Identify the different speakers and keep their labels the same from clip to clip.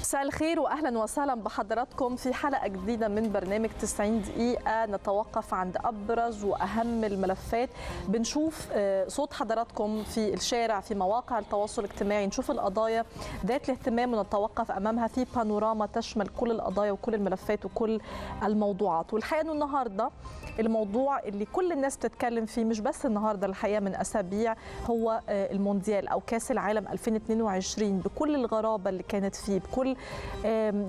Speaker 1: مساء الخير واهلا وسهلا بحضراتكم في حلقة جديدة من برنامج 90 دقيقة نتوقف عند أبرز وأهم الملفات. بنشوف صوت حضراتكم في الشارع في مواقع التواصل الاجتماعي. نشوف القضايا ذات الاهتمام ونتوقف أمامها في بانوراما تشمل كل القضايا وكل الملفات وكل الموضوعات. والحقيقة إنه النهارده الموضوع اللي كل الناس بتتكلم فيه مش بس النهارده الحقيقة من أسابيع هو المونديال أو كأس العالم 2022 بكل الغرابة اللي كانت فيه بكل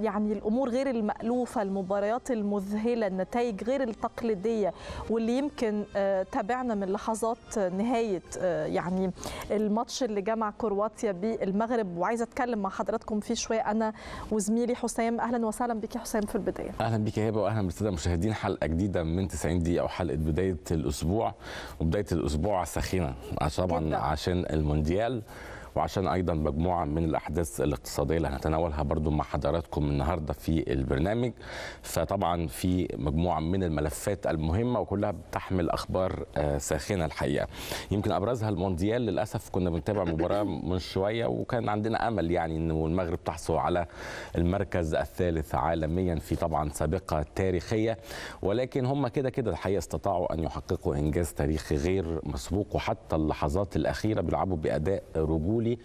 Speaker 1: يعني الأمور غير المألوفة المباريات المذهلة النتائج غير التقليدية واللي يمكن تابعنا من لحظات نهاية يعني الماتش اللي جمع كرواتيا بالمغرب. وعايزة أتكلم مع حضراتكم فيه شوية أنا وزميلي حسام. أهلا وسهلا بك يا حسام في البداية.
Speaker 2: أهلا بك يا هبة واهلا بالساده المشاهدين حلقة جديدة من 90 دقيقة وحلقة بداية الأسبوع. وبداية الأسبوع سخينة طبعا. عشان المونديال. وعشان أيضا مجموعة من الأحداث الاقتصادية اللي هنتناولها برضو مع حضراتكم النهارده في البرنامج. فطبعا في مجموعة من الملفات المهمة وكلها بتحمل أخبار ساخنة الحقيقة. يمكن أبرزها المونديال للأسف كنا بنتابع مباراة من شوية وكان عندنا أمل يعني انه المغرب تحصل على المركز الثالث عالميا في طبعا سابقة تاريخية. ولكن هم كده كده الحقيقة استطاعوا أن يحققوا إنجاز تاريخي غير مسبوق. وحتى اللحظات الأخيرة بيلعبوا بأداء رجولي دولي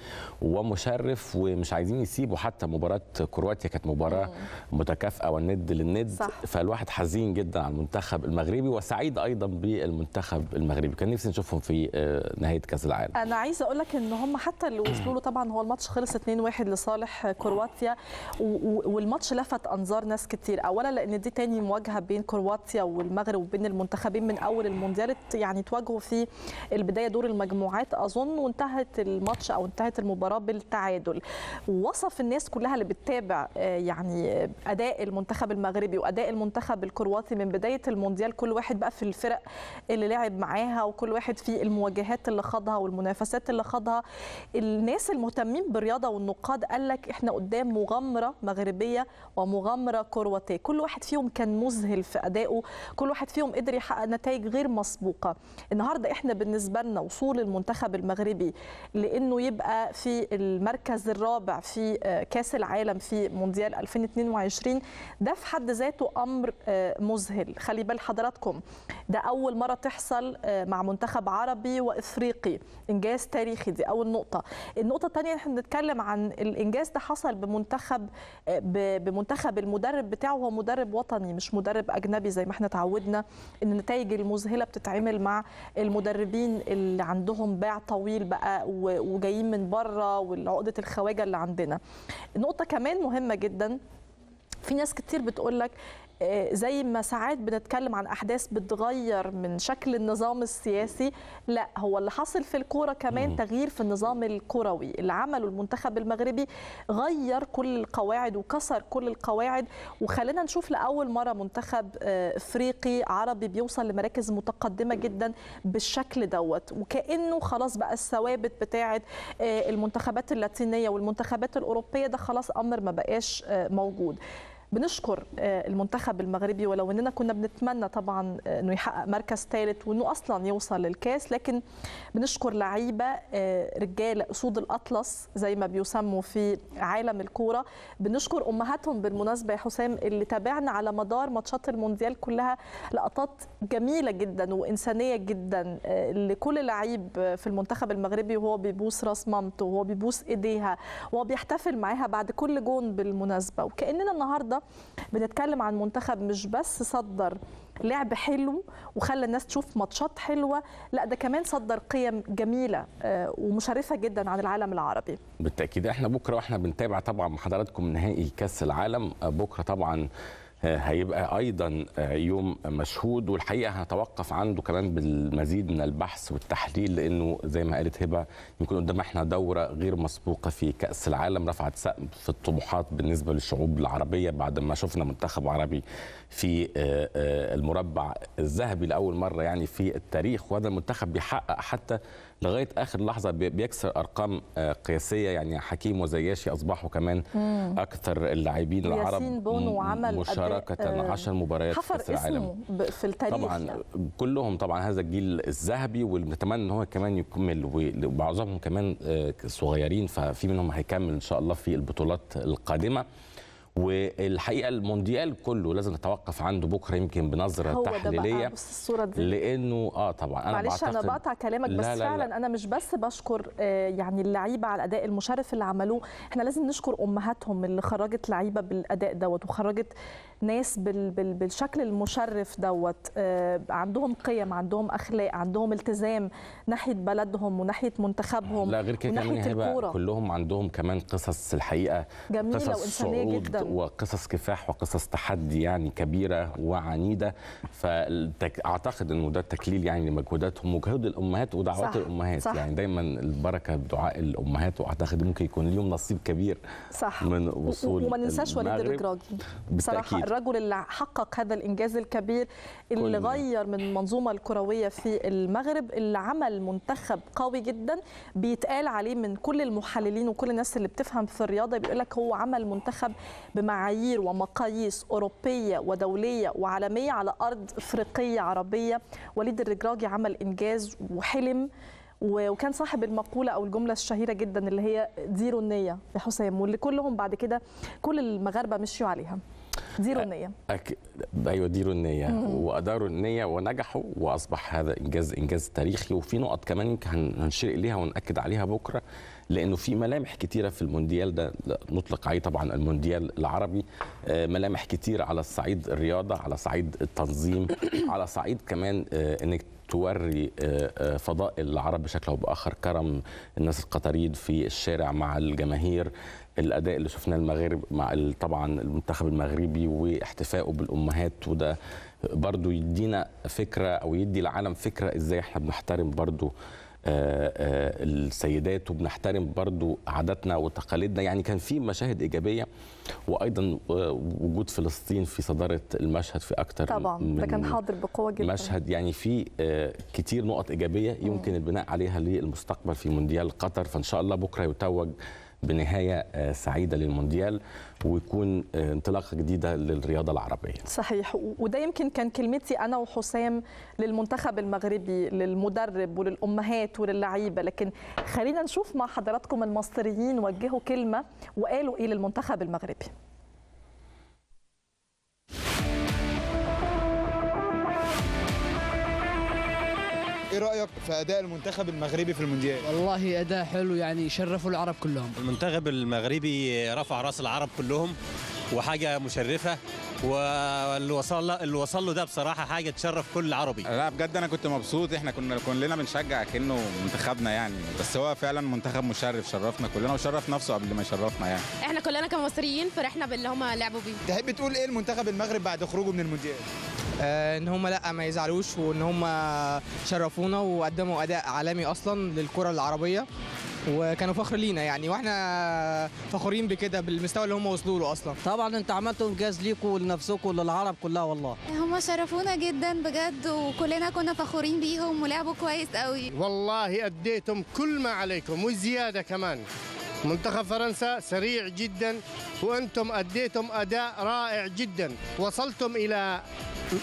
Speaker 2: ومشرف ومش عايزين يسيبوا حتى مباراة كرواتيا كانت مباراة متكافئة والند للند. صح. فالواحد حزين جدا على المنتخب المغربي وسعيد أيضا بالمنتخب المغربي. كان نفسي نشوفهم في نهاية كأس العالم.
Speaker 1: أنا عايزة أقول لك إن هم حتى اللي وصلوا له طبعا هو الماتش خلص 2-1 لصالح كرواتيا. والماتش لفت أنظار ناس كتير. اولا لأن دي تاني مواجهة بين كرواتيا والمغرب وبين المنتخبين من أول المونديال. يعني تواجهوا في البداية دور المجموعات. أظن وانتهت الماتش أو انتهت المباراة بالتعادل. ووصف الناس كلها اللي بتتابع يعني أداء المنتخب المغربي وأداء المنتخب الكرواتي من بداية المونديال كل واحد بقى في الفرق اللي لعب معاها وكل واحد في المواجهات اللي خاضها والمنافسات اللي خاضها. الناس المهتمين بالرياضة والنقاد قال لك إحنا قدام مغامرة مغربية ومغامرة كرواتية. كل واحد فيهم كان مذهل في أدائه كل واحد فيهم قدر يحقق نتائج غير مسبوقة. النهارده إحنا بالنسبة لنا وصول المنتخب المغربي لإنه يبقى في المركز الرابع في كاس العالم في مونديال 2022 ده في حد ذاته أمر مذهل. خلي بال حضراتكم ده أول مرة تحصل مع منتخب عربي وإفريقي. إنجاز تاريخي دي أول نقطة. النقطة الثانية إحنا بنتكلم عن الإنجاز ده حصل بمنتخب بمنتخب المدرب بتاعه. هو مدرب وطني مش مدرب أجنبي زي ما إحنا تعودنا إن النتائج المذهلة بتتعمل مع المدربين اللي عندهم باع طويل بقى وجايين من بره والعقدة الخواجة اللي عندنا. نقطة كمان مهمة جدا في ناس كتير بتقول لك زي ما ساعات بنتكلم عن أحداث بتغير من شكل النظام السياسي لا هو اللي حصل في الكورة كمان. تغيير في النظام الكروي. اللي عمله المنتخب المغربي غير كل القواعد وكسر كل القواعد وخلينا نشوف لأول مرة منتخب إفريقي عربي بيوصل لمراكز متقدمة جدا بالشكل دوت. وكأنه خلاص بقى الثوابت بتاعه المنتخبات اللاتينية والمنتخبات الأوروبية ده خلاص أمر ما بقاش موجود. بنشكر المنتخب المغربي ولو إننا كنا بنتمنى طبعا إنه يحقق مركز ثالث وإنه أصلا يوصل للكاس لكن بنشكر لعيبة رجال أسود الأطلس زي ما بيسموا في عالم الكورة. بنشكر أمهاتهم بالمناسبة يا حسام اللي تابعنا على مدار ماتشات المونديال كلها لقطات جميلة جدا وإنسانية جدا لكل لعيب في المنتخب المغربي وهو بيبوس راس مامته وهو بيبوس إيديها وهو بيحتفل معاها بعد كل جون بالمناسبة. وكأننا النهارده بنتكلم عن منتخب مش بس صدر لعب حلو وخلى الناس تشوف ماتشات حلوة لا ده كمان صدر قيم جميلة ومشرفة جدا عن العالم العربي.
Speaker 2: بالتأكيد إحنا بكرة وإحنا بنتابع طبعا مع حضراتكم نهائي كأس العالم بكرة طبعا هيبقى أيضا يوم مشهود والحقيقة هنتوقف عنده كمان بالمزيد من البحث والتحليل لأنه زي ما قالت هبة يكون قدام إحنا دورة غير مسبوقة في كأس العالم رفعت سقف الطموحات بالنسبة للشعوب العربية بعد ما شفنا منتخب عربي في المربع الذهبي لأول مرة يعني في التاريخ وهذا المنتخب بيحقق حتى لغاية آخر لحظة بي- بيكسر أرقام آه، قياسية. يعني حكيم وزياشي أصبحوا كمان أكثر اللاعبين العرب مشاركه
Speaker 1: أداء، آه،
Speaker 2: 10 مباريات في كأس العالم.
Speaker 1: في التاريخ
Speaker 2: طبعا
Speaker 1: يعني.
Speaker 2: كلهم طبعا هذا الجيل الذهبي واللي بنتمنى إن هو كمان يكمل ومعظمهم كمان آه، صغيرين ففي منهم هيكمل إن شاء الله في البطولات القادمة. والحقيقة المونديال كله لازم نتوقف عنده بكرة يمكن بنظرة
Speaker 1: هو ده بقى.
Speaker 2: تحليلية.
Speaker 1: بص الصورة دي.
Speaker 2: لأنه آه طبعا أنا
Speaker 1: معلش
Speaker 2: أنا
Speaker 1: بقطع كلامك
Speaker 2: لا
Speaker 1: بس
Speaker 2: لا لا.
Speaker 1: فعلا أنا مش بس بشكر آه، يعني اللعيبة على الأداء المشرف اللي عملوه. إحنا لازم نشكر أمهاتهم اللي خرجت لعيبة بالأداء دوت وخرجت ناس بال بال بالشكل المشرف دوت. آه، عندهم قيم عندهم أخلاق عندهم التزام ناحية بلدهم وناحية منتخبهم
Speaker 2: لا غير كده كمان كلهم عندهم كمان قصص الحقيقة
Speaker 1: جميلة
Speaker 2: قصص
Speaker 1: وإنسانية
Speaker 2: صعود
Speaker 1: جداً.
Speaker 2: وقصص كفاح وقصص تحدي يعني كبيرة وعنيدة فأعتقد إنه ده تكليل يعني لمجهوداتهم وجهود الأمهات ودعوات
Speaker 1: صح،
Speaker 2: الأمهات
Speaker 1: صح.
Speaker 2: يعني دايما البركة بدعاء الأمهات وأعتقد ممكن يكون ليهم نصيب كبير
Speaker 1: صح
Speaker 2: من وصول
Speaker 1: وما ننساش وليد
Speaker 2: المغرب.
Speaker 1: الركراجي
Speaker 2: بصراحة.
Speaker 1: الرجل اللي حقق هذا الإنجاز الكبير اللي غير من المنظومة الكروية في المغرب اللي عمل منتخب قوي جدا بيتقال عليه من كل المحللين وكل الناس اللي بتفهم في الرياضة بيقول لك هو عمل منتخب بمعايير ومقاييس أوروبية ودولية وعالمية على أرض أفريقية عربية. وليد الركراجي عمل إنجاز وحلم وكان صاحب المقولة أو الجملة الشهيرة جدا اللي هي ديروا النية يا حسام واللي كلهم بعد كده كل المغاربة مشيوا عليها. ديروا النيه
Speaker 2: أك... أيوه ديروا النيه واداروا النيه ونجحوا وأصبح هذا إنجاز إنجاز تاريخي. وفي نقط كمان يمكن هن- هنشير إليها ونأكد عليها بكرة لأنه في ملامح كتيرة في المونديال ده. نطلق عليه طبعا المونديال العربي. آه، ملامح كتير على صعيد الرياضة على صعيد التنظيم على صعيد كمان آه، إنك توري آه، فضائل العرب بشكل أو بآخر كرم الناس القطريين في الشارع مع الجماهير. الأداء اللي شفناه المغرب مع طبعا المنتخب المغربي واحتفائه بالأمهات وده برضو يدينا فكرة أو يدي العالم فكرة إزاي إحنا بنحترم برضو آه، آه، السيدات وبنحترم برضو عاداتنا وتقاليدنا. يعني كان في مشاهد إيجابية وأيضا آه، وجود فلسطين في صدارة المشهد في أكتر
Speaker 1: طبعا ده
Speaker 2: من
Speaker 1: كان حاضر بقوة جدا.
Speaker 2: مشهد. يعني في كتير نقط إيجابية يمكن البناء عليها للمستقبل في مونديال قطر. فإن شاء الله بكرة يتوج بنهاية آه، سعيدة للمونديال ويكون آه، انطلاقة جديدة للرياضة العربية.
Speaker 1: صحيح. وده يمكن كان كلمتي أنا وحسام للمنتخب المغربي للمدرب وللأمهات وللعيبة. لكن خلينا نشوف مع حضراتكم المصريين وجهوا كلمة وقالوا إيه للمنتخب المغربي.
Speaker 3: إيه رأيك في أداء المنتخب المغربي في المونديال؟
Speaker 4: والله أداء حلو يعني شرفوا العرب كلهم.
Speaker 5: المنتخب المغربي رفع رأس العرب كلهم وحاجة مشرفة واللي وصل له اللي وصل له ده بصراحة حاجة تشرف كل عربي.
Speaker 6: لا بجد أنا كنت مبسوط. إحنا كنا كلنا بنشجع كأنه منتخبنا يعني. بس هو فعلا منتخب مشرف شرفنا كلنا وشرف نفسه قبل ما يشرفنا يعني.
Speaker 7: إحنا كلنا كمصريين فرحنا باللي هم لعبوا بيه.
Speaker 3: تحب تقول إيه المنتخب المغرب بعد خروجه من المونديال؟
Speaker 8: إن هم لأ ما يزعلوش وإن هم شرفونا وقدموا أداء عالمي أصلا للكرة العربية. وكانوا فخر لينا يعني وإحنا فخورين بكده بالمستوى اللي هم وصلوا له أصلا.
Speaker 9: طبعا انت عملتوا إنجاز ليكم ولنفسكم وللعرب كلها والله.
Speaker 7: هم شرفونا جدا بجد وكلنا كنا فخورين بيهم ولعبوا كويس قوي.
Speaker 10: والله أديتم كل ما عليكم وزيادة كمان. منتخب فرنسا سريع جدا وأنتم أديتم أداء رائع جدا. وصلتم إلى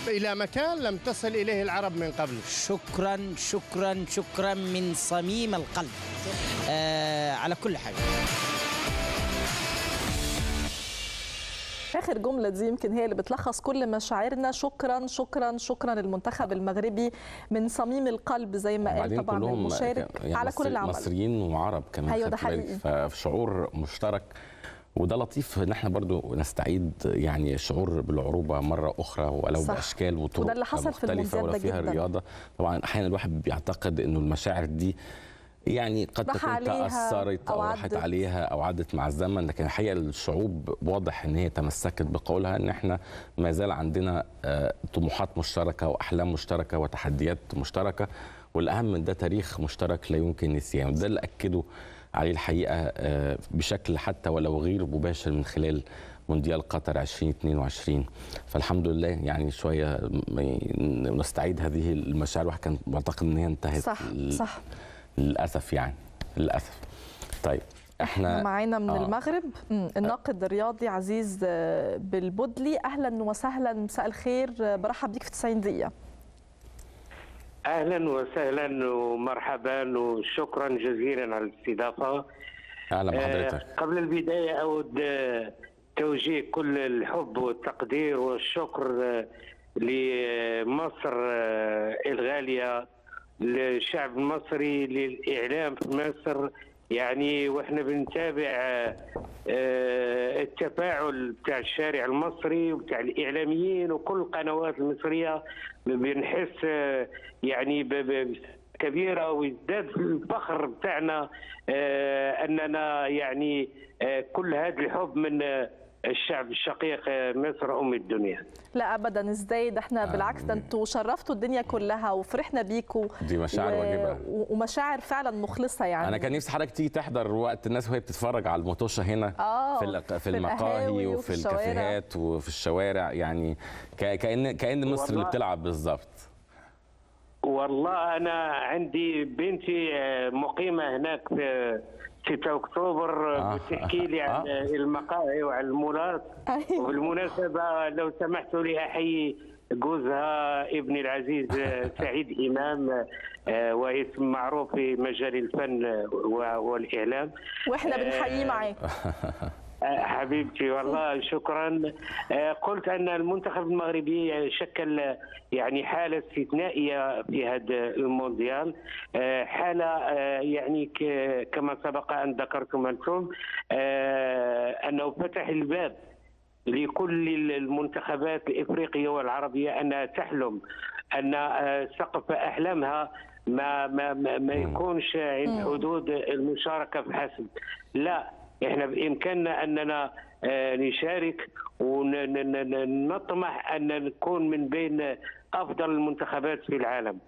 Speaker 10: إلى مكان لم تصل إليه العرب من قبل.
Speaker 9: شكرا شكرا شكرا من صميم القلب. آه على كل حاجة
Speaker 1: آخر جملة دي يمكن هي اللي بتلخص كل مشاعرنا شكرا شكرا شكرا للمنتخب المغربي من صميم القلب زي ما قال طبعا المشارك
Speaker 2: يعني
Speaker 1: على كل العمل
Speaker 2: مصريين وعرب كمان
Speaker 1: أيوة ده. حقيقي.
Speaker 2: فشعور مشترك وده لطيف إن إحنا برضو نستعيد يعني شعور بالعروبة مرة أخرى ولو
Speaker 1: صح.
Speaker 2: بأشكال وطرق
Speaker 1: وده اللي حصل في
Speaker 2: مختلفة
Speaker 1: المونديال ده
Speaker 2: فيها
Speaker 1: جداً.
Speaker 2: رياضة طبعا أحيانا الواحد بيعتقد إنه المشاعر دي يعني قد تكون تأثرت
Speaker 1: أو
Speaker 2: أو راحت. عليها أو عدت مع الزمن لكن الحقيقة الشعوب واضح إن هي تمسكت بقولها إن إحنا ما زال عندنا آه، طموحات مشتركة وأحلام مشتركة وتحديات مشتركة والأهم من ده تاريخ مشترك لا يمكن نسيانه ده اللي أكده عليه الحقيقة آه، بشكل حتى ولو غير مباشر من خلال مونديال قطر 2022 فالحمد لله يعني شوية نستعيد هذه المشاعر الواحد كان معتقد إن هي انتهت
Speaker 1: صح صح
Speaker 2: للأسف يعني للأسف. طيب إحنا
Speaker 1: معانا من
Speaker 2: آه.
Speaker 1: المغرب. مم، الناقد الرياضي عزيز آه، بالبدلي. أهلا وسهلا مساء الخير. آه، برحب بيك في 90 دقيقة.
Speaker 11: أهلا وسهلا ومرحبا وشكرا جزيلا على الاستضافة.
Speaker 2: أهلا
Speaker 11: آه،
Speaker 2: بحضرتك.
Speaker 11: قبل البداية أود توجيه كل الحب والتقدير والشكر لمصر الغالية للشعب المصري للإعلام في مصر. يعني وإحنا بنتابع آه، آه، التفاعل بتاع الشارع المصري وبتاع الإعلاميين وكل القنوات المصرية. بنحس آه، يعني كبيرة ويزداد الفخر بتاعنا أننا يعني كل هذا الحب من الشعب الشقيق آه، مصر أم الدنيا.
Speaker 1: لا ابدا إزاي؟ ده إحنا بالعكس ده أنتوا شرفتوا الدنيا كلها وفرحنا بيكوا.
Speaker 2: دي مشاعر.
Speaker 1: و- ومشاعر فعلا مخلصة يعني.
Speaker 2: أنا كان نفسي حضرتك تيجي تحضر وقت الناس وهي بتتفرج على المطوشه هنا
Speaker 1: آه،
Speaker 2: في الق- في
Speaker 1: في
Speaker 2: المقاهي وفي
Speaker 1: وفي.
Speaker 2: الكافيهات وفي الشوارع يعني ك- كان كأن مصر اللي
Speaker 11: والله-
Speaker 2: بتلعب بالظبط
Speaker 11: والله أنا عندي بنتي آه، مقيمة هناك في 6 أكتوبر
Speaker 2: آه.
Speaker 11: بتحكي لي عن
Speaker 2: آه.
Speaker 11: المقاهي وعن المولات وبالمناسبه لو سمحتوا لي أحيي جوزها ابني العزيز سعيد إمام آه، واسم معروف في مجال الفن و- والإعلام
Speaker 1: وإحنا بنحييه
Speaker 11: آه،
Speaker 1: معاك
Speaker 11: حبيبتي والله شكرا. آه، قلت أن المنتخب المغربي شكل يعني حالة استثنائية في هذا المونديال. آه، حالة آه، يعني كما سبق أن ذكرتم أنتم أنه فتح الباب لكل المنتخبات الإفريقية والعربية انها تحلم أن سقف أحلامها ما ما ما, ما يكونش عند حدود المشاركة فحسب لا إحنا بإمكاننا أننا آه، نشارك ونطمح أن نكون من بين أفضل المنتخبات في العالم.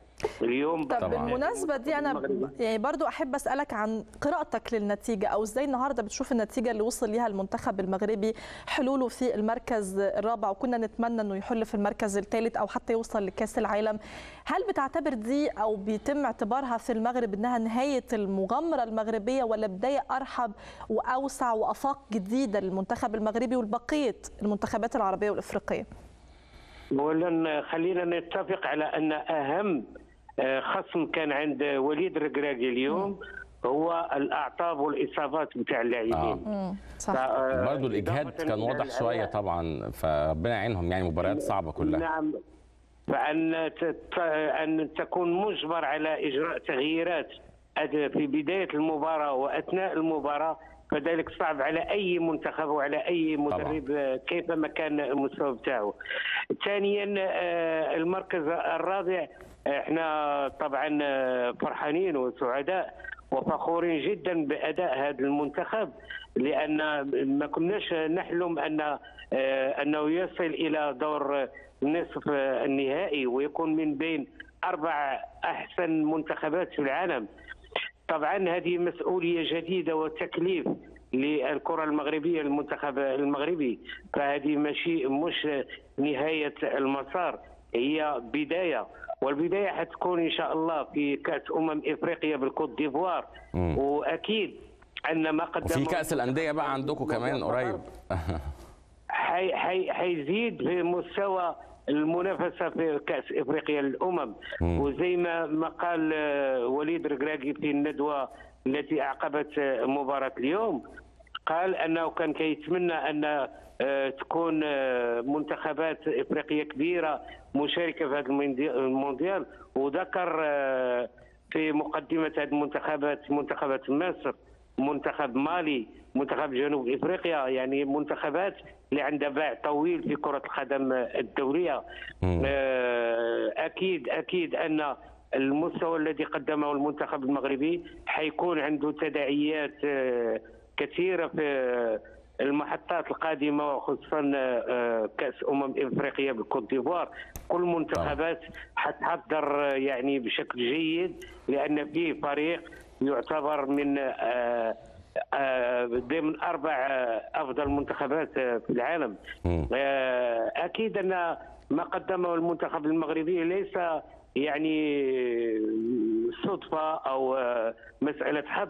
Speaker 11: اليوم
Speaker 1: طب بالمناسبة دي أنا يعني برضو أحب أسألك عن قراءتك للنتيجة أو إزاي النهاردة بتشوف النتيجة اللي وصل ليها المنتخب المغربي حلوله في المركز الرابع وكنا نتمنى أنه يحل في المركز الثالث أو حتى يوصل لكأس العالم. هل بتعتبر دي أو بيتم اعتبارها في المغرب أنها نهاية المغامرة المغربية ولا بداية أرحب وأوسع وأفاق جديدة للمنتخب المغربي والبقية المنتخبات العربية والإفريقية؟
Speaker 11: اولا خلينا نتفق على أن أهم خصم كان عند وليد الركراكي اليوم هو الاعصاب والإصابات بتاع اللاعبين.
Speaker 1: صح.
Speaker 2: برضه الإجهاد كان واضح شوية طبعا فربنا يعينهم يعني مباريات صعبة كلها.
Speaker 11: نعم. فأن أن تكون مجبر على إجراء تغييرات في بداية المباراة وأثناء المباراة فذلك صعب على أي منتخب وعلى أي مدرب آه، كيفما كان المستوى بتاعه. ثانيا آه، المركز الرابع إحنا طبعا آه، فرحانين وسعداء وفخورين جدا بأداء هذا المنتخب لأن ما كناش نحلم أن آه، أنه يصل إلى دور نصف النهائي ويكون من بين أربع أحسن منتخبات في العالم. طبعا هذه مسؤولية جديدة وتكليف للكرة المغربية المنتخب المغربي فهذه ماشي مش نهاية المسار هي بداية والبداية حتكون إن شاء الله في كأس أمم إفريقيا بالكوت ديفوار. وأكيد أن ما قدمه
Speaker 2: وفي كأس الأندية بقى عندكم كمان قريب
Speaker 11: حي حي حيزيد في مستوى المنافسة في كأس إفريقيا للأمم
Speaker 2: مم.
Speaker 11: وزي ما ما قال آه، وليد ركراكي في الندوة التي أعقبت آه، مباراة اليوم قال أنه كان كيتمنى أن آه، تكون آه، منتخبات إفريقية كبيرة مشاركة في هذا الموندي- المونديال. وذكر آه، في مقدمة هذه المنتخبات منتخبات مصر منتخب مالي منتخب جنوب إفريقيا يعني منتخبات اللي عندها باع طويل في كرة القدم الدولية. أكيد أكيد أن المستوى الذي قدمه المنتخب المغربي حيكون عنده تداعيات كثيرة في المحطات القادمة وخصوصا آه، كأس أمم افريقيا بالكوت ديفوار. كل المنتخبات حتحضر آه، يعني بشكل جيد لأن فيه فريق يعتبر من آه، ضمن أربع أفضل منتخبات في العالم. أكيد أن ما قدمه المنتخب المغربي ليس يعني صدفة أو مسألة حظ.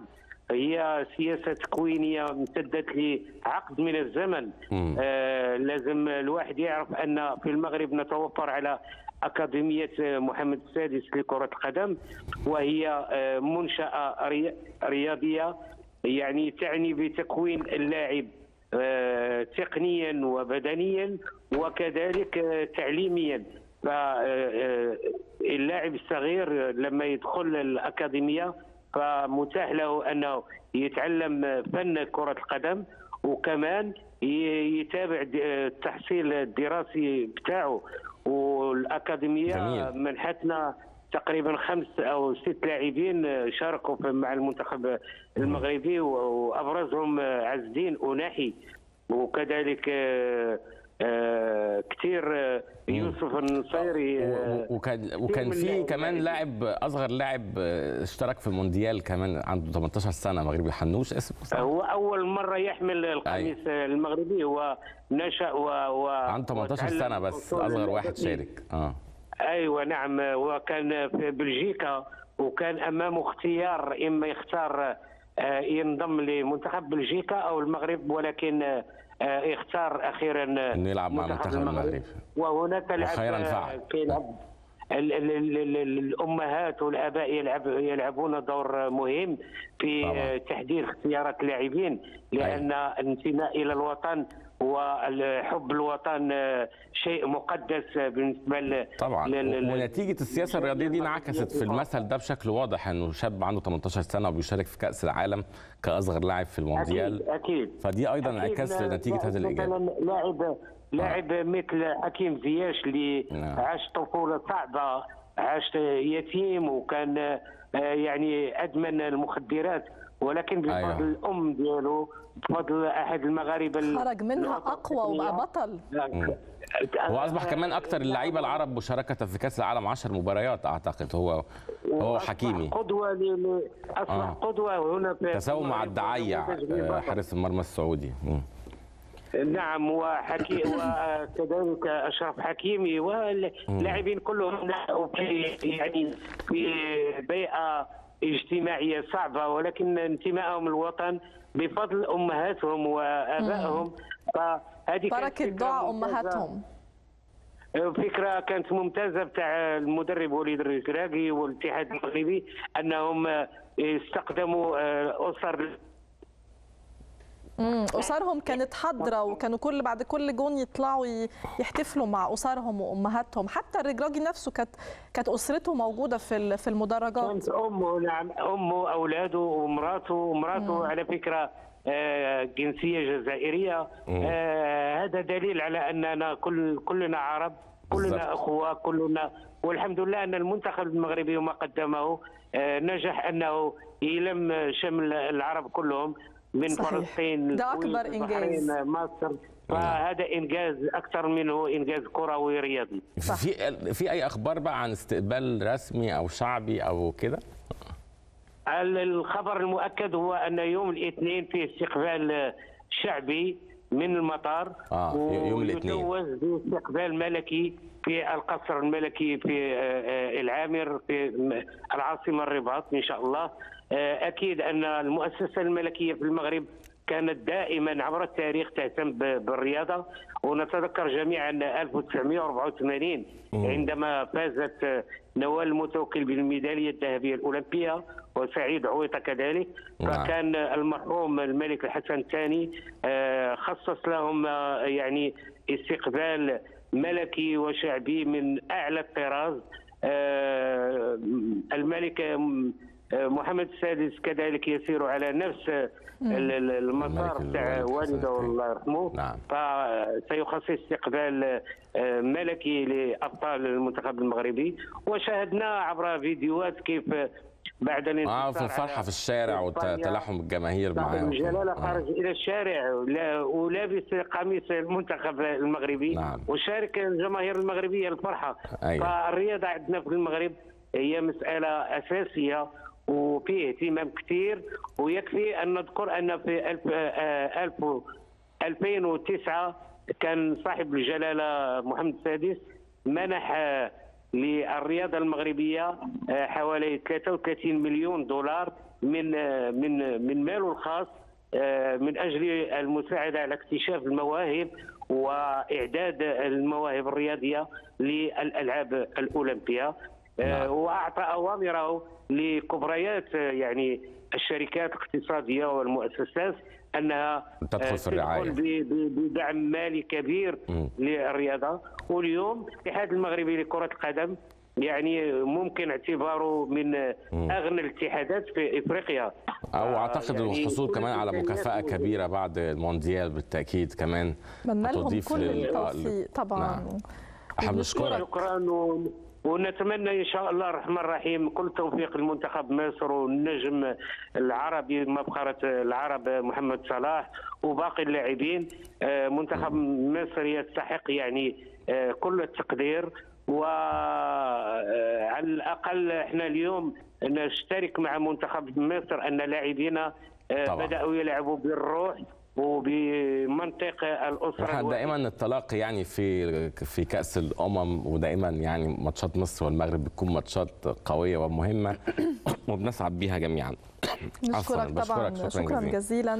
Speaker 11: هي سياسة تكوينيه امتدت لعقد من الزمن. آه، لازم الواحد يعرف أن في المغرب نتوفر على أكاديمية محمد السادس لكرة القدم وهي آه، منشأة ري- رياضية يعني تعني بتكوين اللاعب آه، تقنيا وبدنيا وكذلك آه، تعليميا فاللاعب الصغير لما يدخل الأكاديمية فمتاح له أنه يتعلم فن كرة القدم وكمان يتابع التحصيل الدراسي بتاعه والأكاديمية
Speaker 2: جميل.
Speaker 11: منحتنا تقريبا خمس أو ست لاعبين شاركوا مع المنتخب المغربي وأبرزهم عز الدين أناحي وكذلك آه، كثير آه، يوسف النصيري آه،
Speaker 2: وكان وكان في. كمان لاعب أصغر لاعب آه، اشترك في المونديال كمان عنده 18 سنة مغربي حنوش اسمه؟
Speaker 11: هو أول مرة يحمل القميص المغربي هو نشأ و, و
Speaker 2: عنده 18
Speaker 11: وتعلم
Speaker 2: سنة بس أصغر واحد. شارك آه
Speaker 11: أيوه نعم وكان في بلجيكا وكان امامه اختيار إما يختار ينضم لمنتخب بلجيكا أو المغرب ولكن اختار أخيرا
Speaker 2: إنه يلعب مع منتخب المغرب
Speaker 11: وهناك لعب آه،
Speaker 2: فعل.
Speaker 11: كيلعب ال- ال- ال- ال- الأمهات والآباء يلعب يلعبون دور مهم في
Speaker 2: طبعاً.
Speaker 11: آه، تحديد اختيارات اللاعبين لأن الانتماء إلى الوطن وحب الوطن آه، شيء مقدس بالنسبة ل-
Speaker 2: طبعا.
Speaker 11: لل-
Speaker 2: ونتيجة السياسة الرياضية دي انعكست في المثل ده بشكل واضح إنه شاب عنده 18 سنة وبيشارك في كأس العالم كأصغر لاعب في المونديال.
Speaker 11: أكيد أكيد.
Speaker 2: فدي
Speaker 11: أيضا
Speaker 2: انعكاس لنتيجة هذا الايجاب
Speaker 11: لاعب لاعب مثل حكيم زياش اللي
Speaker 2: نعم.
Speaker 11: عاش طفولة صعبة عاش يتيم وكان آه، يعني أدمن المخدرات ولكن بفضل
Speaker 2: أيوة.
Speaker 11: الأم ديالو بفضل أحد المغاربة ال-
Speaker 1: خرج منها أقوى وبقى بطل.
Speaker 2: هو اصبح كمان أكثر اللعيبة العرب مشاركة في كأس العالم 10 مباريات أعتقد. هو هو حكيمي.
Speaker 11: قدوة ل- أصبح
Speaker 2: آه.
Speaker 11: قدوة هنا في
Speaker 2: تساوي مع الدعيع آه،. حارس المرمى السعودي.
Speaker 11: نعم وحكي وكذلك أشرف حكيمي واللاعبين كلهم في يعني في بيئة اجتماعية صعبة ولكن انتمائهم للوطن بفضل أمهاتهم وآبائهم. فهذه ممتازة.
Speaker 1: أمهاتهم.
Speaker 11: فكرة كانت ممتازة بتاع المدرب وليد الركراكي والاتحاد المغربي أنهم استخدموا أسر
Speaker 1: امم اسرهم كانت حاضرة وكانوا كل بعد كل جون يطلعوا يحتفلوا مع اسرهم وأمهاتهم. حتى الرجراجي نفسه كانت كانت أسرته موجودة في ال- في المدرجات.
Speaker 11: كانت أمه نعم أمه أولاده ومراته ومراته على فكرة آه، جنسية جزائرية. آه، هذا دليل على أننا كل كلنا عرب كلنا. أخوة كلنا. والحمد لله أن المنتخب المغربي وما قدمه آه، نجح أنه يلم شمل العرب كلهم. من
Speaker 1: صحيح.
Speaker 11: فلسطين
Speaker 1: ده إنجاز.
Speaker 11: البحرين، مصر فهذا إنجاز أكثر منه إنجاز كروي رياضي
Speaker 2: في في أي أخبار بقى عن استقبال رسمي أو شعبي أو كده
Speaker 11: الخبر المؤكد هو أن يوم الاثنين في استقبال شعبي من المطار
Speaker 2: آه، يوم الاثنين.
Speaker 11: باستقبال ملكي في القصر الملكي في آه، آه، العامر في العاصمة الرباط إن شاء الله آه، أكيد أن المؤسسة الملكية في المغرب كانت دائما عبر التاريخ تهتم بالرياضة ونتذكر جميعا 1984 عندما فازت آه، نوال المتوكل بالميدالية الذهبية الأولمبية وسعيد عويطة كذلك.
Speaker 2: نعم.
Speaker 11: فكان المرحوم الملك الحسن الثاني آه، خصص لهم آه، يعني استقبال ملكي وشعبي من أعلى الطراز. آه، الملك آه، محمد السادس كذلك يسير على نفس ال- ال- المسار
Speaker 2: الوالد
Speaker 11: والده الله يرحمه
Speaker 2: نعم.
Speaker 11: فسيخصص استقبال آه، ملكي لأبطال المنتخب المغربي وشاهدنا عبر فيديوهات كيف بعد
Speaker 2: آه
Speaker 11: الانتصار
Speaker 2: في
Speaker 11: الفرحة
Speaker 2: في الشارع وتلاحم الجماهير
Speaker 11: صاحب
Speaker 2: معاه
Speaker 11: الجلاله
Speaker 2: آه.
Speaker 11: خرج إلى الشارع ولا- ولابس قميص المنتخب المغربي
Speaker 2: نعم.
Speaker 11: وشارك الجماهير المغربية الفرحة
Speaker 2: أيوة.
Speaker 11: فالرياضة عندنا في المغرب هي مسألة أساسية وفيه اهتمام كثير ويكفي أن نذكر أن في ألف آه، ألف و- 2009 كان صاحب الجلالة محمد السادس منح آه، للرياضه المغربية آه، حوالي 33 مليون دولار من آه، من من ماله الخاص آه، من أجل المساعدة على اكتشاف المواهب وإعداد المواهب الرياضية للألعاب الأولمبية. آه، واعطى أوامره لكبريات آه، يعني الشركات الاقتصادية والمؤسسات أنها
Speaker 2: تدخل
Speaker 11: آه،
Speaker 2: في
Speaker 11: ب- بدعم مالي كبير
Speaker 2: مم.
Speaker 11: للرياضة واليوم الاتحاد المغربي لكرة القدم يعني ممكن اعتباره من أغنى الاتحادات في
Speaker 2: إفريقيا
Speaker 11: أو
Speaker 2: أعتقد
Speaker 11: يعني
Speaker 2: الحصول كمان على
Speaker 11: مكافأة.
Speaker 2: كبيرة بعد المونديال بالتأكيد كمان هتضيف
Speaker 1: كل
Speaker 2: لل-
Speaker 1: التوفيق طبعا
Speaker 2: نعم. إحنا بنشكرك
Speaker 11: شكرا. ونتمنى إن شاء الله الرحمن الرحيم كل توفيق لمنتخب مصر والنجم العربي مبخره العرب محمد صلاح وباقي اللاعبين آه، منتخب مصر يستحق يعني آه، كل التقدير وعلى الأقل إحنا اليوم نشترك مع منتخب مصر أن لاعبينا آه،. بدأوا يلعبوا بالروح وبمنطق الأسرة.
Speaker 2: دائما التلاقي يعني في في كأس الأمم ودائما يعني ماتشات مصر والمغرب بتكون ماتشات قوية ومهمة وبنسعد بيها جميعا
Speaker 1: نشكرك طبعا. شكرا,
Speaker 2: جزيلا.
Speaker 1: جزيلا.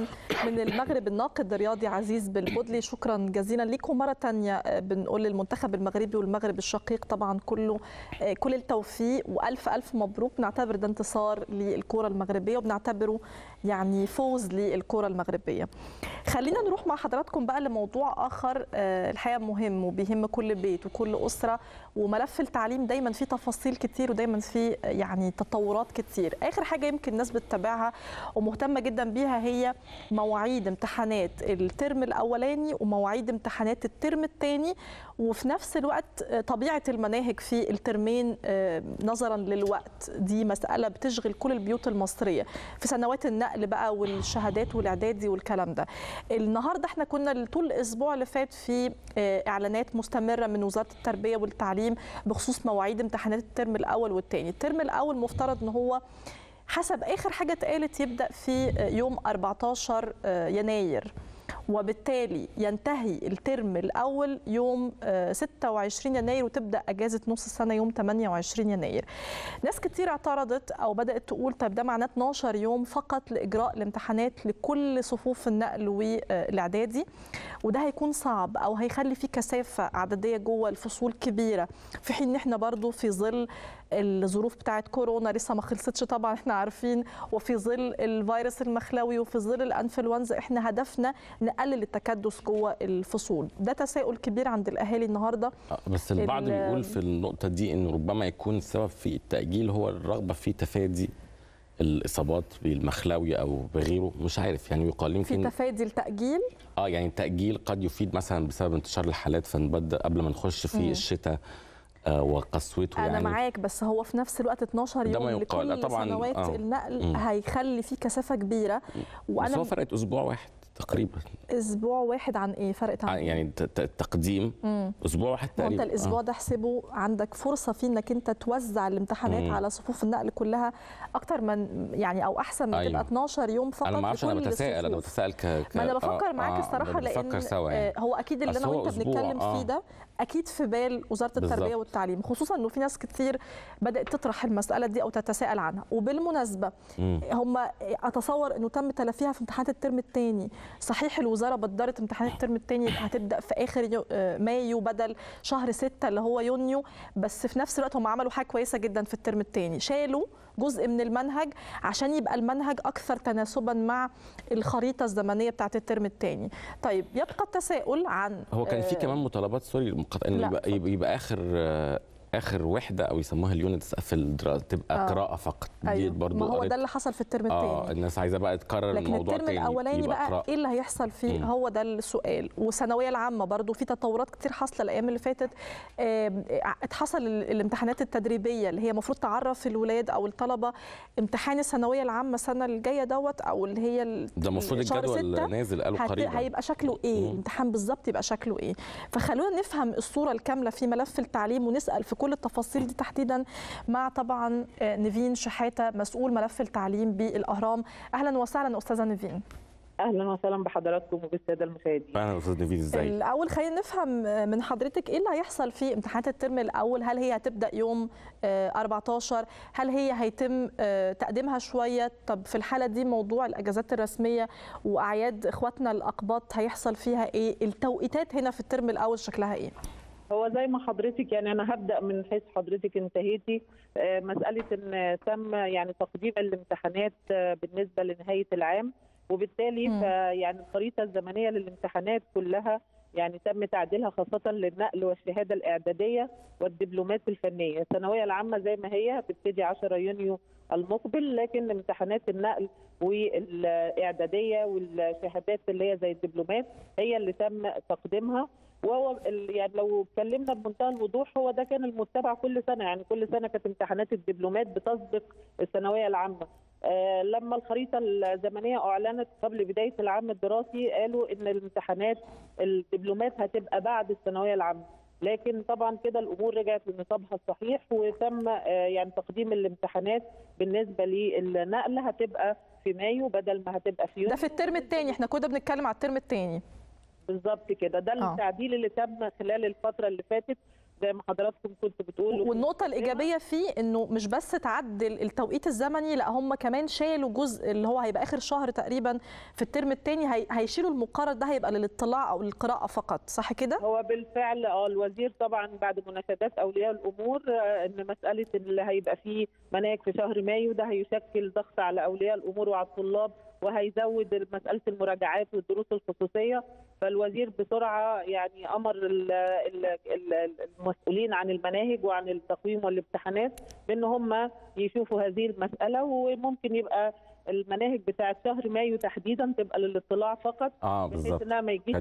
Speaker 1: من المغرب الناقد الرياضي عزيز بالبدلي شكرا جزيلا لكم مرة ثانية بنقول للمنتخب المغربي والمغرب الشقيق طبعا كله آه، كل التوفيق وألف ألف مبروك. نعتبر ده انتصار للكرة المغربية وبنعتبره يعني فوز للكرة المغربية. خلينا نروح مع حضراتكم بقى لموضوع آخر. آه، الحقيقة مهم وبيهم كل بيت وكل أسرة. وملف التعليم دايما فيه تفاصيل كتير ودايما فيه يعني تطورات كتير. آخر حاجة يمكن الناس بتتابعها ومهتمة جدا بيها هي مواعيد امتحانات الترم الأولاني ومواعيد امتحانات الترم الثاني وفي نفس الوقت آه، طبيعة المناهج في الترمين آه، نظرا للوقت. دي مسألة بتشغل كل البيوت المصرية في سنوات النقل بقى والشهادات والاعدادي والكلام ده. النهارده إحنا كنا طول الأسبوع اللي فات في آه، إعلانات مستمرة من وزارة التربية والتعليم بخصوص مواعيد امتحانات الترم الأول والثاني الترم الأول مفترض إن هو حسب آخر حاجة اتقالت يبدأ في يوم 14 يناير. وبالتالي ينتهي الترم الأول يوم آه، 26 يناير وتبدأ أجازة نص السنة يوم 28 يناير. ناس كتير اعترضت أو بدأت تقول طب ده معناه 12 يوم فقط لإجراء الامتحانات لكل صفوف النقل والإعدادي وده هيكون صعب أو هيخلي في كثافة عددية جوه الفصول كبيرة في حين إن إحنا برضو في ظل الظروف بتاعت كورونا لسه ما خلصتش طبعا إحنا عارفين. وفي ظل الفيروس المخلوي وفي ظل الانفلونزا إحنا هدفنا نقلل التكدس جوه الفصول. ده تساؤل كبير عند الأهالي النهارده.
Speaker 2: آه، بس البعض
Speaker 1: ال-
Speaker 2: بيقول في النقطة دي إنه ربما يكون السبب في التأجيل هو الرغبة في تفادي الإصابات بالمخلوي أو بغيره. مش عارف يعني يقال
Speaker 1: في
Speaker 2: يمكن
Speaker 1: تفادي التأجيل؟
Speaker 2: آه يعني التأجيل قد يفيد مثلا بسبب انتشار الحالات فنبدأ قبل ما نخش في. الشتاء. وقسوته
Speaker 1: أنا
Speaker 2: يعني
Speaker 1: معاك بس هو في نفس الوقت 12
Speaker 2: ده ما
Speaker 1: يوم. لكل
Speaker 2: طبعاً،
Speaker 1: سنوات
Speaker 2: آه.
Speaker 1: النقل
Speaker 2: مم.
Speaker 1: هيخلي في كثافة كبيرة
Speaker 2: بس
Speaker 1: وأنا
Speaker 2: هو فرقت أسبوع واحد تقريبا
Speaker 1: أسبوع واحد عن إيه فرقت
Speaker 2: آه،
Speaker 1: عن إيه؟
Speaker 2: يعني الت- الت- التقديم
Speaker 1: مم.
Speaker 2: أسبوع واحد
Speaker 1: هو أنت
Speaker 2: تقريبا
Speaker 1: الأسبوع
Speaker 2: آه.
Speaker 1: ده احسبه عندك فرصة فيه إنك أنت توزع الامتحانات
Speaker 2: مم.
Speaker 1: على صفوف النقل كلها أكتر من يعني أو أحسن من
Speaker 2: أيوة.
Speaker 1: تبقى 12 يوم فقط
Speaker 2: أنا ما أعرفش أنا
Speaker 1: لكل
Speaker 2: بتساءل
Speaker 1: الصفوف.
Speaker 2: بتساءل ك... ك...
Speaker 1: ما أنا بفكر
Speaker 2: آه،
Speaker 1: معاك
Speaker 2: آه،
Speaker 1: الصراحة
Speaker 2: لأن سوا يعني.
Speaker 1: آه، هو أكيد اللي أنا
Speaker 2: وأنت
Speaker 1: بنتكلم
Speaker 2: آه.
Speaker 1: فيه ده أكيد في بال وزارة التربية
Speaker 2: بالظبط.
Speaker 1: والتعليم خصوصا إنه في ناس كتير بدأت تطرح المسألة دي أو تتساءل عنها
Speaker 2: وبالمناسبة.
Speaker 1: هم أتصور إنه تم تلافيها في امتحانات الترم الثاني صحيح الوزارة بدرت امتحانات الترم الثاني هتبدأ في آخر آه، مايو بدل شهر ستة اللي هو يونيو بس في نفس الوقت هم عملوا حاجة كويسة جدا في الترم الثاني شالوا جزء من المنهج عشان يبقى المنهج أكثر تناسبا مع الخريطة الزمنية بتاعت الترم الثاني طيب يبقى التساؤل عن
Speaker 2: هو كان في
Speaker 1: آه،
Speaker 2: كمان مطالبات
Speaker 1: sorry
Speaker 2: يبقى, يبقى, يبقى آخر آه، آخر وحدة أو يسموها ال units في الدراسه تبقى
Speaker 1: آه.
Speaker 2: قراءة فقط دي
Speaker 1: أيوة.
Speaker 2: برضو
Speaker 1: ما هو ده اللي حصل في الترم الثاني
Speaker 2: آه الناس عايزة بقى تكرر
Speaker 1: لكن
Speaker 2: الموضوع
Speaker 1: الترم
Speaker 2: الأولاني
Speaker 1: بقى
Speaker 2: قراءة.
Speaker 1: إيه اللي هيحصل فيه
Speaker 2: مم.
Speaker 1: هو ده السؤال والثانوية العامة برضو في تطورات كتير حاصلة الأيام اللي فاتت اتحصل ال- الامتحانات التدريبية اللي هي المفروض تعرف الولاد أو الطلبة امتحان الثانوية العامة السنة الجاية دوت أو اللي هي
Speaker 2: ده المفروض الجدول نازل قالوا قريبا
Speaker 1: هيبقى شكله
Speaker 2: إيه.
Speaker 1: الامتحان بالظبط يبقى شكله إيه فخلونا نفهم الصورة الكاملة في ملف التعليم ونسأل في كل التفاصيل دي تحديدا مع طبعا آه، نيفين شحاتة مسؤول ملف التعليم بالأهرام. أهلا وسهلا أستاذة نيفين.
Speaker 12: أهلا وسهلا بحضراتكم وبالسادة المشاهدين.
Speaker 2: أهلا أستاذ نفيد ازيك
Speaker 1: الأول خلينا نفهم من حضرتك إيه اللي هيحصل في امتحانات الترم الأول؟ هل هي هتبدأ يوم آه، 14 هل هي هيتم آه، تقديمها شوية؟ طب في الحالة دي موضوع الأجازات الرسمية وأعياد إخواتنا الأقباط هيحصل فيها إيه؟ التوقيتات هنا في الترم الأول شكلها إيه؟
Speaker 12: هو زي ما حضرتك يعني أنا هبدأ من حيث حضرتك انتهيتي. آه، مسألة إن تم يعني تقديم الامتحانات آه، بالنسبة لنهاية العام. وبالتالي
Speaker 13: مم.
Speaker 12: فيعني الخريطة الزمنية للامتحانات كلها يعني تم تعديلها خاصة للنقل والشهادة الإعدادية والدبلومات الفنية، الثانوية العامة زي ما هي هتبتدي 10 يونيو المقبل لكن امتحانات النقل والإعدادية والشهادات اللي هي زي الدبلومات هي اللي تم تقديمها. وهو يعني لو اتكلمنا بمنتهى الوضوح هو ده كان المتبع كل سنة. يعني كل سنة كانت امتحانات الدبلومات بتسبق الثانوية العامة. لما الخريطة الزمنية أعلنت قبل بداية العام الدراسي قالوا إن الامتحانات الدبلومات هتبقى بعد الثانوية العامة. لكن طبعا كده الأمور رجعت لنصابها الصحيح وتم آه، يعني تقديم الامتحانات بالنسبة للنقل هتبقى في مايو بدل ما هتبقى في يونيو.
Speaker 1: ده في الترم الثاني إحنا كنا بنتكلم على الترم الثاني
Speaker 12: بالظبط كده. ده
Speaker 1: آه.
Speaker 12: التعديل اللي تم خلال الفترة اللي فاتت. زي ما حضراتكم كنتوا بتقولوا
Speaker 1: والنقطة الإيجابية فيه إنه مش بس تعدل التوقيت الزمني لا هم كمان شالوا جزء اللي هو هيبقى آخر شهر تقريبا في الترم الثاني هي هيشيلوا المقرر ده هيبقى للاطلاع أو للقراءة فقط صح كده؟
Speaker 12: هو بالفعل آه الوزير طبعا بعد مناشدات أولياء الأمور آه، إن مسألة اللي هيبقى فيه مناهج في شهر مايو ده هيشكل ضغط على أولياء الأمور وعلى الطلاب وهيزود مسألة المراجعات والدروس الخصوصية فالوزير بسرعة يعني أمر ال- ال- ال- المسؤولين عن المناهج وعن التقويم والامتحانات بأن هم يشوفوا هذه المسألة وممكن يبقى المناهج بتاعة شهر مايو تحديدا تبقى للاطلاع فقط
Speaker 2: آه
Speaker 12: بحيث
Speaker 2: بالظبط
Speaker 12: إنها ما يجيش.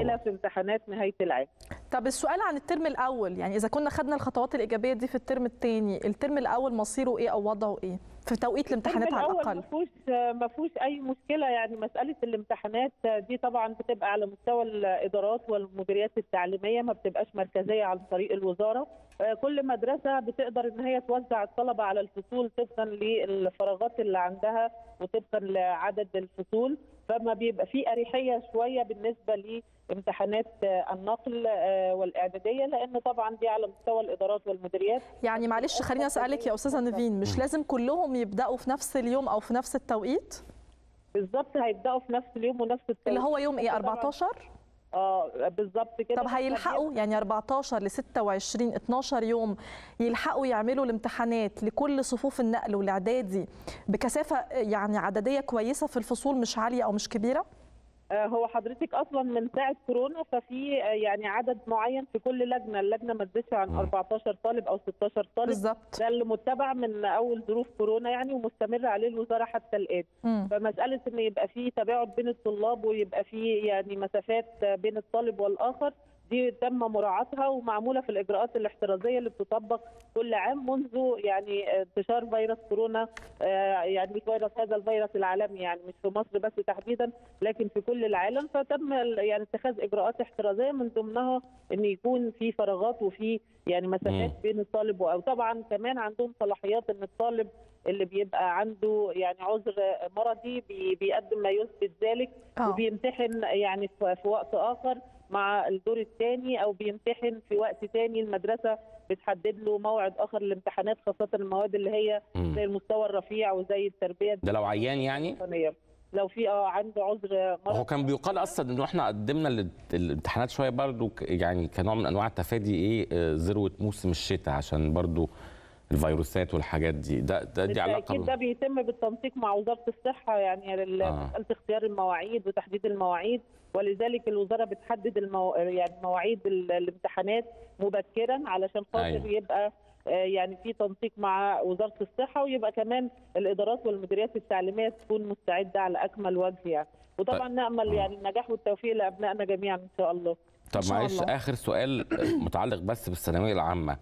Speaker 12: أسئلة في امتحانات نهاية العام
Speaker 1: طب السؤال عن الترم الأول يعني إذا كنا خدنا الخطوات الإيجابية دي في الترم الثاني الترم الأول مصيره إيه أو وضعه إيه؟ في توقيت الامتحانات على
Speaker 12: الأول
Speaker 1: الأقل.
Speaker 12: ما فيهوش ما فيهوش أي مشكلة يعني مسألة الامتحانات دي طبعا بتبقى على مستوى الإدارات والمديريات التعليمية ما بتبقاش مركزية عن طريق الوزارة. آه، كل مدرسة بتقدر إن هي توزع الطلبة على الفصول طبقا للفراغات اللي عندها وطبقا لعدد الفصول. فما بيبقى في أريحية شوية بالنسبة لامتحانات آه، النقل آه، والإعدادية لأن طبعا دي على مستوى الإدارات والمديريات.
Speaker 1: يعني معلش خليني أسألك يا أستاذة نيفين مش لازم كلهم يبدأوا في نفس اليوم أو في نفس التوقيت؟
Speaker 12: بالظبط هيبدأوا في نفس اليوم ونفس التوقيت.
Speaker 1: اللي هو يوم
Speaker 12: طبعاً-
Speaker 1: 14؟
Speaker 12: آه بالظبط كده
Speaker 1: طب هيلحقوا يعني 14 ل 26 12 يوم يلحقوا يعملوا الامتحانات لكل صفوف النقل والإعدادي بكثافة يعني عددية كويسة في الفصول مش عالية أو مش كبيرة؟
Speaker 12: آه، هو حضرتك أصلا من ساعة كورونا ففي آه، يعني عدد معين في كل لجنة اللجنة ما تزيدش عن 14 طالب أو 16 طالب.
Speaker 1: بالظبط.
Speaker 12: ده اللي متبع من أول ظروف كورونا يعني ومستمر عليه الوزارة حتى الآن.
Speaker 1: مم.
Speaker 12: فمسألة إن يبقى في تباعد بين الطلاب ويبقى في يعني مسافات بين الطالب والآخر دي تم مراعاتها ومعمولة في الإجراءات الاحترازية اللي بتطبق كل عام منذ يعني انتشار فيروس كورونا آه، يعني مش فيروس هذا الفيروس العالمي يعني مش في مصر بس تحديدا لكن في كل العالم فتم يعني اتخاذ إجراءات احترازية من ضمنها إن يكون في فراغات وفي يعني مسافات. بين الطالب و- وطبعا كمان عندهم صلاحيات إن الطالب اللي بيبقى عنده يعني عذر مرضي بي- بيقدم ما يثبت ذلك
Speaker 1: آه.
Speaker 12: وبيمتحن يعني في وقت آخر مع الدور الثاني أو بيمتحن في وقت ثاني المدرسة بتحدد له موعد آخر للامتحانات خاصة المواد اللي هي. زي المستوى الرفيع وزي التربية.
Speaker 2: ده لو عيان يعني؟
Speaker 12: لو في آه عنده عذر
Speaker 2: هو كان بيقال أصلا إنه إحنا قدمنا الامتحانات شوية برضو يعني كنوع من أنواع التفادي إيه آه، ذروه موسم الشتاء عشان برضو الفيروسات والحاجات دي. ده ده دي علاقة
Speaker 12: ده بيتم بالتنسيق مع وزارة الصحة يعني لل-
Speaker 2: آه.
Speaker 12: مساله اختيار المواعيد وتحديد المواعيد. ولذلك الوزارة بتحدد المو... يعني مواعيد ال- الامتحانات مبكرا علشان خاطر
Speaker 2: أيوة.
Speaker 12: يبقى آه، يعني في تنسيق مع وزارة الصحة ويبقى كمان الإدارات والمديريات التعليمية تكون مستعدة على أكمل وجه يعني. وطبعا نأمل يعني النجاح والتوفيق لأبنائنا جميعا إن شاء الله.
Speaker 2: طب معلش. آخر سؤال متعلق بس بالثانوية العامة.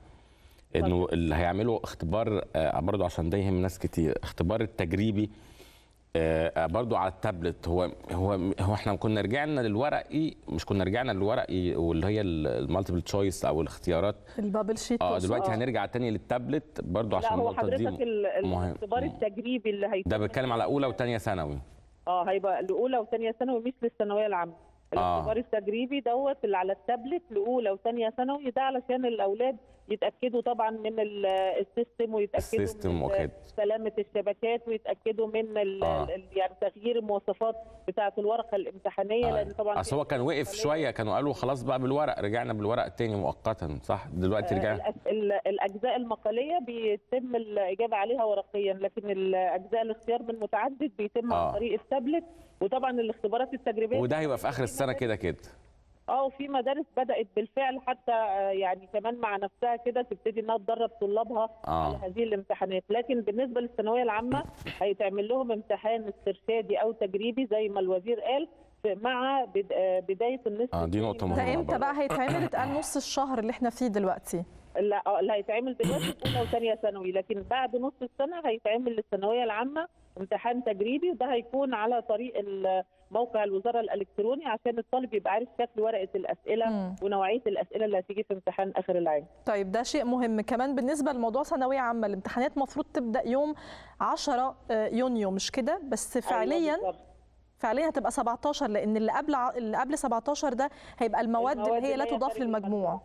Speaker 2: إنه اللي هيعملوا اختبار آه، برضو عشان ده يهم ناس كتير اختبار التجريبي برضو على التابلت هو هو هو إحنا كنا رجعنا للورقي مش كنا رجعنا للورقي واللي هي ال multiple choice أو الاختيارات
Speaker 1: ال bubble
Speaker 2: sheet
Speaker 1: آه؟
Speaker 2: دلوقتي هنرجع تاني للتابلت برضو عشان
Speaker 12: هو
Speaker 2: النقطه دي مهم.
Speaker 12: الاختبار التجريبي اللي هيتم
Speaker 2: ده بتكلم على أولى وثانيه ثانوي
Speaker 12: آه هيبقى لاولى وثانيه ثانوي مش للثانوية العامة
Speaker 2: آه.
Speaker 12: الاختبار التجريبي دوت اللي على التابلت لأولى وثانيه ثانوي ده علشان الأولاد يتأكدوا طبعا من ال- system ويتأكدوا
Speaker 2: ال system
Speaker 12: من
Speaker 2: وكده.
Speaker 12: سلامة الشبكات ويتأكدوا من
Speaker 2: آه.
Speaker 12: يعني تغيير المواصفات بتاعة الورقة الامتحانية لأن طبعا
Speaker 2: أصل هو كان وقف شوية كانوا قالوا خلاص بقى بالورق رجعنا بالورق تاني مؤقتا صح دلوقتي
Speaker 12: آه،
Speaker 2: رجعنا
Speaker 12: الأجزاء المقالية بيتم الإجابة عليها ورقيا لكن الأجزاء الاختيار من متعدد بيتم
Speaker 2: آه.
Speaker 12: عن طريق التابلت وطبعا الاختبارات التجريبية
Speaker 2: وده هيبقى في آخر السنة كده كده
Speaker 12: آه وفي مدارس بدأت بالفعل حتى آه، يعني كمان مع نفسها كده تبتدي انها تدرب طلابها
Speaker 2: آه.
Speaker 12: على هذه الامتحانات لكن بالنسبة للثانوية العامة هيتعمل لهم امتحان استرشادي أو تجريبي زي ما الوزير قال مع بد- آه، بداية النصف
Speaker 2: آه دي نقطة
Speaker 1: ده مهمة
Speaker 2: إمتى.
Speaker 1: بقى هيتعمل اتقال نص الشهر اللي إحنا فيه دلوقتي
Speaker 12: لا آه، اللي هيتعمل دلوقتي في أولى وثانية ثانوي. لكن بعد نص السنة هيتعمل للثانوية العامة امتحان تجريبي وده هيكون على طريق موقع الوزارة الإلكتروني عشان الطالب يبقى عارف شكل ورقة الأسئلة
Speaker 1: مم.
Speaker 12: ونوعية الأسئلة اللي هتيجي في امتحان آخر العام.
Speaker 1: طيب ده شيء مهم. كمان بالنسبة لموضوع ثانوية عامة الامتحانات المفروض تبدأ يوم 10 يونيو مش كده؟ بس فعليا
Speaker 12: أيوة بالظبط.
Speaker 1: فعليا هتبقى 17 لأن اللي قبل اللي قبل 17 ده هيبقى المواد,
Speaker 12: المواد
Speaker 1: اللي هي لا تضاف للمجموع.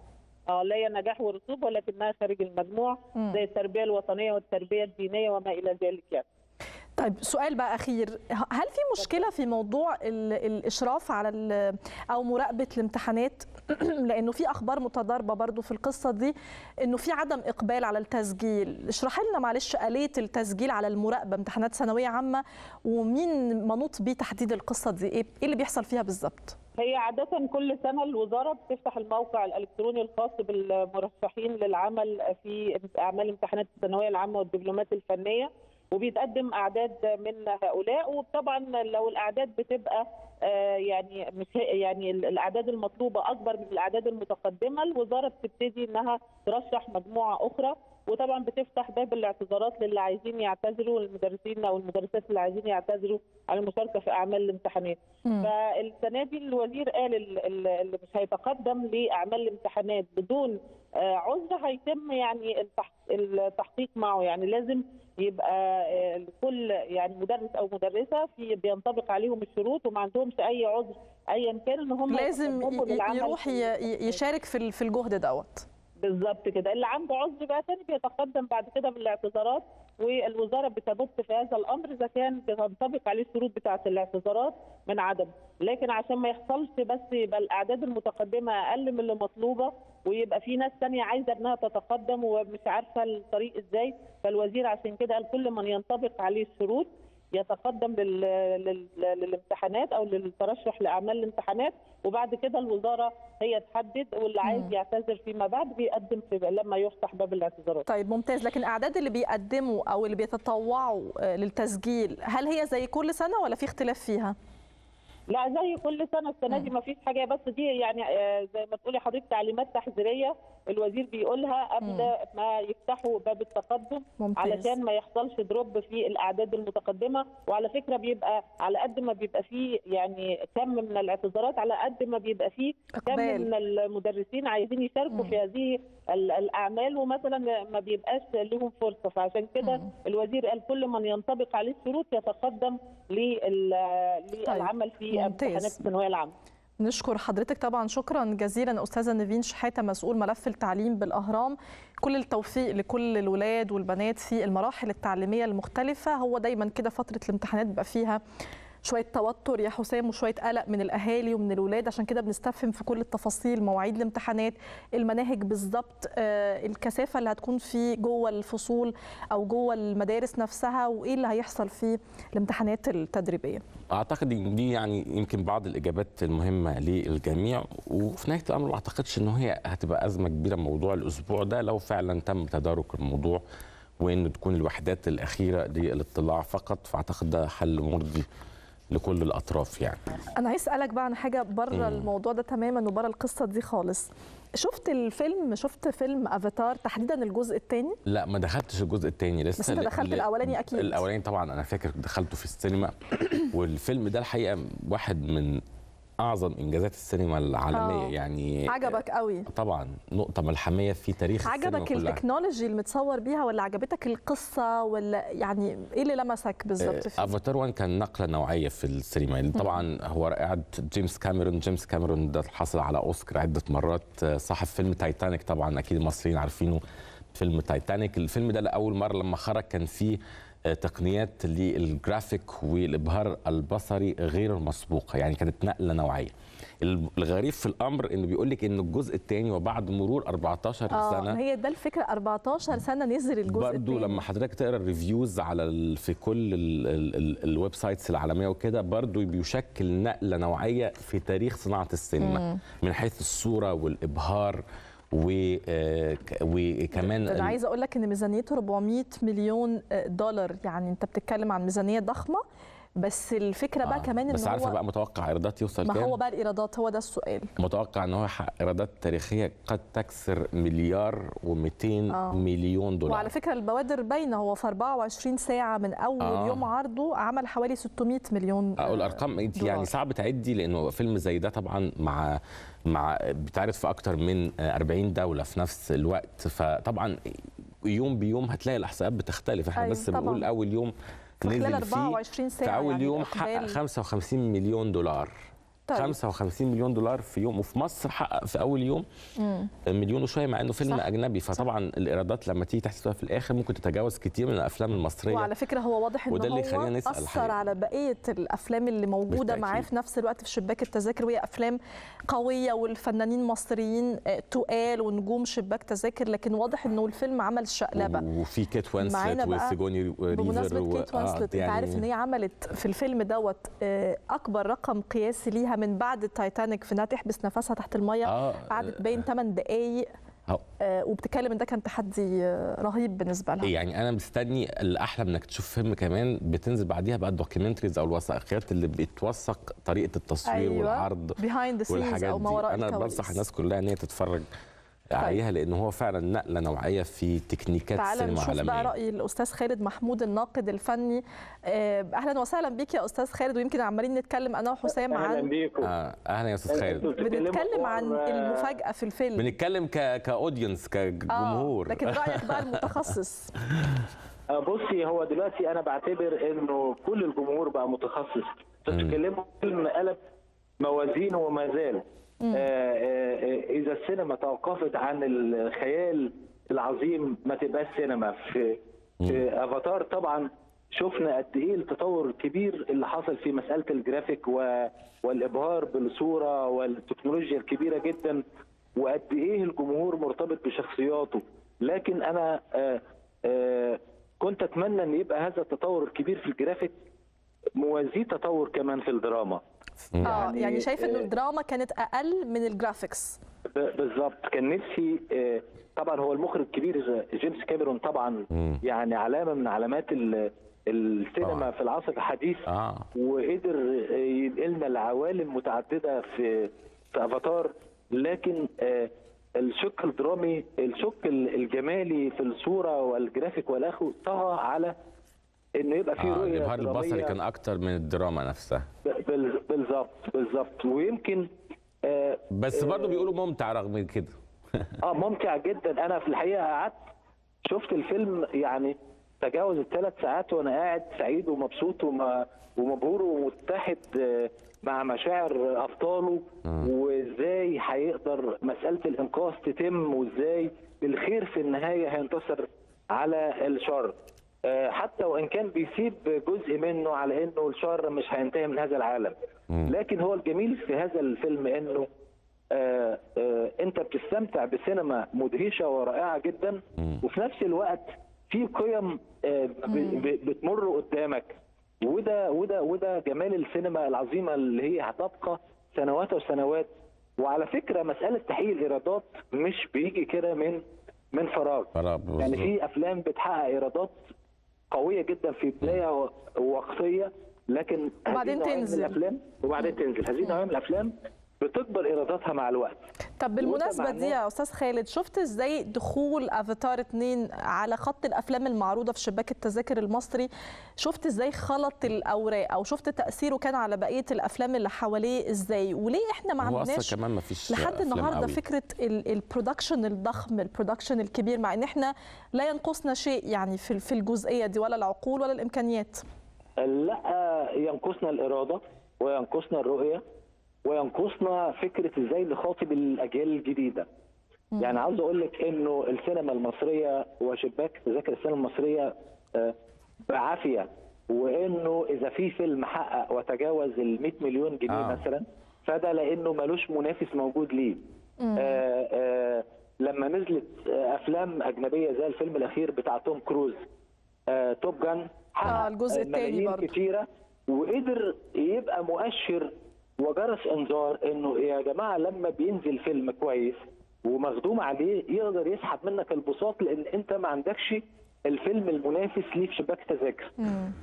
Speaker 12: لا هي نجاح ورسوب ولكنها خارج المجموع. زي التربية الوطنية والتربية الدينية وما إلى ذلك يعني
Speaker 1: طيب سؤال بقى أخير. هل في مشكلة في موضوع ال- الإشراف على أو مراقبة الامتحانات؟ لأنه في أخبار متضاربة برضو في القصة دي إنه في عدم إقبال على التسجيل. اشرح لنا معلش آلية التسجيل على المراقبة امتحانات ثانوية عامة ومين منوط بيه تحديد القصة دي؟ إيه إيه اللي بيحصل فيها بالظبط؟
Speaker 12: هي عادة كل سنة الوزارة بتفتح الموقع الإلكتروني الخاص بالمرشحين للعمل في أعمال امتحانات الثانوية العامة والدبلومات الفنية. وبيتقدم أعداد من هؤلاء وطبعا لو الأعداد بتبقى آه، يعني مش يعني ال- الأعداد المطلوبة أكبر من الأعداد المتقدمة الوزارة بتبتدي إنها ترشح مجموعة أخرى وطبعا بتفتح باب الاعتذارات للي عايزين يعتذروا المدرسين أو المدرسات اللي عايزين يعتذروا عن المشاركه في أعمال الامتحانات. فالسنه دي الوزير قال ال- ال- اللي مش هيتقدم لأعمال الامتحانات بدون آه، عذر هيتم يعني التح- التحقيق معه. يعني لازم يبقى آه، كل يعني مدرس أو مدرسة في بينطبق عليهم الشروط وما عندهمش أي عذر ايا كان إن هم
Speaker 1: لازم يروح يشارك في الجهد دوت.
Speaker 12: بالظبط كده. اللي عنده عذر بقى تاني بيتقدم بعد كده بالاعتذارات والوزارة بتبت في هذا الأمر إذا كان بتنطبق عليه الشروط بتاعة الاعتذارات من عدم. لكن عشان ما يحصلش بس يبقى الأعداد المتقدمة أقل من اللي مطلوبة ويبقى في ناس تانية عايزة إنها تتقدم ومش عارفة الطريق إزاي فالوزير عشان كده قال كل من ينطبق عليه الشروط يتقدم لل... لل... للامتحانات أو للترشح لأعمال الامتحانات وبعد كده الوزارة هي تحدد واللي عايز يعتذر فيما بعد بيقدم في لما يفتح باب الاعتذارات.
Speaker 1: طيب ممتاز. لكن اعداد اللي بيقدموا أو اللي بيتطوعوا للتسجيل هل هي زي كل سنة ولا في اختلاف فيها؟
Speaker 12: لا زي كل سنة السنة دي ما فيش حاجة بس دي يعني آه، زي ما تقولي حضرتك تعليمات تحذيرية الوزير بيقولها قبل ما يفتحوا باب التقدم
Speaker 1: ممتاز.
Speaker 12: علشان ما يحصلش دروب في الأعداد المتقدمة. وعلى فكرة بيبقى على قد ما بيبقى فيه يعني كم من الاعتذارات على قد ما بيبقى فيه كم. من المدرسين عايزين يشاركوا في هذه ال- الأعمال. ومثلا ما بيبقاش لهم فرصة. فعشان كده الوزير قال كل من ينطبق عليه الشروط يتقدم لل- للعمل في امتحانات الثانوية العامة.
Speaker 1: نشكر حضرتك طبعا. شكرا جزيلا أستاذة نيفين شحاتة مسؤول ملف التعليم بالأهرام. كل التوفيق لكل الولاد والبنات في المراحل التعليمية المختلفة. هو دايما كده فترة الامتحانات بيبقى فيها شوية توتر يا حسام وشوية قلق من الأهالي ومن الولاد. عشان كده بنستفهم في كل التفاصيل مواعيد الامتحانات المناهج بالظبط آه، الكثافة اللي هتكون في جوه الفصول أو جوه المدارس نفسها وإيه اللي هيحصل في الامتحانات التدريبية.
Speaker 2: أعتقد إن دي يعني يمكن بعض الإجابات المهمة للجميع. وفي نهاية الأمر ما أعتقدش ان هي هتبقى أزمة كبيرة موضوع الأسبوع ده لو فعلا تم تدارك الموضوع وان تكون الوحدات الأخيرة للاطلاع فقط. فأعتقد ده حل مرضي لكل الأطراف يعني.
Speaker 1: أنا عايز أسألك بقى عن حاجة بره. الموضوع ده تماما وبره القصة دي خالص. شفت الفيلم شفت فيلم افاتار تحديدا الجزء الثاني
Speaker 2: لا ما دخلتش الجزء الثاني لسه.
Speaker 1: بس أنت
Speaker 2: ل-
Speaker 1: دخلت
Speaker 2: ل-
Speaker 1: الأولاني أكيد.
Speaker 2: الأولاني طبعا أنا فاكر دخلته في السينما. والفيلم ده الحقيقة واحد من أعظم إنجازات السينما العالمية.
Speaker 1: آه.
Speaker 2: يعني
Speaker 1: عجبك قوي.
Speaker 2: طبعا نقطة ملحمية في تاريخ السينما
Speaker 1: عجبك.
Speaker 2: ال
Speaker 1: technology اللي متصور بيها ولا عجبتك القصة ولا يعني إيه اللي لمسك بالظبط فيه؟
Speaker 2: أفاتار 1 كان نقلة نوعية في السينما. يعني طبعا هو رائعه جيمس كاميرون. جيمس كاميرون ده حصل على أوسكار عدة مرات. صاحب فيلم تايتانيك طبعا أكيد المصريين عارفينه. فيلم تايتانيك. الفيلم ده لأول مرة لما خرج كان فيه تقنيات للجرافيك والإبهار البصري غير المسبوقة يعني كانت نقلة نوعية. الغريب في الأمر إنه بيقول لك إن الجزء الثاني وبعد مرور 14
Speaker 1: آه
Speaker 2: سنة
Speaker 1: هي ده الفكرة 14 سنة نزل الجزء الثاني
Speaker 2: لما حضرتك تقرأ ال reviews على ال في كل ال ال ال ال websites العالمية وكده برضو بيشكل نقلة نوعية في تاريخ صناعة السينما.
Speaker 1: مم.
Speaker 2: من حيث الصورة والإبهار وكمان
Speaker 1: أنا
Speaker 2: ال-
Speaker 1: عايزة أقول لك إن ميزانيته 400 مليون دولار يعني أنت بتتكلم عن ميزانية ضخمة بس الفكرة بقى كمان إن
Speaker 2: بس
Speaker 1: عارفة
Speaker 2: بقى متوقع إيرادات يوصل
Speaker 1: ما
Speaker 2: كام؟
Speaker 1: هو بقى الإيرادات هو ده السؤال
Speaker 2: متوقع إن هو يحقق إيرادات تاريخية قد تكسر مليار و200
Speaker 1: آه.
Speaker 2: مليون دولار
Speaker 1: وعلى فكرة البوادر باينة هو في 24 ساعة من أول
Speaker 2: آه.
Speaker 1: آه. يوم عرضه عمل حوالي 600 مليون
Speaker 2: أو الارقام أنت
Speaker 1: دولار.
Speaker 2: يعني صعب تعدي لأنه فيلم زي ده طبعا مع مع بتعرض في أكتر من 40 دولة في نفس الوقت. فطبعا يوم بيوم هتلاقي الاحصائيات بتختلف. إحنا
Speaker 1: أيوة
Speaker 2: بس
Speaker 1: طبعاً.
Speaker 2: بنقول أول يوم
Speaker 1: في خلال
Speaker 2: نزل
Speaker 1: 24
Speaker 2: فيه
Speaker 1: ساعة
Speaker 2: في أول
Speaker 1: يعني
Speaker 2: يوم حقق 55 مليون دولار.
Speaker 1: طيب.
Speaker 2: 55 مليون دولار في يوم وفي مصر حقق في أول يوم
Speaker 1: مم.
Speaker 2: مليون وشوية مع إنه فيلم
Speaker 1: صح.
Speaker 2: أجنبي فطبعا الإيرادات لما تيجي تحسبها في الآخر ممكن تتجاوز كتير من الأفلام المصرية
Speaker 1: وعلى فكرة هو واضح إن
Speaker 2: وده اللي
Speaker 1: هو
Speaker 2: نسأل
Speaker 1: أثر
Speaker 2: الحقيقة.
Speaker 1: على بقية الأفلام اللي
Speaker 2: موجودة.
Speaker 1: معاه في نفس الوقت في شباك التذاكر وهي أفلام قوية والفنانين مصريين آه، تقال ونجوم شباك تذاكر لكن واضح إنه الفيلم عمل شقلبة
Speaker 2: وفي كيت
Speaker 1: بقى
Speaker 2: وسيجورني ويفر
Speaker 1: بمناسبة
Speaker 2: و-
Speaker 1: كيت
Speaker 2: آه،
Speaker 1: وينسلت أنت عارف إن هي عملت في الفيلم دوت آه، أكبر رقم قياسي ليها من بعد التايتانيك في انها تحبس نفسها تحت المية
Speaker 2: آه،
Speaker 1: قعدت باين 8 دقائق. آه، وبتتكلم إن ده كان تحدي آه، رهيب بالنسبة لها
Speaker 2: يعني أنا مستني الأحلى إنك تشوف فيلم كمان بتنزل بعديها بقى ال documentaries أو الوثائقيات اللي بتوثق طريقة التصوير
Speaker 1: أيوة.
Speaker 2: والعرض والحاجات
Speaker 1: أو ما وراء أنا.
Speaker 2: بنصح الناس كلها إن هي تتفرج عليها لأن هو فعلا نقلة نوعية في تكنيكات
Speaker 1: تعال
Speaker 2: السينما
Speaker 1: نشوف بقى
Speaker 2: العالميه
Speaker 1: رأي الأستاذ خالد محمود الناقد الفني. آه، أهلا وسهلا بيك يا أستاذ خالد ويمكن عمالين نتكلم أنا وحسام عن
Speaker 11: بيكم.
Speaker 2: آه أهلا يا أستاذ خالد.
Speaker 1: بنتكلم عن المفاجأة في الفيلم.
Speaker 2: بنتكلم ك كأودينس
Speaker 1: آه
Speaker 2: كجمهور
Speaker 1: لكن رأيك بقى المتخصص؟
Speaker 13: آه، بصي هو دلوقتي أنا بعتبر إنه كل الجمهور بقى متخصص. تتكلموا فيلم قلب موازينه وما زال آه، آه، آه، إذا السينما توقفت عن الخيال العظيم ما تبقاش سينما. في في أفاتار طبعا شفنا قد إيه التطور الكبير اللي حصل في مسألة الجرافيك و- والإبهار بالصورة والتكنولوجيا الكبيرة جدا وقد إيه الجمهور مرتبط بشخصياته. لكن أنا آه، آه، كنت أتمنى إن يبقى هذا التطور الكبير في الجرافيك موازيه تطور كمان في الدراما.
Speaker 1: آه يعني شايف إنه
Speaker 13: آه،
Speaker 1: الدراما كانت أقل من ال
Speaker 13: graphics بالظبط كان نفسي آه، طبعا هو المخرج الكبير جيمس كاميرون طبعا يعني علامة من علامات ال- السينما في العصر الحديث
Speaker 2: آه.
Speaker 13: وقدر ينقلنا لعوالم متعددة في في أفاتار. لكن آه، الشق الدرامي الشق الجمالي في الصورة والجرافيك والآخر طغى على إنه يبقى في
Speaker 2: آه
Speaker 13: رؤية
Speaker 2: الإبهار البصري كان أكتر من الدراما نفسها.
Speaker 13: بال- بالظبط بالظبط. ويمكن آه،
Speaker 2: بس برضه بيقولوا ممتع رغم كده.
Speaker 13: آه ممتع جدا. أنا في الحقيقة قعدت شفت الفيلم يعني تجاوز الثلاث ساعات وأنا قاعد سعيد ومبسوط وم- ومبهور ومتحد آه، مع مشاعر أبطاله. وإزاي هيقدر مسألة الإنقاذ تتم وإزاي الخير في النهاية هينتصر على الشر. آه، حتى وإن كان بيسيب جزء منه على إنه الشر مش هينتهي من هذا العالم. لكن هو الجميل في هذا الفيلم إنه آه، آه، أنت بتستمتع بسينما مدهشة ورائعة جدا وفي نفس الوقت في قيم آه، بتمر قدامك. وده وده وده جمال السينما العظيمة اللي هي هتبقى سنوات وسنوات. وعلى فكرة مسألة تحقيق الإيرادات مش بيجي كده من من فراغ. يعني في أفلام بتحقق إيرادات قوية جدا في بداية و- وقتيه لكن
Speaker 1: وبعدين تنزل.
Speaker 13: الأفلام وبعدين تنزل. هذه النوعيه من الأفلام بتكبر ايراداتها مع الوقت.
Speaker 1: طب بالمناسبة
Speaker 13: وده
Speaker 1: دي يا أستاذ خالد شفت إزاي دخول أفاتار 2 على خط الأفلام المعروضة في شباك التذاكر المصري؟ شفت إزاي خلط الأوراق أو شفت تأثيره كان على بقية الأفلام اللي حواليه إزاي؟ وليه إحنا ما
Speaker 2: أصلا كمان ما فيش
Speaker 1: لحد النهارده فكرة ال- production الضخم ال production الكبير مع إن إحنا لا ينقصنا شيء يعني في في الجزئية دي ولا العقول ولا الإمكانيات.
Speaker 13: لا ينقصنا الإرادة وينقصنا الرؤية. وينقصنا فكرة إزاي نخاطب الأجيال الجديدة يعني عاوز أقول لك إنه السينما المصرية وشباك تذاكر السينما المصرية آه، بعافية وإنه إذا في فيلم حقق وتجاوز ال 100 مليون جنيه
Speaker 2: آه.
Speaker 13: آه. مثلا فده لأنه ملوش منافس موجود ليه آه آه لما نزلت آه، أفلام أجنبية زي الفيلم الأخير بتاع توم كروز آه توب جان
Speaker 1: آه، الجزء التاني
Speaker 13: ملايين
Speaker 1: برضه.
Speaker 13: كتيرة وقدر يبقى مؤشر وجرس انذار انه يا جماعة لما بينزل فيلم كويس ومخدوم عليه يقدر يسحب منك البساط لأن انت ما عندكش الفيلم المنافس ليه في شباك تذاكر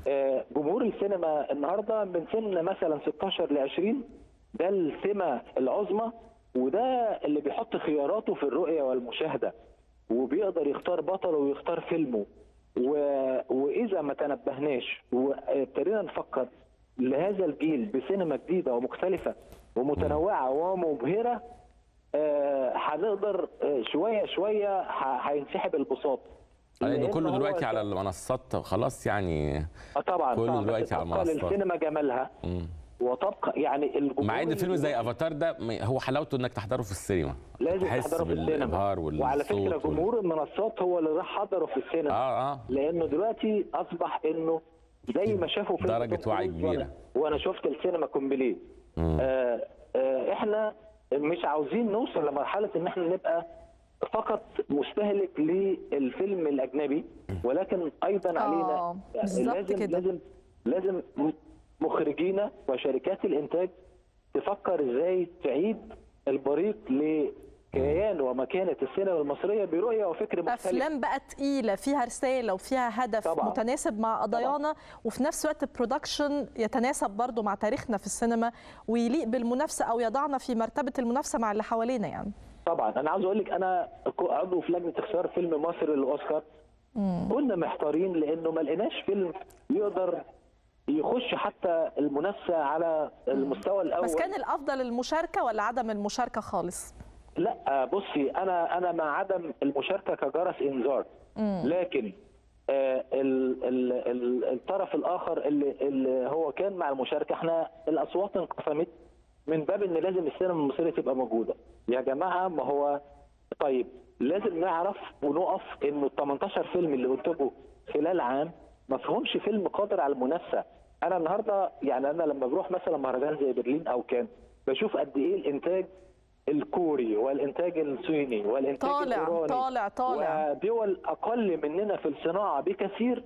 Speaker 13: آه، جمهور السينما النهارده من سن مثلا 16 ل 20 ده السمة العظمى وده اللي بيحط خياراته في الرؤية والمشاهدة. وبيقدر يختار بطله ويختار فيلمه. و... وإذا ما تنبهناش وابتدينا نفكر لهذا الجيل بسينما جديدة ومختلفة ومتنوعة ومبهرة آه، هنقدر آه، شوية شوية هينسحب البساط.
Speaker 2: لأنه
Speaker 13: لأن
Speaker 2: كله دلوقتي على المنصات خلاص يعني
Speaker 13: آه طبعا
Speaker 2: كله
Speaker 13: طبعا
Speaker 2: دلوقتي على المنصات.
Speaker 13: للسينما جمالها.
Speaker 2: مم.
Speaker 13: وتبقى يعني الجمهور
Speaker 2: مع إن فيلم زي أفاتار ده هو حلاوته إنك تحضره في السينما.
Speaker 13: لازم تحضره في السينما. وعلى فكرة
Speaker 2: وال-
Speaker 13: جمهور المنصات هو اللي راح حضره في السينما.
Speaker 2: آه آه.
Speaker 13: لأنه دلوقتي أصبح إنه زي ما شافوا
Speaker 2: درجة
Speaker 13: توم
Speaker 2: وعي.
Speaker 13: وأنا- وأنا شفت السينما كومبليه. آه آه إحنا مش عاوزين نوصل لمرحلة إن إحنا نبقى فقط مستهلك للفيلم الأجنبي ولكن أيضا
Speaker 1: آه،
Speaker 13: علينا لازم
Speaker 1: كده.
Speaker 13: لازم لازم مخرجينا وشركات الإنتاج تفكر إزاي تعيد البريق لكيان ومكانة السينما المصرية برؤيه وفكر مختلف.
Speaker 1: أفلام بقى تقيلة فيها رسالة وفيها هدف
Speaker 13: طبعاً.
Speaker 1: متناسب مع قضايانا وفي نفس الوقت البرودكشن يتناسب برضه مع تاريخنا في السينما ويليق بالمنافسة أو يضعنا في مرتبة المنافسة مع اللي حوالينا يعني.
Speaker 13: طبعا. أنا عاوز أقول لك أنا عضو في لجنة اختيار فيلم مصر للأوسكار. كنا محتارين لأنه ما لقيناش فيلم يقدر يخش حتى المنافسة على المستوى الأول
Speaker 1: بس كان الأفضل المشاركة ولا عدم المشاركة خالص؟
Speaker 13: لا بصي أنا أنا مع عدم المشاركة كجرس إنذار. لكن آه، ال- ال- ال- الطرف الآخر اللي, اللي هو كان مع المشاركة إحنا الأصوات انقسمت من باب إن لازم السينما المصرية تبقى موجودة. يا جماعة ما هو طيب لازم نعرف ونقف إنه ال 18 فيلم اللي انتجوا خلال عام ما فيهمش فيلم قادر على المنافسة. أنا النهارده يعني أنا لما بروح مثلا مهرجان زي برلين أو كان بشوف قد إيه الإنتاج الكوري والإنتاج الصيني والإنتاج
Speaker 1: طالع
Speaker 13: الإيراني
Speaker 1: طالع طالع.
Speaker 13: ودول أقل مننا في الصناعة بكثير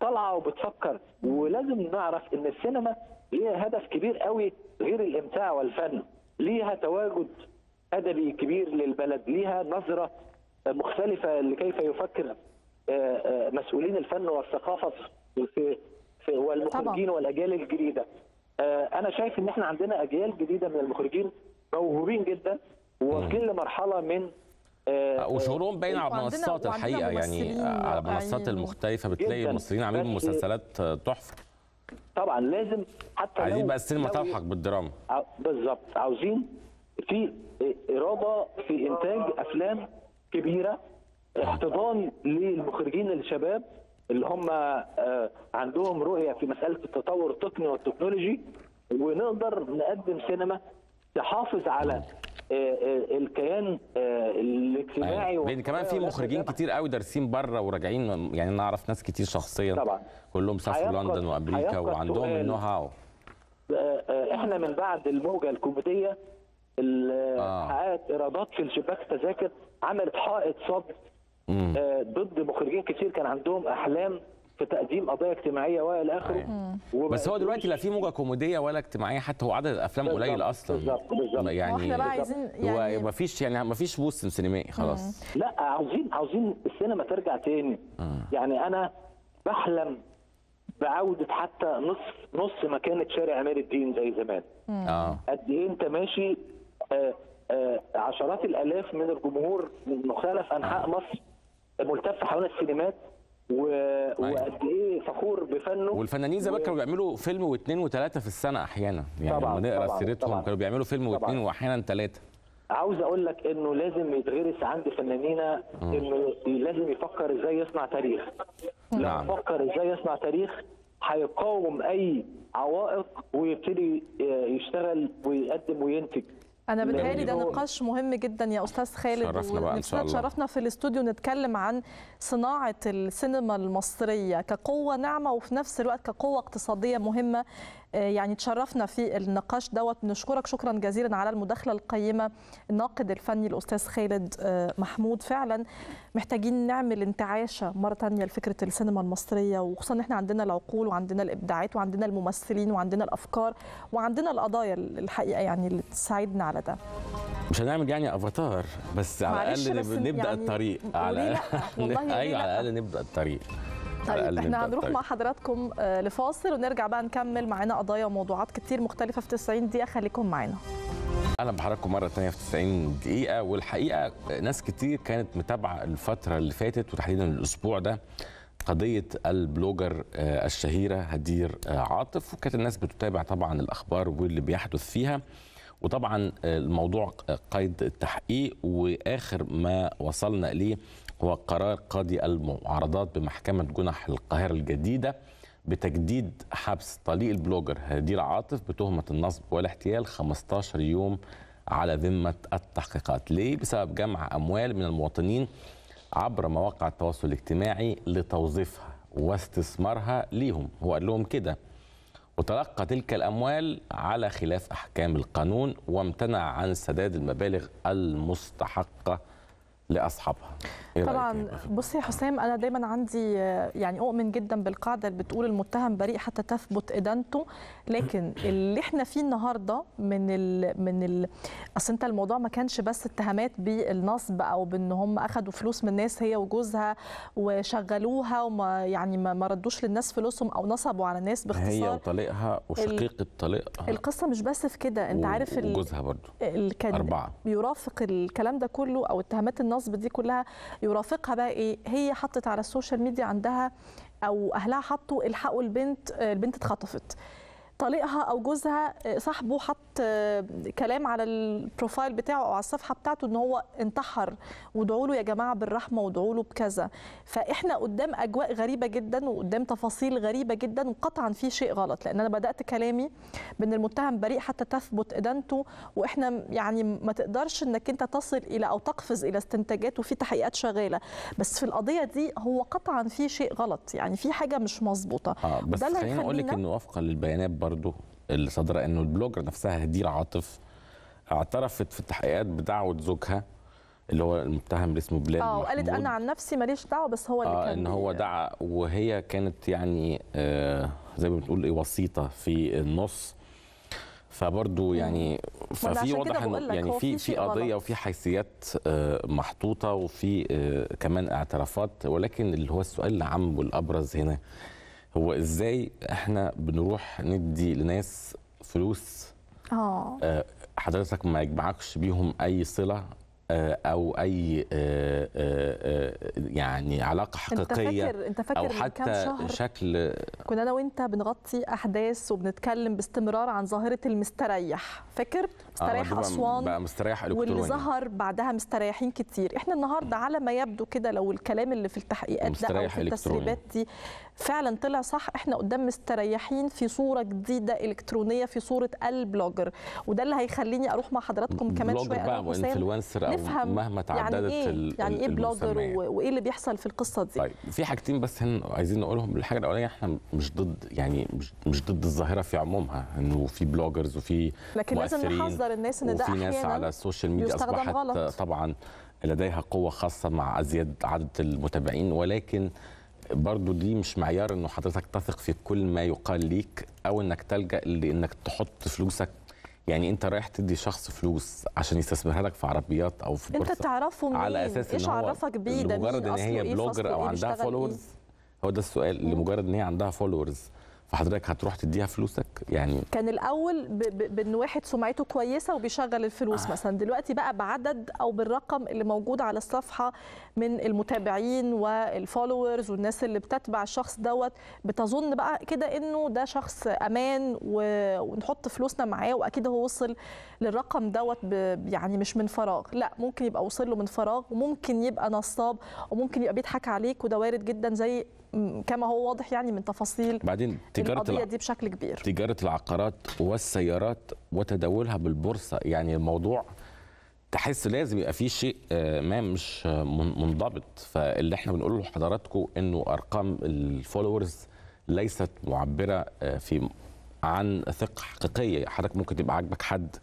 Speaker 13: طالعه وبتفكر. ولازم نعرف إن السينما ليها هدف كبير قوي غير الإمتاع والفن. ليها تواجد أدبي كبير للبلد. ليها نظرة مختلفة لكيف يفكر آه، آه، مسؤولين الفن والثقافة في والمخرجين والأجيال الجديدة. آه، أنا شايف إن إحنا عندنا أجيال جديدة من المخرجين. موهوبين جدا وواصلين لمرحلة من آه،
Speaker 2: وشغلهم باين على المنصات الحقيقة يعني
Speaker 1: ممثلين
Speaker 2: على المنصات
Speaker 1: رائعين.
Speaker 2: المختلفة بتلاقي. المصريين عاملين مسلسلات تحفة.
Speaker 13: طبعا لازم حتى
Speaker 2: عايزين بقى السينما تلحق بالدراما.
Speaker 13: بالظبط. عاوزين في إرادة في إنتاج أفلام كبيرة احتضان للمخرجين الشباب اللي هم آه، عندهم رؤية في مسألة التطور التقني والتكنولوجي ونقدر نقدم سينما تحافظ على آه، آه، الكيان آه، الاجتماعي
Speaker 2: لأن كمان في مخرجين. كتير قوي دارسين بره وراجعين يعني أنا اعرف ناس كتير شخصيا
Speaker 13: طبعا.
Speaker 2: كلهم سافروا لندن
Speaker 13: وأمريكا
Speaker 2: وعندهم. النو هاو
Speaker 13: إحنا من بعد الموجة الكوميدية اللي. حققت إيرادات في الشباك التذاكر عملت حائط صد ضد مخرجين كتير كان عندهم أحلام في تقديم قضايا اجتماعية وإلى آخره.
Speaker 2: بس هو دلوقتي لا في موجة كوميدية ولا اجتماعية حتى هو عدد
Speaker 13: الأفلام
Speaker 2: قليل أصلا.
Speaker 13: بالظبط، بالظبط.
Speaker 2: يعني
Speaker 1: وإحنا بقى عايزين يعني
Speaker 2: ما فيش يعني ما فيش موسم سينمائي خلاص.
Speaker 13: لا عاوزين عاوزين السينما ترجع تاني. يعني أنا بحلم بعودة حتى نص نص مكانة شارع عماد الدين زي زمان.
Speaker 2: آه.
Speaker 13: قد إيه أنت ماشي آه، آه، عشرات الآلاف من الجمهور من مختلف أنحاء مصر ملتف حول السينمات. و- وقد إيه فخور بفنه.
Speaker 2: والفنانين زمان كانوا بيعملوا فيلم واثنين وثلاثه في السنة أحيانا. يعني
Speaker 13: طبعاً،
Speaker 2: لما
Speaker 13: نقرأ
Speaker 2: سيرتهم. كانوا بيعملوا فيلم. واثنين وأحيانا ثلاثة
Speaker 13: عاوز أقول لك إنه لازم يتغرس عند فنانينا إنه لازم يفكر إزاي يصنع تاريخ.
Speaker 2: نعم.
Speaker 13: يفكر إزاي يصنع تاريخ هيقاوم أي عوائق ويبتدي يشتغل ويقدم وينتج.
Speaker 1: أنا بتهيألي ده
Speaker 13: لأنه-
Speaker 1: نقاش مهم جدا يا أستاذ خالد
Speaker 2: شرفنا بقى شاء الله.
Speaker 1: تشرفنا في الاستوديو نتكلم عن صناعة السينما المصرية كقوة ناعمة وفي نفس الوقت كقوة اقتصادية مهمة يعني تشرفنا في النقاش دوت. نشكرك شكرا جزيلا على المداخلة القيمة. الناقد الفني الأستاذ خالد آه، محمود. فعلا محتاجين نعمل انتعاشه مرة ثانية لفكرة السينما المصرية وخصوصا إن إحنا عندنا العقول وعندنا الإبداعات وعندنا الممثلين وعندنا الأفكار وعندنا القضايا الحقيقة يعني اللي تساعدنا على ده.
Speaker 2: مش هنعمل يعني أفاتار بس على
Speaker 1: الأقل
Speaker 2: نبدأ
Speaker 1: يعني
Speaker 2: الطريق. على؟
Speaker 1: والله
Speaker 2: أيوه على؟ الأقل نبدأ الطريق.
Speaker 1: طيب
Speaker 2: إحنا
Speaker 1: هنروح
Speaker 2: الطريق.
Speaker 1: مع حضراتكم آه، لفاصل ونرجع بقى نكمل معانا قضايا وموضوعات كتير مختلفة في 90 دقيقة. خليكم معانا.
Speaker 2: أهلا بحضراتكم مرة ثانية في 90 دقيقة. والحقيقة ناس كتير كانت متابعة الفترة اللي فاتت وتحديدا الأسبوع ده قضية البلوجر آه، الشهيرة هدير آه، عاطف. وكانت الناس بتتابع طبعا الأخبار واللي بيحدث فيها. وطبعا الموضوع قيد التحقيق. وآخر ما وصلنا إليه هو قرار قاضي المعارضات بمحكمة جنح القاهرة الجديدة بتجديد حبس طليق البلوجر هدير عاطف بتهمة النصب والاحتيال 15 يوم على ذمة التحقيقات. ليه؟ بسبب جمع أموال من المواطنين عبر مواقع التواصل الاجتماعي لتوظيفها واستثمارها ليهم. هو قال لهم كده وتلقى تلك الأموال على خلاف أحكام القانون وامتنع عن سداد المبالغ المستحقة لأصحابها. إيه
Speaker 1: طبعا بصي يا حسام أنا دايما عندي يعني أؤمن جدا بالقاعدة اللي بتقول المتهم بريء حتى تثبت إدانته. لكن اللي إحنا فيه النهارده من ال من ال أصل أنت الموضوع ما كانش بس اتهامات بالنصب أو بإن هم اخذوا فلوس من الناس هي وجوزها وشغلوها وما يعني ما ردوش للناس فلوسهم أو نصبوا على الناس
Speaker 2: هي
Speaker 1: باختصار.
Speaker 2: وطليقها وشقيقة طليقها
Speaker 1: القصة مش بس في كده.
Speaker 2: أنت
Speaker 1: عارف
Speaker 2: وجوزها
Speaker 1: كان
Speaker 2: أربعة.
Speaker 1: بيرافق الكلام ده كله أو اتهامات النصب دي كلها يرافقها بقى إيه؟ هي حطت على ال social media عندها أو أهلها حطوا إلحقوا البنت البنت اتخطفت. طليقها أو جوزها آه، صاحبه حط آه، كلام على ال profile بتاعه أو على الصفحة بتاعته إن هو انتحر وادعوا له يا جماعة بالرحمة وادعوا له بكذا. فإحنا قدام أجواء غريبة جدا وقدام تفاصيل غريبة جدا وقطعا في شيء غلط لأن أنا بدأت كلامي بإن المتهم بريء حتى تثبت إدانته وإحنا يعني ما تقدرش إنك أنت تصل إلى أو تقفز إلى استنتاجات وفي تحقيقات شغالة. بس في القضية دي هو قطعا في شيء غلط يعني في حاجة مش مظبوطة.
Speaker 2: آه بس خليني أقول لك إنه وفقا للبيانات برضو اللي صادره إنه البلوجر نفسها هدير عاطف اعترفت في التحقيقات بدعوه زوجها اللي هو المتهم اللي اسمه بلال
Speaker 1: آه وقالت. أنا عن نفسي ماليش دعوة بس هو اللي
Speaker 2: آه
Speaker 1: كان إن
Speaker 2: هو دعا وهي كانت يعني آه زي ما بنقول إيه وسيطة في النص فبرضه يعني ففي واضح انه
Speaker 1: لك
Speaker 2: يعني في
Speaker 1: في قضية.
Speaker 2: وفي حيثيات آه محطوطة وفي آه كمان اعترافات ولكن اللي هو السؤال العام والأبرز هنا هو إزاي إحنا بنروح ندي لناس فلوس؟
Speaker 1: آه.
Speaker 2: آه، حضرتك ما يجمعكش بيهم أي صلة؟ أو أي آه، آه، آه، يعني علاقة
Speaker 1: أنت
Speaker 2: حقيقية
Speaker 1: فاكر أنت فاكر أو كام
Speaker 2: حتى
Speaker 1: شهر
Speaker 2: شكل
Speaker 1: كنا أنا وأنت بنغطي أحداث وبنتكلم باستمرار عن ظاهرة المستريح فاكر؟ مستريح
Speaker 2: آه،
Speaker 1: أسوان
Speaker 2: بقى مستريح
Speaker 1: واللي ظهر بعدها مستريحين كتير. إحنا النهارده على ما يبدو كده لو الكلام اللي في التحقيقات ده
Speaker 2: أو
Speaker 1: في. التسريبات دي فعلا طلع صح إحنا قدام مستريحين في صورة جديدة إلكترونية في صورة ال blogger وده اللي هيخليني أروح مع حضراتكم كمان شوية
Speaker 2: بقى و influencer
Speaker 1: نفهم
Speaker 2: مهما تعددت
Speaker 1: يعني
Speaker 2: إيه؟
Speaker 1: يعني
Speaker 2: إيه
Speaker 1: blogger وإيه اللي بيحصل في القصة دي؟
Speaker 2: طيب في حاجتين بس هنا عايزين نقولهم. الحاجة الأولانية إحنا مش ضد يعني مش, مش ضد الظاهرة في عمومها إنه في bloggers وفي
Speaker 1: لكن لازم نحذر الناس إن ده
Speaker 2: وفي ناس
Speaker 1: أحيانا
Speaker 2: على ال social
Speaker 1: media
Speaker 2: أصبحت
Speaker 1: غلط.
Speaker 2: طبعا لديها قوة خاصة مع أزيد عدد المتابعين. ولكن برضو دي مش معيار إنه حضرتك تثق في كل ما يقال ليك أو إنك تلجأ لإنك تحط فلوسك يعني انت رايح تدي شخص فلوس عشان يستثمرها لك في عربيات أو في
Speaker 1: انت
Speaker 2: بورصة.
Speaker 1: تعرفه منين
Speaker 2: على أساس إيش
Speaker 1: عرفك بيه؟ ده
Speaker 2: لمجرد
Speaker 1: مين؟ إن
Speaker 2: هي
Speaker 1: إيه، blogger
Speaker 2: أو
Speaker 1: إيه،
Speaker 2: عندها
Speaker 1: بيشتغل إيه؟
Speaker 2: followers هو ده السؤال لمجرد إن هي عندها followers فحضرتك هتروح تديها فلوسك؟ يعني
Speaker 1: كان الأول ب- ب- بإن واحد سمعته كويسة وبيشغل الفلوس مثلا. دلوقتي بقى بعدد أو بالرقم اللي موجود على الصفحة من المتابعين وال followers والناس اللي بتتبع الشخص دوت بتظن بقى كده إنه ده شخص أمان و- ونحط فلوسنا معاه وأكيد هو وصل للرقم دوت ب- يعني مش من فراغ. لا ممكن يبقى وصل له من فراغ وممكن يبقى نصاب وممكن يبقى بيضحك عليك وده وارد جدا زي كما هو واضح يعني من تفاصيل
Speaker 2: بعدين تجارة
Speaker 1: القضية
Speaker 2: الع...
Speaker 1: دي بشكل كبير.
Speaker 2: تجارة العقارات والسيارات وتداولها بالبورصة يعني الموضوع تحس لازم يبقى في شيء آه، ما مش آه، من- منضبط. فاللي إحنا بنقوله لحضراتكم إنه أرقام الفولورز ليست معبرة آه، في عن ثقة حقيقية. حضرتك ممكن تبقى عاجبك حد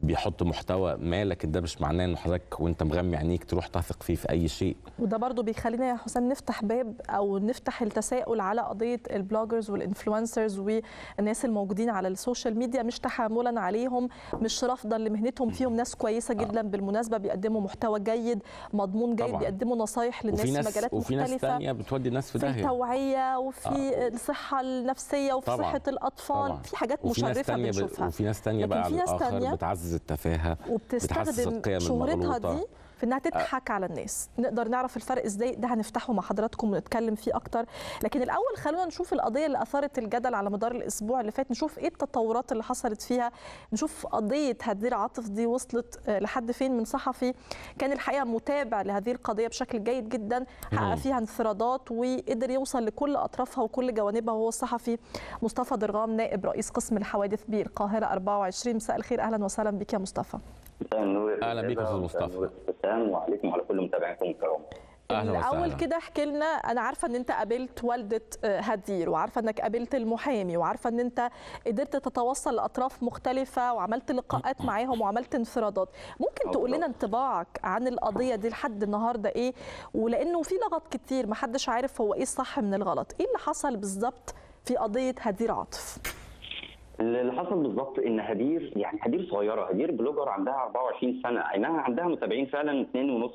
Speaker 2: بيحط محتوى ما لكن ده مش معناه إنه حضرتك وأنت مغمي عينيك تروح تثق فيه في أي شيء
Speaker 1: وده برضو بيخلينا يا حسام نفتح باب أو نفتح التساؤل على قضية ال bloggers وال influencers والناس الموجودين على ال social media مش تحاملا عليهم مش رفضا لمهنتهم فيهم ناس كويسة جدا بالمناسبة بيقدموا محتوى جيد مضمون جيد
Speaker 2: طبعاً.
Speaker 1: بيقدموا نصايح للناس في
Speaker 2: ناس
Speaker 1: مجالات
Speaker 2: وفي ناس
Speaker 1: مختلفة
Speaker 2: ثانية بتودي الناس في
Speaker 1: في
Speaker 2: داهية
Speaker 1: التوعية وفي
Speaker 2: آه.
Speaker 1: الصحة النفسية وفي
Speaker 2: طبعاً.
Speaker 1: صحة الأطفال
Speaker 2: طبعاً.
Speaker 1: في حاجات
Speaker 2: ناس مشرفة
Speaker 1: بنشوفها
Speaker 2: وفي ناس تانية
Speaker 1: لكن
Speaker 2: بقى
Speaker 1: في ناس تانية
Speaker 2: بتعزز التفاهة بتحسس
Speaker 1: وبتستخدم شهرتها دي في إنها تضحك على الناس. نقدر نعرف الفرق إزاي ده هنفتحه مع حضراتكم ونتكلم فيه أكتر. لكن الأول خلونا نشوف القضية اللي أثارت الجدل على مدار الأسبوع اللي فات. نشوف إيه التطورات اللي حصلت فيها. نشوف قضية هدير عاطف دي وصلت آه، لحد فين من صحفي. كان الحقيقة متابع لهذه القضية بشكل جيد جدا. حقق. فيها انفرادات وقدر يوصل لكل أطرافها وكل جوانبها. وهو الصحفي مصطفى درغام نائب رئيس قسم الحوادث بالقاهره 24 مساء الخير. أهلا وسهلا بك يا مصطفى.
Speaker 2: أهلا بيك يا
Speaker 14: أستاذ
Speaker 2: مصطفى.
Speaker 14: وعليكم وعلى كل متابعينكم الكرام.
Speaker 1: أهلا
Speaker 2: الأول
Speaker 1: كده احكي لنا أنا عارفة إن أنت قابلت والدة آه، هدير وعارفة إنك قابلت المحامي وعارفة إن أنت قدرت تتوصل لأطراف مختلفة وعملت لقاءات معاهم وعملت انفرادات. ممكن تقول لنا انطباعك عن القضية دي لحد النهارده إيه؟ ولأنه في لغط كتير محدش عارف هو إيه الصح من الغلط. إيه اللي حصل بالظبط في قضية هدير عاطف؟
Speaker 14: اللي حصل بالظبط إن هدير يعني هدير صغيرة هدير blogger عندها 24 سنة اي نعم عندها متابعين فعلا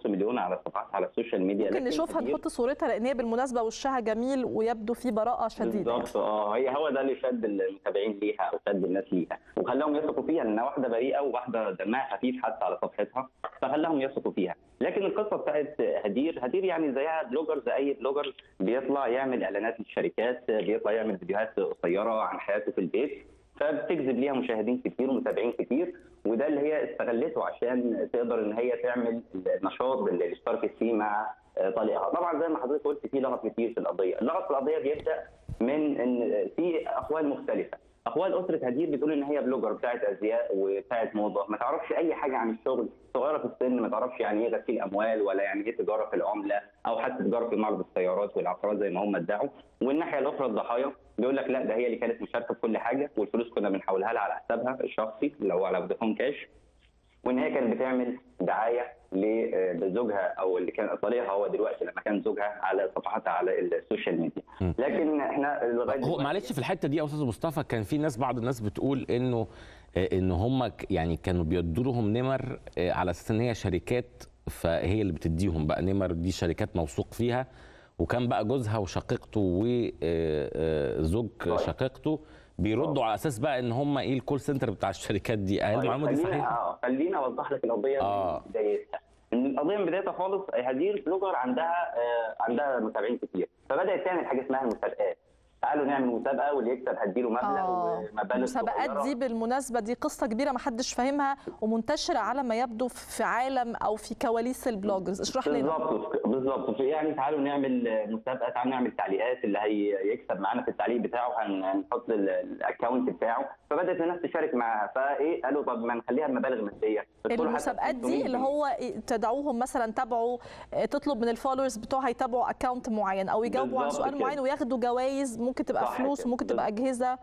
Speaker 14: 2.5 مليون على الصفحات على ال social media.
Speaker 1: ممكن
Speaker 14: لكن
Speaker 1: نشوفها نحط صورتها لأن هي بالمناسبة وشها جميل ويبدو فيه براءة شديدة.
Speaker 14: بالظبط آه هي هو ده اللي شد المتابعين ليها أو شد الناس ليها. وخلاهم يثقوا فيها لأنها واحدة بريئة وواحدة دمها خفيف حتى على صفحتها فخلاهم يثقوا فيها. لكن القصة بتاعت هدير هدير يعني زيها blogger زي أي blogger بيطلع يعمل إعلانات للشركات بيطلع يعمل فيديوهات قصيرة عن حياته في البيت. فبتجذب ليها مشاهدين كتير ومتابعين كتير وده اللي هي استغلته عشان تقدر إن هي تعمل النشاط اللي اشتركت فيه مع طليقها. طبعا زي ما حضرتك قلت في لغط كتير في القضية. اللغط في القضية بيبدأ من إن في أقوال مختلفة. أقوال أسرة هدير بتقول إن هي بلوجر بتاعت أزياء وبتاعت موضه ما تعرفش أي حاجة عن الشغل. صغيرة في السن ما تعرفش يعني إيه غسيل أموال ولا يعني إيه تجارة في العملة أو حتى تجارة في معرض السيارات والعقارات زي ما هم ادعوا. والناحية الأخرى الضحايا بيقول لك لا ده هي اللي كانت مشاركة في كل حاجة والفلوس كنا بنحولها لها على حسابها الشخصي اللي هو على Vodafone Cash. وان هي كانت بتعمل دعاية لزوجها أو اللي كان طليقها هو دلوقتي لما كان زوجها على صفحاتها على ال social media. لكن إحنا لغاية
Speaker 2: هو معلش في الحتة دي يا أستاذ مصطفى كان في ناس بعض الناس بتقول إنه آه، إن هم يعني كانوا بيدوا لهم نمر آه، على أساس إن هي شركات فهي اللي بتديهم بقى نمر دي شركات موثوق فيها وكان بقى جوزها وشقيقته وزوج شقيقته بيردوا على أساس بقى إن هم إيه ال call center بتاع الشركات دي هل
Speaker 14: طيب
Speaker 2: المعلومة دي صحيحة؟
Speaker 14: آه خليني أوضح لك القضية
Speaker 2: آه.
Speaker 14: من بدايتها القضية من بدايتها خالص هدير blogger عندها آه عندها متابعين كتير فبدأت تعمل حاجة اسمها المسابقات تعالوا نعمل مسابقة واللي يكسب هديله مبلغ
Speaker 1: آه.
Speaker 14: ومبالغ
Speaker 1: المسابقات. دي بالمناسبة دي قصة كبيرة ما حدش فاهمها ومنتشرة على ما يبدو في عالم أو في كواليس ال bloggers اشرح لنا
Speaker 14: بالظبط بالظبط. يعني تعالوا نعمل مسابقة تعالوا نعمل تعليقات اللي هيكسب معانا في التعليق بتاعه هن- هنحط ال- ال account بتاعه. فبدأت الناس تشارك معاها. فإيه؟ قالوا طب ما نخليها بمبالغ ماديه
Speaker 1: المسابقات دي
Speaker 14: 500
Speaker 1: اللي. هو تدعوهم مثلا تابعوا تطلب من ال followers بتوعها يتابعوا account معين أو يجاوبوا عن سؤال
Speaker 14: كده.
Speaker 1: معين وياخدوا جوائز ممكن تبقى فلوس. وممكن تبقى أجهزة.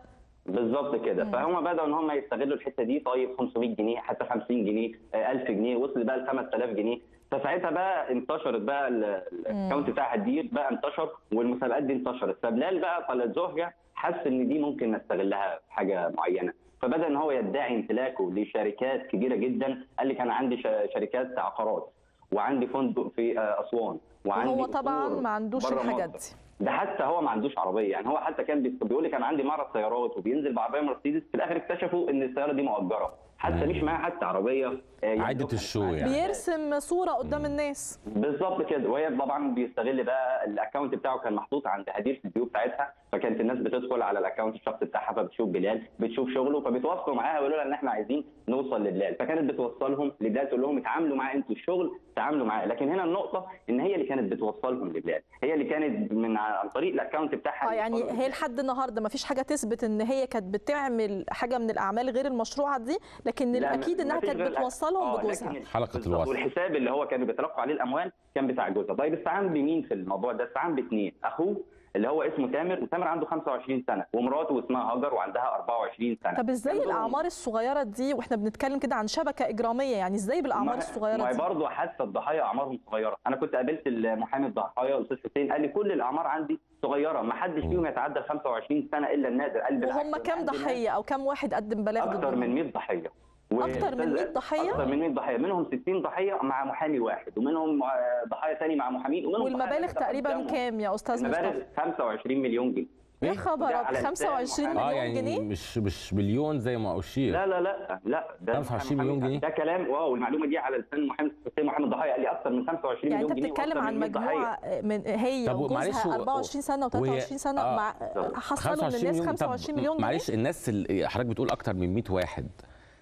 Speaker 14: بالظبط كده. فهم بدأوا إن هم يستغلوا الحتة دي. طيب 500 جنيه حتى 50 جنيه آه، 1000 جنيه وصل بقى ل 5000 جنيه. فساعتها بقى انتشرت بقى ال- ال account بتاع هدير بقى انتشر والمسابقات دي انتشرت. فبلال بقى طلع زوجها حس إن دي ممكن نستغلها في حاجة معينة. فبدأ إن هو يدعي امتلاكه لشركات كبيرة جدا. قال لك أنا عندي ش- شركات عقارات وعندي فندق في آه، أسوان وعندي
Speaker 1: وهو طبعا ما عندوش الحاجات. دي.
Speaker 14: ده حتى هو ما عندوش عربية. يعني هو حتى كان بي- بيقول لي كان عندي معرض سيارات وبينزل بعربية مرسيدس. في الآخر اكتشفوا إن السيارة دي مؤجرة. حتى مش معاه حتى عربية. آه،
Speaker 2: عادة ال show يعني.
Speaker 1: بيرسم صورة قدام الناس.
Speaker 14: بالظبط كده. وهي طبعا بيستغل بقى ال account بتاعه كان محطوط عند هدير في ال view بتاعتها فكانت الناس بتدخل على ال account الشخصي بتاعها فبتشوف بلال بتشوف شغله فبيتواصلوا معاها ويقولوا لها إن إحنا عايزين نوصل لبلال. فكانت بتوصلهم لبلال تقول لهم اتعاملوا معاه أنتوا الشغل تعاملوا معاه. لكن هنا النقطة إن هي اللي كانت بتوصلهم لبلال. هي اللي كانت من عن طريق ال account بتاعها
Speaker 1: آه يعني هي لحد النهارده ما فيش حاجة تثبت إن هي كانت بتعمل حاجة من الأعمال غير المشروعة دي لكن
Speaker 14: لا،
Speaker 1: الأكيد
Speaker 14: إنها
Speaker 1: كانت
Speaker 14: غير
Speaker 1: بتوصلهم
Speaker 14: آه،
Speaker 1: بجوزها.
Speaker 14: بالظبط.
Speaker 2: الوصل.
Speaker 14: والحساب اللي هو كانوا بيتلقوا عليه الأموال كان بتاع جوزها. طيب استعان بمين في الموضوع ده؟ استعان باثنين أخوه اللي هو اسمه تامر وتامر عنده 25 سنة ومراته اسمها هاجر وعندها 24 سنة.
Speaker 1: طب
Speaker 14: إزاي
Speaker 1: الأعمار الصغيرة دي؟ وإحنا بنتكلم كده عن شبكة إجرامية يعني إزاي بالأعمار
Speaker 14: ما-
Speaker 1: الصغيرة
Speaker 14: ما
Speaker 1: دي؟
Speaker 14: برضه حتى الضحايا أعمارهم صغيرة. أنا كنت قابلت المحامي الضحايا الاستاذ حسين قال لي كل الأعمار عندي صغيرة ما حدش فيهم يتعدى ال 25 سنة إلا النادر قال
Speaker 1: وهم كام
Speaker 14: ناس
Speaker 1: ضحية أو كام واحد قدم بلاغ أكثر
Speaker 14: من 100 ضحية.
Speaker 1: أكتر من 100 ضحية؟
Speaker 14: أكثر من 100 ضحية منهم 60 ضحية مع محامي واحد ومنهم آه، ضحايا ثاني مع محامين ومنهم ضحايا
Speaker 1: والمبالغ تقريبا. كام يا أستاذ
Speaker 14: المبالغ
Speaker 1: مصطفى
Speaker 14: 25 مليون جنيه
Speaker 1: يا خبر
Speaker 14: وده
Speaker 1: أبيض،
Speaker 14: على لسان
Speaker 1: 25
Speaker 14: محامي.
Speaker 2: آه
Speaker 1: مليون
Speaker 2: يعني
Speaker 1: جنيه؟
Speaker 2: مش مش مليون زي ما أشير
Speaker 14: لا لا لا لا ده
Speaker 2: 25 مليون جنيه؟
Speaker 14: ده كلام واو المعلومة دي على لسان محمد حسين محمد الضحايا قال لي أكثر من 25
Speaker 1: يعني
Speaker 14: مليون
Speaker 1: أنت
Speaker 14: جنيه
Speaker 1: بتتكلم
Speaker 14: وأكثر
Speaker 1: عن
Speaker 14: من 100 ضحية.
Speaker 1: مجموعة من هي
Speaker 2: طب معلش
Speaker 1: وجوزها
Speaker 2: و-
Speaker 1: 24 سنة
Speaker 2: وهي-
Speaker 1: و23 سنة
Speaker 2: آه،
Speaker 1: مع حصلوا للناس 25
Speaker 2: طب
Speaker 1: مليون جنيه
Speaker 2: معلش الناس اللي حضرتك بتقول أكتر من 100 واحد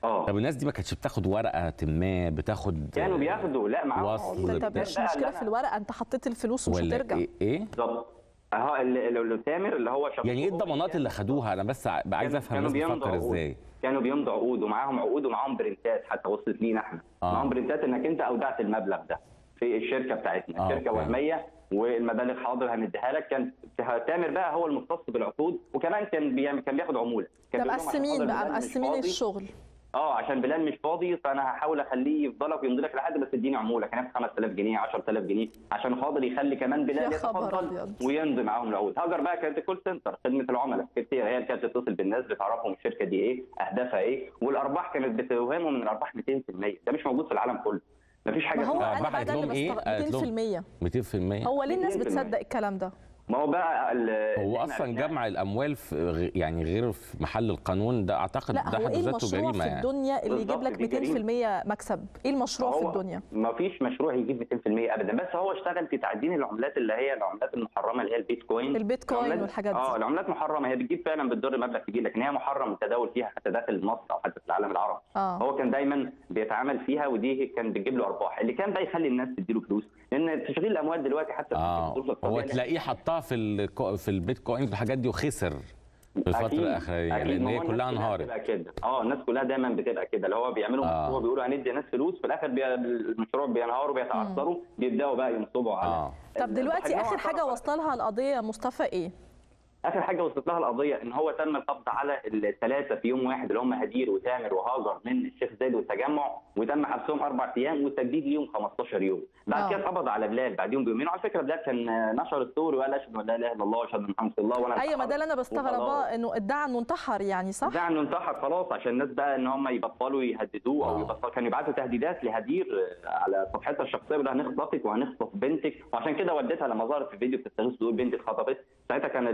Speaker 14: آه.
Speaker 2: طب الناس دي ما كانتش بتاخد ورقة ما بتاخد
Speaker 14: كانوا بياخدوا. لا معاهم
Speaker 2: وصل. بتاع-
Speaker 1: مش مشكلة في الورقة انت حطيت الفلوس ومش هترجع.
Speaker 2: إيه؟ إيه؟
Speaker 14: بالظبط. اللي تامر اللي هو شخص
Speaker 2: يعني إيه الضمانات اللي خدوها؟ أنا بس عايز أفهم
Speaker 14: كانوا
Speaker 2: الناس
Speaker 14: بيمضوا
Speaker 2: بتفكر. إزاي.
Speaker 14: كانوا بيمضوا عقود ومعاهم عقود ومعاهم برنتات حتى وصلت لينا إحنا.
Speaker 2: آه.
Speaker 14: معاهم برنتات إنك أنت أودعت المبلغ ده في الشركة بتاعتنا
Speaker 2: آه،
Speaker 14: الشركة
Speaker 2: okay.
Speaker 14: وهمية والمبالغ حاضر هنديها لك. كان تامر بقى هو المختص بالعقود وكمان كان بيعمل كان بياخد عمولة. كان عشان
Speaker 1: مقسمين بقى مقسمين الشغل.
Speaker 14: آه عشان بلال مش فاضي فأنا هحاول أخليه يفضلك ويمضي لك لحد بس اديني عمولة. كان 5000 جنيه 10000 جنيه عشان خاطر يخلي كمان بلال يتفضل. ويمضي معاهم العقود. هاجر بقى كانت كول سنتر خدمة العملاء. كتير هي اللي كانت بتتصل بالناس بتعرفهم الشركة دي إيه أهدافها إيه والأرباح كانت بتوهمهم من الأرباح 200% ده مش موجود في العالم كله. مفيش حاجة
Speaker 1: ما هو
Speaker 2: لهم إيه؟ قالت لهم
Speaker 1: 200%
Speaker 2: 200%
Speaker 1: هو ليه الناس
Speaker 14: 200%.
Speaker 1: بتصدق الكلام ده؟
Speaker 14: ما هو بقى ال-
Speaker 2: هو
Speaker 14: أصلا
Speaker 2: جمع الأموال في يعني غير في محل القانون ده
Speaker 1: أعتقد
Speaker 2: ده حد
Speaker 1: إيه
Speaker 2: ذاته
Speaker 1: المشروع
Speaker 2: جريمه
Speaker 1: في
Speaker 2: يعني
Speaker 1: الدنيا اللي يجيب لك
Speaker 14: دي جريمة.
Speaker 1: 200% مكسب؟ إيه المشروع في الدنيا؟
Speaker 14: ما فيش مشروع يجيب 200% ابدا بس هو اشتغل في تعدين العملات اللي هي العملات المحرمة اللي هي البيتكوين.
Speaker 1: البيتكوين
Speaker 14: العملات-
Speaker 1: والحاجات دي.
Speaker 14: آه العملات محرمة هي بتجيب فعلا بتضر مبلغ كبير لكن هي محرم التداول فيها حتى داخل مصر أو حتى في العالم العربي.
Speaker 1: آه.
Speaker 14: هو كان دايما بيتعامل فيها ودي كان بتجيب له أرباح. اللي كان بقى يخلي الناس تديله فلوس لأن تشغيل الأموال دلوقتي حتى في
Speaker 2: آه
Speaker 14: الظروف
Speaker 2: هو تلاقيه حطها في الكو- في البيتكوين والحاجات دي وخسر في
Speaker 14: الفترة.
Speaker 2: الاخرانيه
Speaker 14: أكيد، لأن
Speaker 2: هي كلها انهارت
Speaker 14: آه الناس كلها دايما بتبقى كده اللي هو بيعملوا
Speaker 2: آه.
Speaker 14: مشروع بيقولوا هندي ناس فلوس في الآخر بي... المشروع بينهاروا بيتعثروا بيبدأوا بقى ينصبوا على
Speaker 2: آه
Speaker 1: طب دلوقتي. آخر حاجة وصل لها القضية مصطفى إيه
Speaker 14: آخر حاجة وصلت لها القضية إن هو تم القبض على الثلاثة في يوم واحد اللي هم هدير وتامر وهاجر من الشيخ زايد والتجمع وتم حبسهم أربع أيام والتجديد ليهم 15 يوم. بعد
Speaker 1: آه.
Speaker 14: كده اتقبض على بلال بعديهم بيومين. وعلى فكرة بلال كان نشر الستوري وقال أشهد أن لا إله إلا الله وأشهد أن محمد رسول الله وأنا
Speaker 1: أيوه ما ده اللي أنا بستغرباه إنه ادعى انه انتحر يعني صح؟
Speaker 14: ده انه انتحر خلاص عشان الناس بقى إن هم يبطلوا يهددوه أو
Speaker 2: آه.
Speaker 14: يبطلوا كانوا يبعتوا تهديدات لهدير آه، على صفحتها الشخصية بيقولوا هنخطفك وهنخطف بنتك. وعشان كده والدتها لما ظهرت في الفيديو بتستغيث بنتي اتخطفت ساعتها كان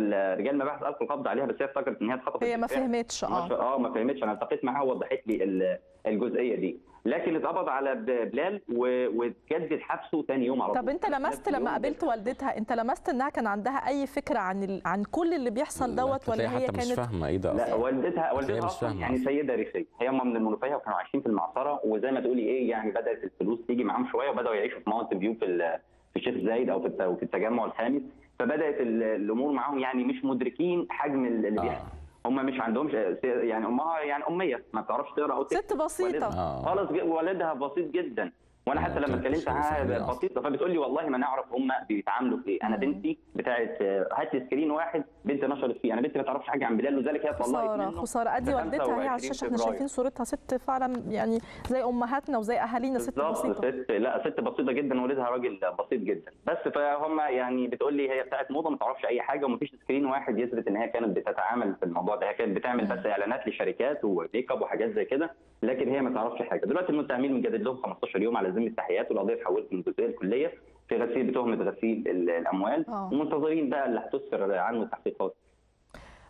Speaker 14: رجال المباحث ألقوا القبض عليها بس هي افتكرت إن هي اتخطفت
Speaker 1: هي ما. فهمتش آه
Speaker 14: آه ما فهمتش أنا التقيت معاها ووضحت لي ال- الجزئية دي لكن اتقبض على بلال واتجدد حبسه ثاني يوم على
Speaker 1: طب. أنت لمست لما قابلت والدتها أنت لمست إنها كان عندها أي فكرة عن ال... عن كل اللي بيحصل دوت ولا هي
Speaker 2: حتى مش
Speaker 1: كانت
Speaker 2: فاهمة إيه ده
Speaker 14: لا. والدتها والدتها
Speaker 2: مش
Speaker 14: أصلا
Speaker 2: فاهمة
Speaker 14: يعني. سيدة ريفية هي هم من المنوفية وكانوا عايشين في المعصرة وزي ما تقولي إيه يعني بدأت الفلوس تيجي معاهم شوية وبدأوا يعيشوا في Mountain View في ال- في الشيخ زايد أو في التجمع الخامس فبدأت ال- الأمور معاهم يعني مش مدركين حجم اللي
Speaker 2: آه.
Speaker 14: بيحصل هم مش عندهمش يعني أمها يعني أمية ما بتعرفش تقرأ أو تكتب
Speaker 1: ست
Speaker 14: بسيطة
Speaker 2: آه.
Speaker 14: خالص والدها بسيط جدا وأنا
Speaker 2: آه،
Speaker 14: حتى لما
Speaker 2: كانت
Speaker 14: اتكلمت معاها. بسيطه فبتقول لي والله ما نعرف هم بيتعاملوا في إيه.
Speaker 1: أنا.
Speaker 14: بنتي بتاعت آه، هات لي screen واحد بنتي نشرت فيه. أنا بنتي ما تعرفش حاجة عن بلال وذلك هي طلقت
Speaker 1: خسارة خسارة.
Speaker 14: أدي
Speaker 1: والدتها هي على
Speaker 14: 25
Speaker 1: الشاشه
Speaker 14: إحنا.
Speaker 1: شايفين صورتها ست فعلا يعني زي أمهاتنا وزي أهالينا ست بسيطة.
Speaker 14: ست لا ست بسيطة جدا والدها راجل بسيط جدا. بس فهم يعني بتقول لي هي بتاعت موضة ما تعرفش أي حاجة ومفيش screen واحد يثبت إن هي كانت بتتعامل في الموضوع ده. هي كانت بتعمل بس إعلانات لشركات و make up وحاجات زي كده لكن هي ما تعرفش حاجة. دلوقتي المتهمين مجدد لهم 15 يوم على ذمه التحقيقات والقضية اتحولت من جزئية الكلية في غسيل بتهمه غسيل ال- الأموال
Speaker 1: آه.
Speaker 14: ومنتظرين بقى اللي هتسفر عنه التحقيقات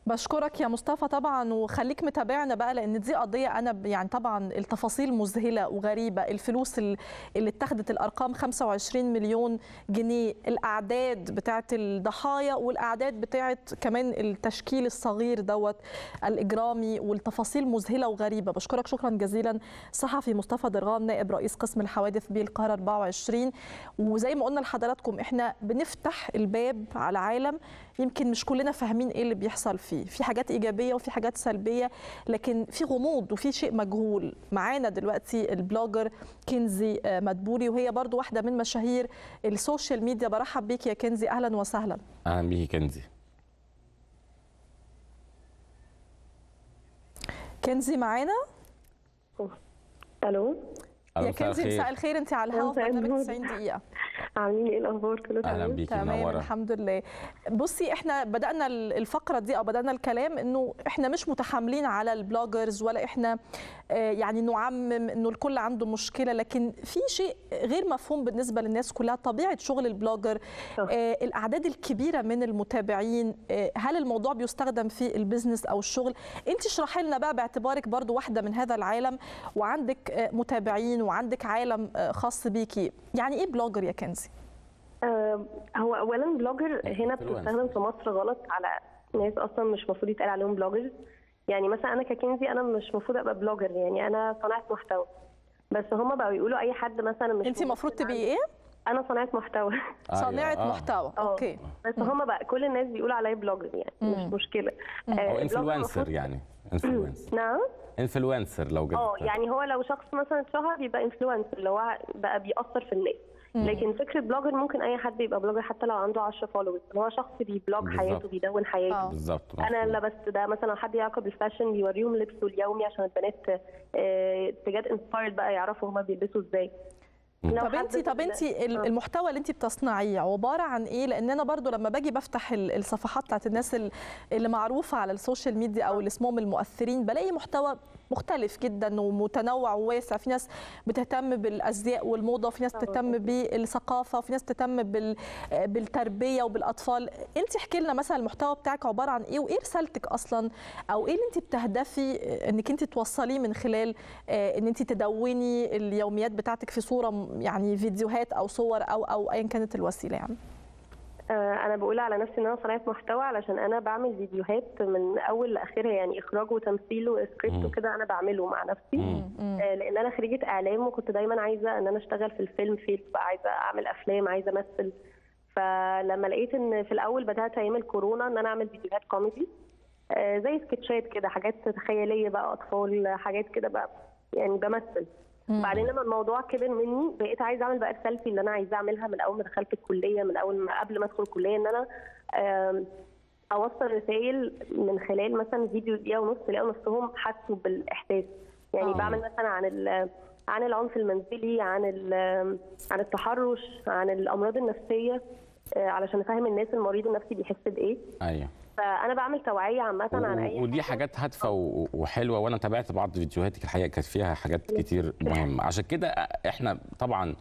Speaker 1: بشكرك يا مصطفى طبعا وخليك متابعنا بقى لأن دي قضية أنا يعني طبعا التفاصيل مذهلة وغريبة. الفلوس ال- اللي اتخذت الأرقام 25 مليون جنيه الأعداد بتاعت الضحايا والأعداد بتاعت كمان التشكيل الصغير دوت الإجرامي والتفاصيل مذهلة وغريبة. بشكرك شكرا جزيلا. صحفي مصطفى درغام نائب رئيس قسم الحوادث بالقاهرة 24 وزي ما قلنا لحضراتكم إحنا بنفتح الباب على عالم يمكن مش كلنا فاهمين إيه اللي بيحصل فيه. في حاجات إيجابية وفي حاجات سلبية لكن في غموض وفي شيء مجهول. معانا دلوقتي ال blogger كنزي آه، مدبولي وهي برضو واحدة من مشاهير ال social media. برحب بيك يا كنزي. أهلا وسهلا.
Speaker 2: أهلا بيكي كنزي.
Speaker 1: كنزي معانا؟
Speaker 15: ألو
Speaker 2: ألو،
Speaker 1: يا كنزي. مساء الخير انت على الهواء برنامج
Speaker 15: النور.
Speaker 1: 90 دقيقة
Speaker 15: عاملين إيه الأخبار كله تمام
Speaker 2: بيكي،
Speaker 1: تمام. الحمد لله بصي إحنا بدأنا الفقرة دي أو بدأنا الكلام إنه إحنا مش متحاملين على ال bloggers ولا إحنا آه، يعني نعمم إنه الكل عنده مشكلة لكن في شيء غير مفهوم بالنسبة للناس كلها طبيعة شغل ال blogger آه، الأعداد الكبيرة من المتابعين آه، هل الموضوع بيستخدم في ال business أو الشغل؟ أنت اشرحي لنا بقى باعتبارك برضو واحدة من هذا العالم وعندك آه، متابعين وعندك عالم آه، خاص بيكي يعني إيه blogger يا كنزي؟
Speaker 15: آه هو اولا blogger هنا
Speaker 1: influencer.
Speaker 15: بتستخدم في مصر غلط على ناس أصلا مش المفروض يتقال عليهم bloggers. يعني مثلا أنا ككنزي أنا مش المفروض أبقى blogger يعني أنا صانعة محتوى. بس هما بقوا يقولوا أي حد مثلا مش
Speaker 1: انت المفروض تبقي إيه؟
Speaker 15: أنا صانعة محتوى.
Speaker 1: صانعه
Speaker 2: آه.
Speaker 1: محتوى okay.
Speaker 15: بس هما بقى كل الناس بيقولوا عليا blogger يعني مش مشكلة.
Speaker 2: أو
Speaker 15: آه،
Speaker 2: influencer
Speaker 15: المفروض-
Speaker 2: يعني influencer
Speaker 15: نعم؟
Speaker 2: influencer لو جد
Speaker 15: آه يعني هو لو شخص مثلا اتشهر يبقى influencer اللي هو بقى بيأثر في الناس. لكن فكرة blogger ممكن أي حد يبقى blogger حتى لو عنده 10 followers هو شخص بي
Speaker 2: blog.
Speaker 15: حياته بيدون حياته.
Speaker 2: بالظبط.
Speaker 15: أنا لبست ده مثلا حد يعرف بال fashion بيوريهم لبسه اليومي عشان البنات آه، get inspired بقى يعرفوا هما بيلبسوا إزاي.
Speaker 1: طب انت طب انت المحتوى اللي انت بتصنعيه عبارة عن إيه؟ لأن أنا برضو لما باجي بفتح ال- الصفحات بتاعت الناس ال- اللي معروفة على السوشيال ميديا أو اللي اسمهم المؤثرين بلاقي محتوى مختلف جدا ومتنوع وواسع. في ناس بتهتم بالأزياء والموضة وفي ناس تهتم بالثقافة وفي ناس تهتم بال- بالتربية وبالأطفال. انت احكي لنا مثلا المحتوى بتاعك عبارة عن إيه وإيه رسالتك أصلا؟ أو إيه اللي انت بتهدفي إنك انت توصليه من خلال آه، إن انت تدوني اليوميات بتاعتك في صورة يعني فيديوهات أو صور أو أو ايا كانت الوسيلة يعني؟
Speaker 15: أنا بقول على نفسي إن أنا صانعة محتوى علشان أنا بعمل فيديوهات من أول لآخرها يعني إخراج وتمثيل وسكريبت وكده أنا بعمله مع نفسي. آه، لأن أنا خريجة إعلام وكنت دايما عايزة إن أنا أشتغل في الفيلم فيلم بقى عايزة أعمل أفلام عايزة أمثل. فلما لقيت إن في الأول بدأت أيام الكورونا إن أنا أعمل فيديوهات كوميدي آه، زي سكتشات كده حاجات خيالية بقى أطفال حاجات كده بقى يعني بمثل. بعدين لما الموضوع كبر مني بقيت عايزة أعمل بقى رسالتي اللي أنا عايزة أعملها من أول ما دخلت الكلية من أول ما قبل ما أدخل الكلية إن أنا أوصل رسائل من خلال مثلا فيديو دقيقة ونص يلاقوا نفسهم حسوا بالإحساس. يعني
Speaker 16: آه.
Speaker 15: بعمل مثلا عن ال- عن العنف المنزلي عن عن التحرش عن الأمراض النفسية آه، علشان أفهم الناس المريض النفسي بيحس بإيه.
Speaker 2: أيوه.
Speaker 15: فأنا بعمل توعية عامة عن أي
Speaker 2: ودي حاجات هادفة وحلوة وأنا تابعت بعض فيديوهاتك الحقيقة كانت فيها حاجات كتير مهمة. عشان كده إحنا طبعا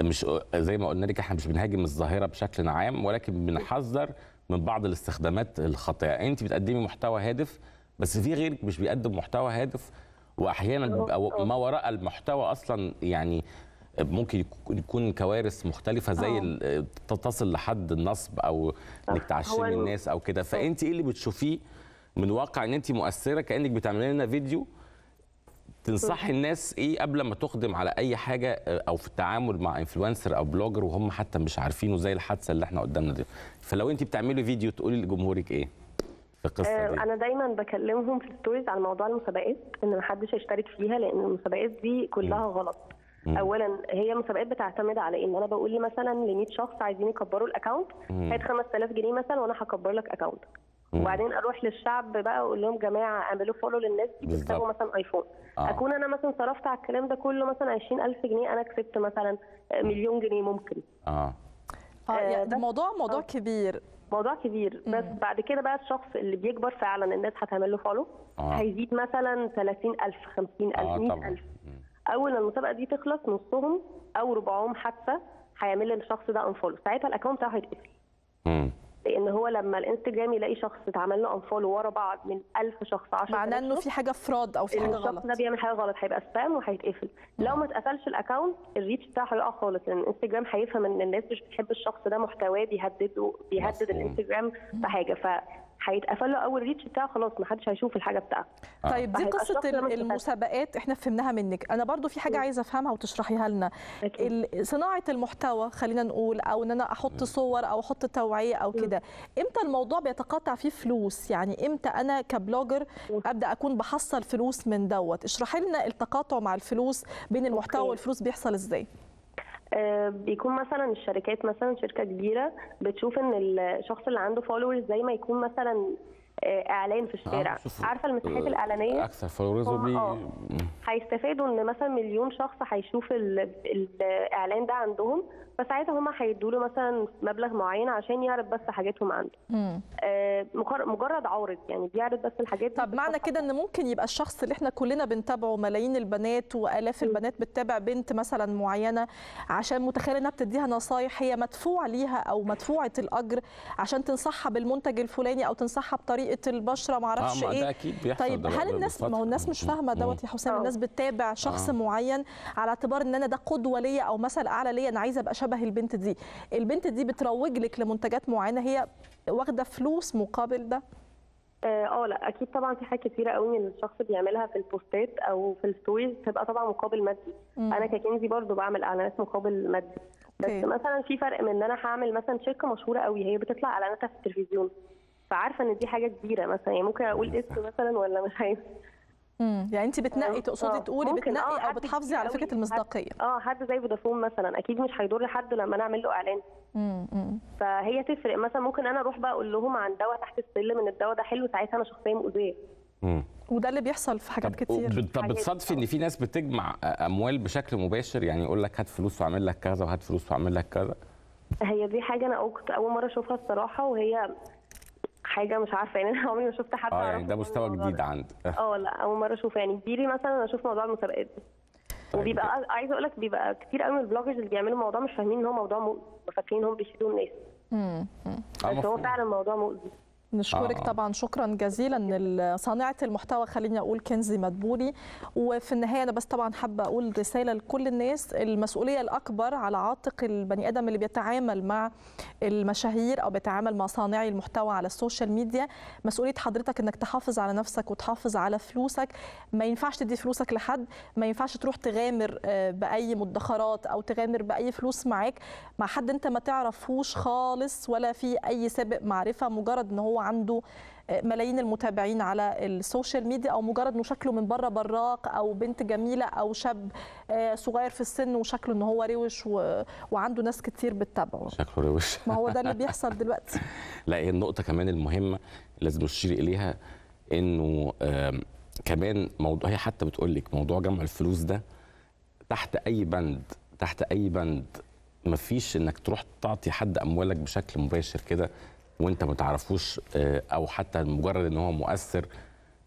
Speaker 2: مش زي ما قلنا لك إحنا مش بنهاجم الظاهرة بشكل عام ولكن بنحذر من بعض الاستخدامات الخاطئة. أنت بتقدمي محتوى هادف بس في غيرك مش بيقدم محتوى هادف واحيانا بيبقى ما وراء المحتوى أصلا يعني ممكن يكون- كوارث مختلفة زي
Speaker 15: آه.
Speaker 2: تصل لحد النصب أو
Speaker 15: إنك
Speaker 2: تعشمي الناس أو كده. فأنت إيه اللي بتشوفيه من واقع إن أنت مؤثرة كأنك بتعملي لنا فيديو تنصحي الناس إيه قبل ما تقدم على أي حاجة آه، أو في التعامل مع influencer أو blogger وهم حتى مش عارفينه زي الحادثة اللي إحنا قدامنا دي. فلو أنت بتعملي فيديو تقولي لجمهورك إيه في القصة دي؟
Speaker 15: آه، أنا دايما بكلمهم في ال stories على موضوع المسابقات إن محدش يشترك فيها لأن المسابقات دي كلها غلط. اولا هي مسابقات بتعتمد على إن أنا بقول لي مثلا ل 100 شخص عايزين يكبروا ال account
Speaker 16: مم.
Speaker 15: هات 5000 جنيه مثلا وأنا هكبر لك account وبعدين أروح للشعب بقى أقول لهم جماعة اعملوا follow للناس دي
Speaker 16: بالظبط.
Speaker 15: تكسبوا مثلا ايفون
Speaker 16: آه.
Speaker 15: أكون أنا مثلا صرفت على الكلام ده كله مثلا 20000 جنيه أنا كسبت مثلا مليون جنيه ممكن.
Speaker 2: آه.
Speaker 1: آه يعني
Speaker 15: آه،
Speaker 1: ده
Speaker 15: بس-
Speaker 1: موضوع موضوع
Speaker 15: آه.
Speaker 1: كبير.
Speaker 15: موضوع كبير. بس بعد كده بقى الشخص اللي بيكبر فعلا الناس هتعمل له follow
Speaker 2: آه.
Speaker 15: هيزيد مثلا 30000 50000
Speaker 2: آه
Speaker 15: 100000
Speaker 2: طبعا.
Speaker 15: أول ما المسابقة دي تخلص نصهم أو ربعهم حتى هيعمل للشخص ده unfollow ساعتها ال account بتاعه هيتقفل. لأن هو لما الإنستجرام يلاقي شخص اتعمل له unfollow ورا بعض من 1000 شخص 10
Speaker 1: معناه إنه في حاجة fraud أو في حاجة
Speaker 15: الشخص
Speaker 1: غلط.
Speaker 15: ده بيعمل حاجة غلط هيبقى spam وهيتقفل. لو ما اتقفلش ال account ال reach بتاعه هيقع خالص لأن الإنستجرام هيفهم إن الناس مش بتحب الشخص ده محتواه بيهدده بيهدد الإنستجرام في حاجة. ف هيتقفل له أول ريتش بتاعه خلاص ما حدش هيشوف الحاجة بتاعته.
Speaker 1: طيب دي
Speaker 15: قصة.
Speaker 1: المسابقات إحنا فهمناها منك. أنا برضو في حاجة عايزة أفهمها وتشرحيها لنا. صناعة المحتوى خلينا نقول أو إن أنا أحط صور أو أحط توعية أو كده إمتى الموضوع بيتقاطع فيه فلوس؟ يعني إمتى أنا كبلوجر أبدأ أكون بحصل فلوس من دوت؟ اشرحي لنا التقاطع مع الفلوس بين المحتوى والفلوس بيحصل إزاي.
Speaker 15: آه، بيكون مثلا الشركات مثلا شركة كبيرة بتشوف إن الشخص اللي عنده followers زي ما يكون مثلا آه، إعلان في الشارع.
Speaker 2: شوف،
Speaker 15: عارفة المساحات
Speaker 2: الإعلانية؟
Speaker 15: أكثر
Speaker 2: followers
Speaker 15: آه. هيستفادوا إن مثلا مليون شخص هيشوف ال- الإعلان ده عندهم. فساعتها هم هيدوا له مثلا مبلغ معين عشان يعرض بس حاجاتهم عنده. آه، مجر- مجرد عارض يعني بيعرض بس الحاجات
Speaker 1: طب معنى كده إن ممكن يبقى الشخص اللي إحنا كلنا بنتابعه ملايين البنات وآلاف البنات بتتابع بنت مثلا معينة عشان متخيلة إنها بتديها نصايح هي مدفوع ليها أو مدفوعة الأجر عشان تنصحها بالمنتج الفلاني أو تنصحها بطريقة البشرة ما أعرفش
Speaker 2: آه، ما ده
Speaker 1: إيه
Speaker 2: أكيد بيحصل
Speaker 1: طيب
Speaker 2: ده
Speaker 1: هل الناس ما هو. الناس مش
Speaker 2: فاهمة.
Speaker 1: دوت يا حسام؟ الناس بتتابع شخص
Speaker 2: آه.
Speaker 1: معين على اعتبار إن أنا ده قدوة ليا أو مثل أعلى ليا أنا عايزة أبقى شبه البنت دي. البنت دي بتروج لك لمنتجات معينة هي واخدة فلوس مقابل ده؟
Speaker 15: آه آه، لا أكيد طبعا في حاجات كتيرة قوي من الشخص بيعملها في البوستات أو في ال stories تبقى طبعا مقابل مادي.
Speaker 1: مم.
Speaker 15: أنا ككنزي برضو بعمل إعلانات مقابل مادي. بس
Speaker 1: أوكي.
Speaker 15: مثلا في فرق من إن أنا هعمل مثلا شركة مشهورة قوي هي بتطلع إعلاناتها في التلفزيون. فعارفة إن دي حاجة كبيرة مثلا يعني ممكن أقول اسم مثلا ولا مش عايزه
Speaker 1: امم يعني انت بتنقي تقصدي
Speaker 15: آه،
Speaker 1: تقولي بتنقي
Speaker 15: آه، أو
Speaker 1: بتحافظي على
Speaker 15: فكرة
Speaker 1: المصداقية.
Speaker 15: آه حد زي فودافون مثلا أكيد مش هيضر حد لما أنا أعمل له إعلان.
Speaker 1: امم
Speaker 15: فهي تفرق. مثلا ممكن أنا أروح بقى أقول لهم عن دواء تحت السلم إن الدواء ده حلو ساعتها أنا شخصيا
Speaker 2: مؤذية.
Speaker 1: وده اللي بيحصل في حاجات كتير.
Speaker 2: بت- طب بتصادفي إن في ناس بتجمع أموال بشكل مباشر يعني يقول لك هات فلوس وأعمل لك كذا وهات فلوس وأعمل لك كذا؟
Speaker 15: هي دي حاجة أنا كنت أول مرة أشوفها الصراحة وهي حاجة مش عارفة يعني أنا عمري ما شفت حد آه
Speaker 2: يعني ده مستوى جديد عند
Speaker 15: آه. لا أول مرة أشوف يعني كبيري مثلا أشوف موضوع المسابقات. ده وبيبقى عايزة أقول لك بيبقى كتير قوي من البلوجرز اللي بيعملوا موضوع مش فاهمين إن هو موضوع مؤذي فاكرين هم بيفيدوا الناس.
Speaker 1: امم
Speaker 15: بس هو فعلا موضوع مؤذي.
Speaker 1: نشكرك
Speaker 2: آه.
Speaker 1: طبعا. شكرا جزيلا صانعة المحتوى. خليني أقول كنزي مدبولي. وفي النهاية أنا بس طبعا حابة أقول رسالة لكل الناس. المسؤولية الأكبر على عاتق البني آدم اللي بيتعامل مع المشاهير أو بيتعامل مع صانعي المحتوى على السوشيال ميديا. مسؤولية حضرتك إنك تحافظ على نفسك وتحافظ على فلوسك. ما ينفعش تدي فلوسك لحد. ما ينفعش تروح تغامر آه، بأي مدخرات أو تغامر بأي فلوس معاك. مع حد أنت ما تعرفوش خالص ولا في أي سابق معرفة. مجرد إن هو عنده ملايين المتابعين على السوشيال ميديا أو مجرد إنه شكله من بره براق أو بنت جميلة أو شاب آه، صغير في السن وشكله إن هو روش و... وعنده ناس كتير بتتابعه.
Speaker 2: شكله روش.
Speaker 1: ما هو ده اللي بيحصل دلوقتي.
Speaker 2: لا هي النقطة كمان المهمة لازم نشير إليها إنه آم، كمان موضوع هي حتى بتقول لك موضوع جمع الفلوس ده تحت أي بند تحت أي بند مفيش إنك تروح تعطي حد أموالك بشكل مباشر كده. وأنت ما تعرفوش آه، أو حتى مجرد إن هو مؤثر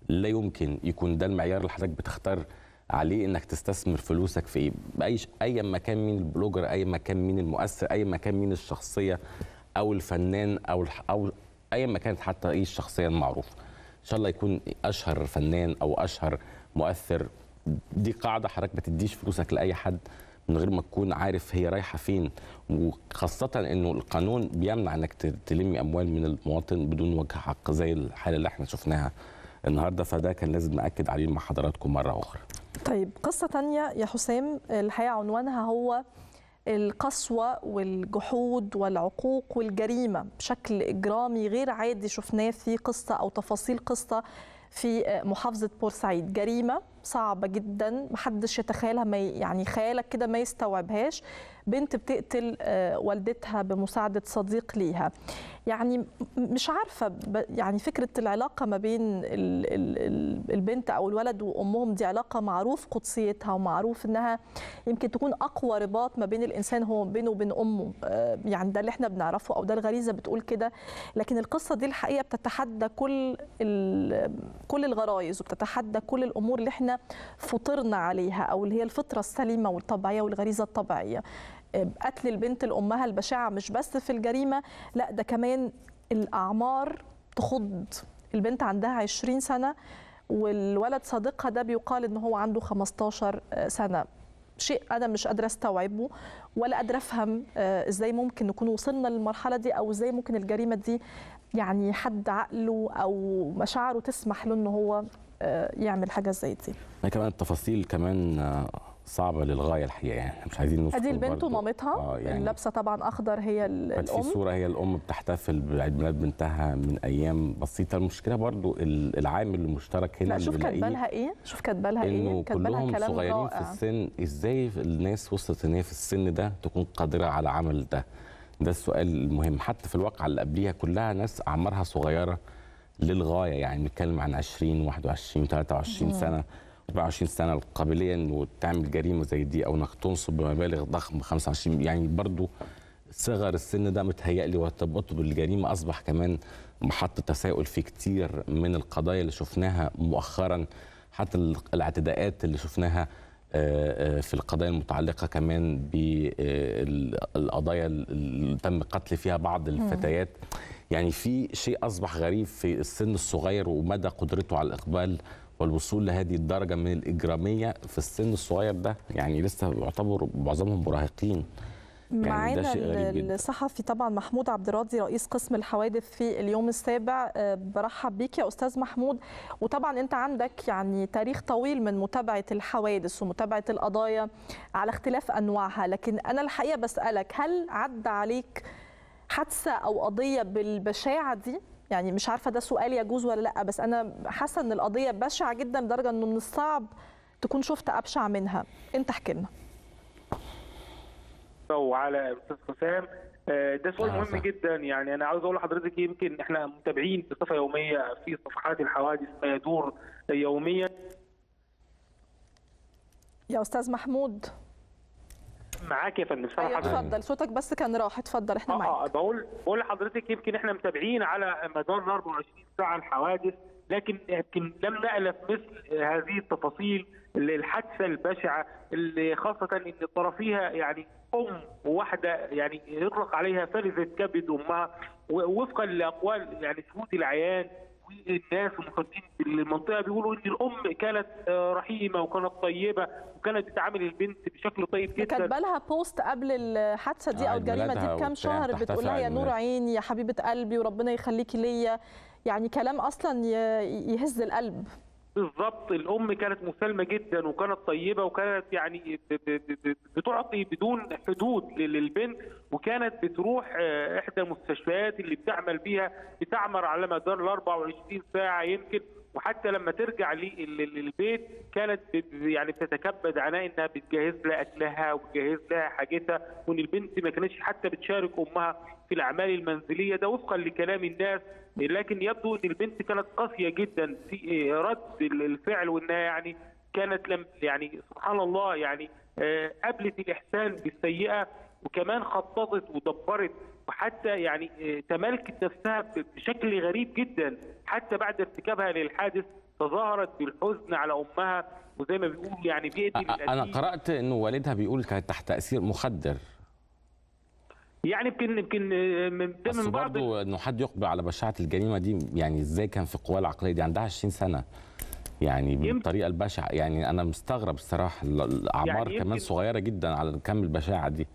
Speaker 2: لا يمكن يكون ده المعيار اللي حضرتك بتختار عليه انك تستثمر فلوسك في إيه. أي مكان مين البلوجر أي مكان مين المؤثر أي مكان مين الشخصية أو الفنان أو أو أي مكان حتى إيه الشخصيه المعروفه إن شاء الله يكون أشهر فنان أو أشهر مؤثر. دي قاعدة حضرتك ما تديش فلوسك لأي حد. من غير ما تكون عارف هي رايحة فين. وخاصة إنه القانون بيمنع إنك تلمي أموال من المواطن بدون وجه حق زي الحالة اللي إحنا شفناها النهارده. فده كان لازم نأكد عليه مع حضراتكم مرة أخرى.
Speaker 1: طيب قصة تانية يا حسام. الحقيقة عنوانها هو القسوة والجحود والعقوق والجريمة بشكل إجرامي غير عادي شفناه في قصة أو تفاصيل قصة في محافظة بورسعيد. جريمة صعبة جدا محدش يتخيلها ما يعني خيالك كده ما يستوعبهاش. بنت بتقتل آه، والدتها بمساعدة صديق ليها. يعني مش عارفة ب- يعني فكرة العلاقة ما بين ال- ال- ال- البنت أو الولد وأمهم دي علاقة معروف قدسيتها ومعروف إنها يمكن تكون أقوى رباط ما بين الإنسان هو بينه وبين أمه. آه، يعني ده اللي إحنا بنعرفه أو ده الغريزة بتقول كده. لكن القصة دي الحقيقة بتتحدى كل كل الغرائز وبتتحدى كل الأمور اللي إحنا فطرنا عليها أو اللي هي الفطرة السليمة والطبيعية والغريزة الطبيعية. قتل البنت لأمها البشعه مش بس في الجريمة لا ده كمان الأعمار تخض. البنت عندها 20 سنة والولد صديقها ده بيقال إن هو عنده 15 سنة. شيء أنا مش قادرة أستوعبه ولا قادرة أفهم إزاي ممكن نكون وصلنا للمرحلة دي أو إزاي ممكن الجريمة دي يعني حد عقله أو مشاعره تسمح له إن هو يعمل حاجة زي دي.
Speaker 2: كمان التفاصيل كمان صعبة للغاية الحقيقة يعني. مش عايزين نذكر
Speaker 1: ادي البنت ومامتها. آه يعني لابسه طبعا أخضر هي الام
Speaker 2: في صورة هي الأم بتحتفل بعيد ميلاد بنتها من أيام بسيطة. المشكلة برضو العامل المشترك هنا
Speaker 1: لا شوف كاتبه لها إيه؟ شوف كاتبه لها إيه؟
Speaker 2: كاتبه لها كلام صغيرين رائع. في السن. إزاي الناس وصلت إن هي في السن ده تكون قادرة على عمل ده؟ ده السؤال المهم. حتى في الواقعة اللي قبليها كلها ناس أعمارها صغيرة. للغاية يعني بنتكلم عن 20 21 23 سنة 24 سنة القابليه انه تعمل جريمة زي دي أو إنك تنصب بمبالغ ضخمة 25 يعني برضو صغر السن ده متهيألي وارتباطه بالجريمه أصبح كمان محط تساؤل في كتير من القضايا اللي شفناها مؤخرا حتى الاعتداءات اللي شفناها في القضايا المتعلقة كمان بالقضايا اللي تم قتل فيها بعض الفتيات. يعني في شيء أصبح غريب في السن الصغير ومدى قدرته على الإقبال والوصول لهذه الدرجة من الإجرامية في السن الصغير ده يعني لسه يعتبروا معظمهم مراهقين.
Speaker 1: يعني معانا الصحفي طبعا محمود عبد الراضي رئيس قسم الحوادث في اليوم السابع. برحب بيك يا أستاذ محمود. وطبعا أنت عندك يعني تاريخ طويل من متابعة الحوادث ومتابعة القضايا على اختلاف أنواعها. لكن أنا الحقيقة بسألك هل عدى عليك حادثة أو قضية بالبشاعة دي؟ يعني مش عارفة ده سؤال يجوز ولا لأ بس أنا حاسة إن القضية بشعة جدا لدرجة إنه من الصعب تكون شفت أبشع منها. أنت احكي لنا.
Speaker 16: وعلى أستاذ حسام ده سؤال مهم جدا. يعني أنا عاوز أقول لحضرتك يمكن إحنا متابعين بصفه يومية في صفحات الحوادث ما يدور يوميا.
Speaker 1: يا أستاذ محمود.
Speaker 16: معاك يا فندم سامع
Speaker 1: أيوه اتفضل. صوتك بس كان راح. اتفضل إحنا
Speaker 16: آه
Speaker 1: معاك.
Speaker 16: آه بقول بقول لحضرتك يمكن إحنا متابعين على مدار 24 ساعة الحوادث لكن يمكن لم نألف مثل هذه التفاصيل الحادثه البشعة اللي خاصة إن طرفيها يعني أم وواحدة يعني يطلق عليها فلذه كبد أمها وفقا لأقوال يعني شهود العيان والناس المحيطين بالمنطقة بيقولوا إن الأم كانت رحيمة وكانت طيبة وكانت بتعامل البنت بشكل طيب جدا.
Speaker 1: كاتبه لها بوست قبل الحادثة دي أو الجريمة دي بكام شهر بتقول لها يا نور عيني يا حبيبة قلبي وربنا يخليكي ليا. يعني كلام أصلا يهز القلب.
Speaker 16: بالظبط الأم كانت مسالمة جدا وكانت طيبة وكانت يعني بتعطي بدون حدود للبنت وكانت بتروح إحدى المستشفيات اللي بتعمل بيها بتعمر على مدار ال 24 ساعة يمكن. وحتى لما ترجع للبيت كانت يعني بتتكبد عناء إنها بتجهز لها أكلها وبتجهز لها حاجتها وإن البنت ما كانتش حتى بتشارك أمها في الأعمال المنزلية ده وفقا لكلام الناس. لكن يبدو إن البنت كانت قاسية جدا في رد الفعل وإنها يعني كانت لم يعني سبحان الله يعني قابلت الإحسان بالسيئة وكمان خططت ودبرت وحتى يعني تملكت نفسها بشكل غريب جدا. حتى بعد ارتكابها للحادث تظاهرت بالحزن على أمها وزي ما بيقول يعني بيقتل
Speaker 2: أنا قرأت إنه والدها بيقول كانت تحت تأثير مخدر.
Speaker 16: يعني يمكن يمكن من
Speaker 2: بس
Speaker 16: من بعض
Speaker 2: برضه إنه حد يقبل على بشاعة الجريمة دي يعني إزاي كان في قواه العقلية دي؟ عندها 20 سنة. يعني بالطريقة البشعة. يعني أنا مستغرب الصراحة الأعمار
Speaker 16: يعني
Speaker 2: كمان صغيرة جدا على كم البشاعة دي.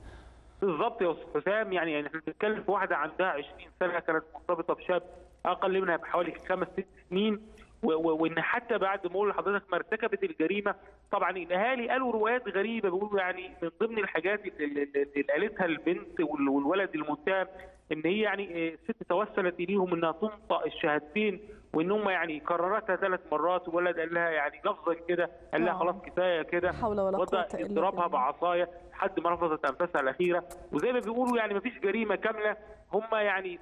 Speaker 16: بالظبط يا أستاذ حسام. يعني يعني إحنا بنتكلم في واحدة عندها 20 سنة كانت مرتبطة بشاب أقل منها بحوالي خمس ست سنين. وإن حتى بعد ما أقول لحضرتك ما ارتكبت الجريمة طبعا الأهالي قالوا روايات غريبة بيقولوا يعني من ضمن الحاجات اللي, قالتها البنت والولد المتهم إن هي يعني الست توسلت إليهم إنها تنطق الشهادتين وإن هم يعني كررتها ثلاث مرات والولد قال لها يعني لفظا كده قال لها خلاص كفاية كده.
Speaker 1: حول ولا قوة إلا
Speaker 16: يضربها بعصاية لحد ما رفضت انفاسها الأخيرة. وزي ما بيقولوا يعني ما فيش جريمة كاملة. هم يعني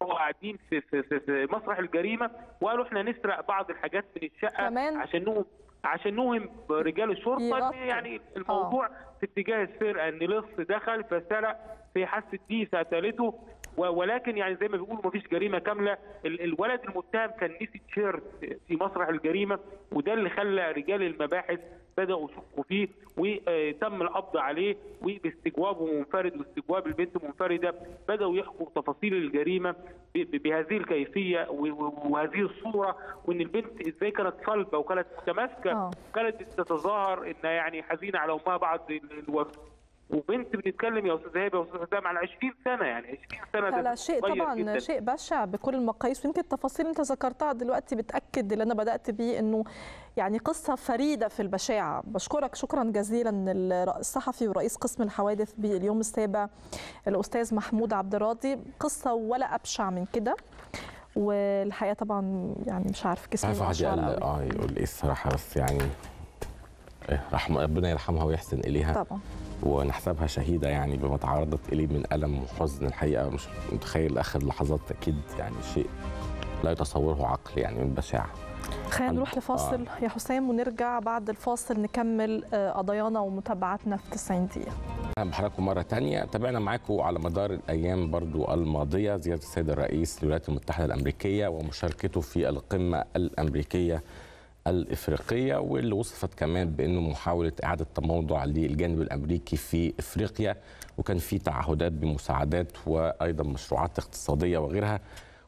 Speaker 16: قاعدين في, في, في, في مسرح الجريمة وقالوا إحنا نسرق بعض الحاجات من الشقة
Speaker 1: كمان
Speaker 16: عشان نوهم عشان نوهم رجال الشرطة يعني الموضوع أوه. في اتجاه السرقة إن لص دخل فسرق في حاسة دي فقتلته ولكن يعني زي ما بيقولوا مفيش جريمة كاملة. الولد المتهم كان نسي تيشيرت في مسرح الجريمة وده اللي خلى رجال المباحث بدأوا يشكوا فيه وتم القبض عليه وباستجوابه منفرد واستجواب البنت منفردة. بدأوا يحكوا تفاصيل الجريمة بهذه الكيفية وهذه الصورة وإن البنت إزاي كانت صلبة وكانت متماسكة كانت تتظاهر إنها يعني حزينة على أمها بعد ال- الوفاه وبنت بنتكلم يا أستاذ هبه يا أستاذ حسام على 20 سنة يعني 20 سنة ده
Speaker 1: لا شيء طبعا
Speaker 16: جداً.
Speaker 1: شيء بشع بكل المقاييس ويمكن التفاصيل اللي أنت ذكرتها دلوقتي بتأكد اللي أنا بدأت بيه إنه يعني قصة فريدة في البشاعة. بشكرك شكرا جزيلا الصحفي ورئيس قسم الحوادث باليوم السابع الأستاذ محمود عبد الراضي. قصة ولا أبشع من كده والحقيقة طبعا يعني مش عارف قوي
Speaker 2: آه يقول إيه الصراحة بس يعني رحم ربنا يرحمها ويحسن إليها.
Speaker 1: طبعا.
Speaker 2: ونحسبها شهيدة يعني بما تعرضت إليه من ألم وحزن الحقيقة. مش متخيل آخر لحظات أكيد يعني شيء لا يتصوره عقل يعني من بشاعة.
Speaker 1: خلينا نروح لفاصل. يا حسام ونرجع بعد الفاصل نكمل آه، قضايانا ومتابعتنا في 90 دقيقة.
Speaker 2: أهلا بحضراتكم مرة تانية. تابعنا معاكم على مدار الأيام برضو الماضية. زيارة السيد الرئيس للولايات المتحدة الأمريكية ومشاركته في القمة الأمريكية. الإفريقية واللي وصفت كمان بأنه محاولة إعادة تموضع للجانب الأمريكي في إفريقيا وكان في تعهدات بمساعدات وأيضا مشروعات اقتصادية وغيرها.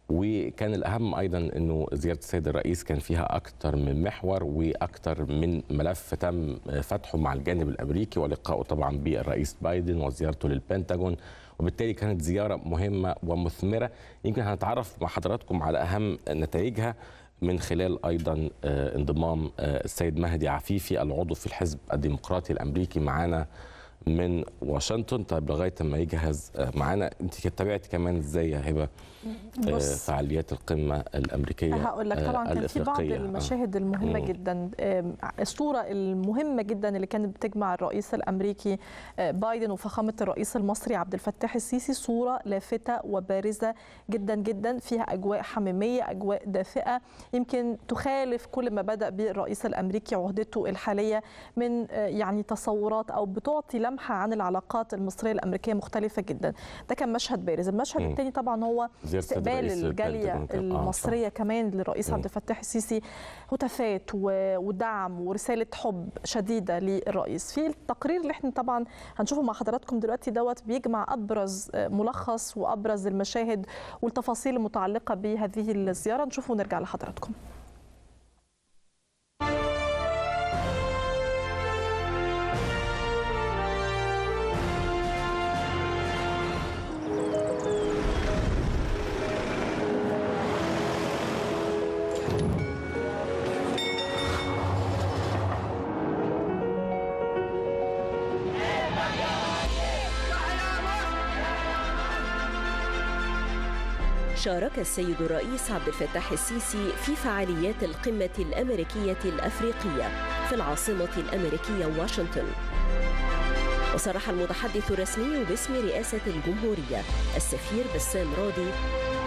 Speaker 2: وكان الأهم أيضا أنه زيارة السيد الرئيس كان فيها أكثر من محور وأكثر من ملف تم فتحه مع الجانب الأمريكي ولقائه طبعا بالرئيس بايدن وزيارته للبنتاجون وبالتالي كانت زيارة مهمة ومثمرة. يمكن هنتعرف مع حضراتكم على أهم نتائجها. من خلال أيضا آه، انضمام آه، السيد مهدي عفيفي العضو في الحزب الديمقراطي الأمريكي معانا من واشنطن طيب لغاية ما يجهز آه، معانا أنت تابعتي كمان إزاي يا
Speaker 1: هبة.
Speaker 2: فعاليات القمة الأمريكية
Speaker 1: هقول لك طبعا
Speaker 2: آه،
Speaker 1: كان في بعض
Speaker 2: الإفريقية. آه.
Speaker 1: المشاهد المهمة
Speaker 2: مم.
Speaker 1: جدا الصورة المهمة جدا اللي كانت بتجمع الرئيس الأمريكي آه، بايدن وفخامة الرئيس المصري عبد الفتاح السيسي صورة لافتة وبارزة جدا جدا فيها أجواء حميمية أجواء دافئة يمكن تخالف كل ما بدأ به الرئيس الأمريكي عهدته الحالية من آه، يعني تصورات أو بتعطي لمحة عن العلاقات المصرية الأمريكية مختلفة جدا ده كان مشهد بارز المشهد. الثاني طبعا هو استقبال
Speaker 2: الجالية. آه،.
Speaker 1: المصرية كمان للرئيس. عبد الفتاح السيسي هتافات ودعم ورسالة حب شديدة للرئيس في التقرير اللي إحنا طبعا هنشوفه مع حضراتكم دلوقتي دوت بيجمع أبرز آه، ملخص وأبرز المشاهد والتفاصيل المتعلقة بهذه الزيارة نشوفه ونرجع لحضراتكم
Speaker 17: شارك السيد الرئيس عبد الفتاح السيسي في فعاليات القمة الأمريكية الأفريقية في العاصمة الأمريكية واشنطن. وصرح المتحدث الرسمي باسم رئاسة الجمهورية السفير بسام راضي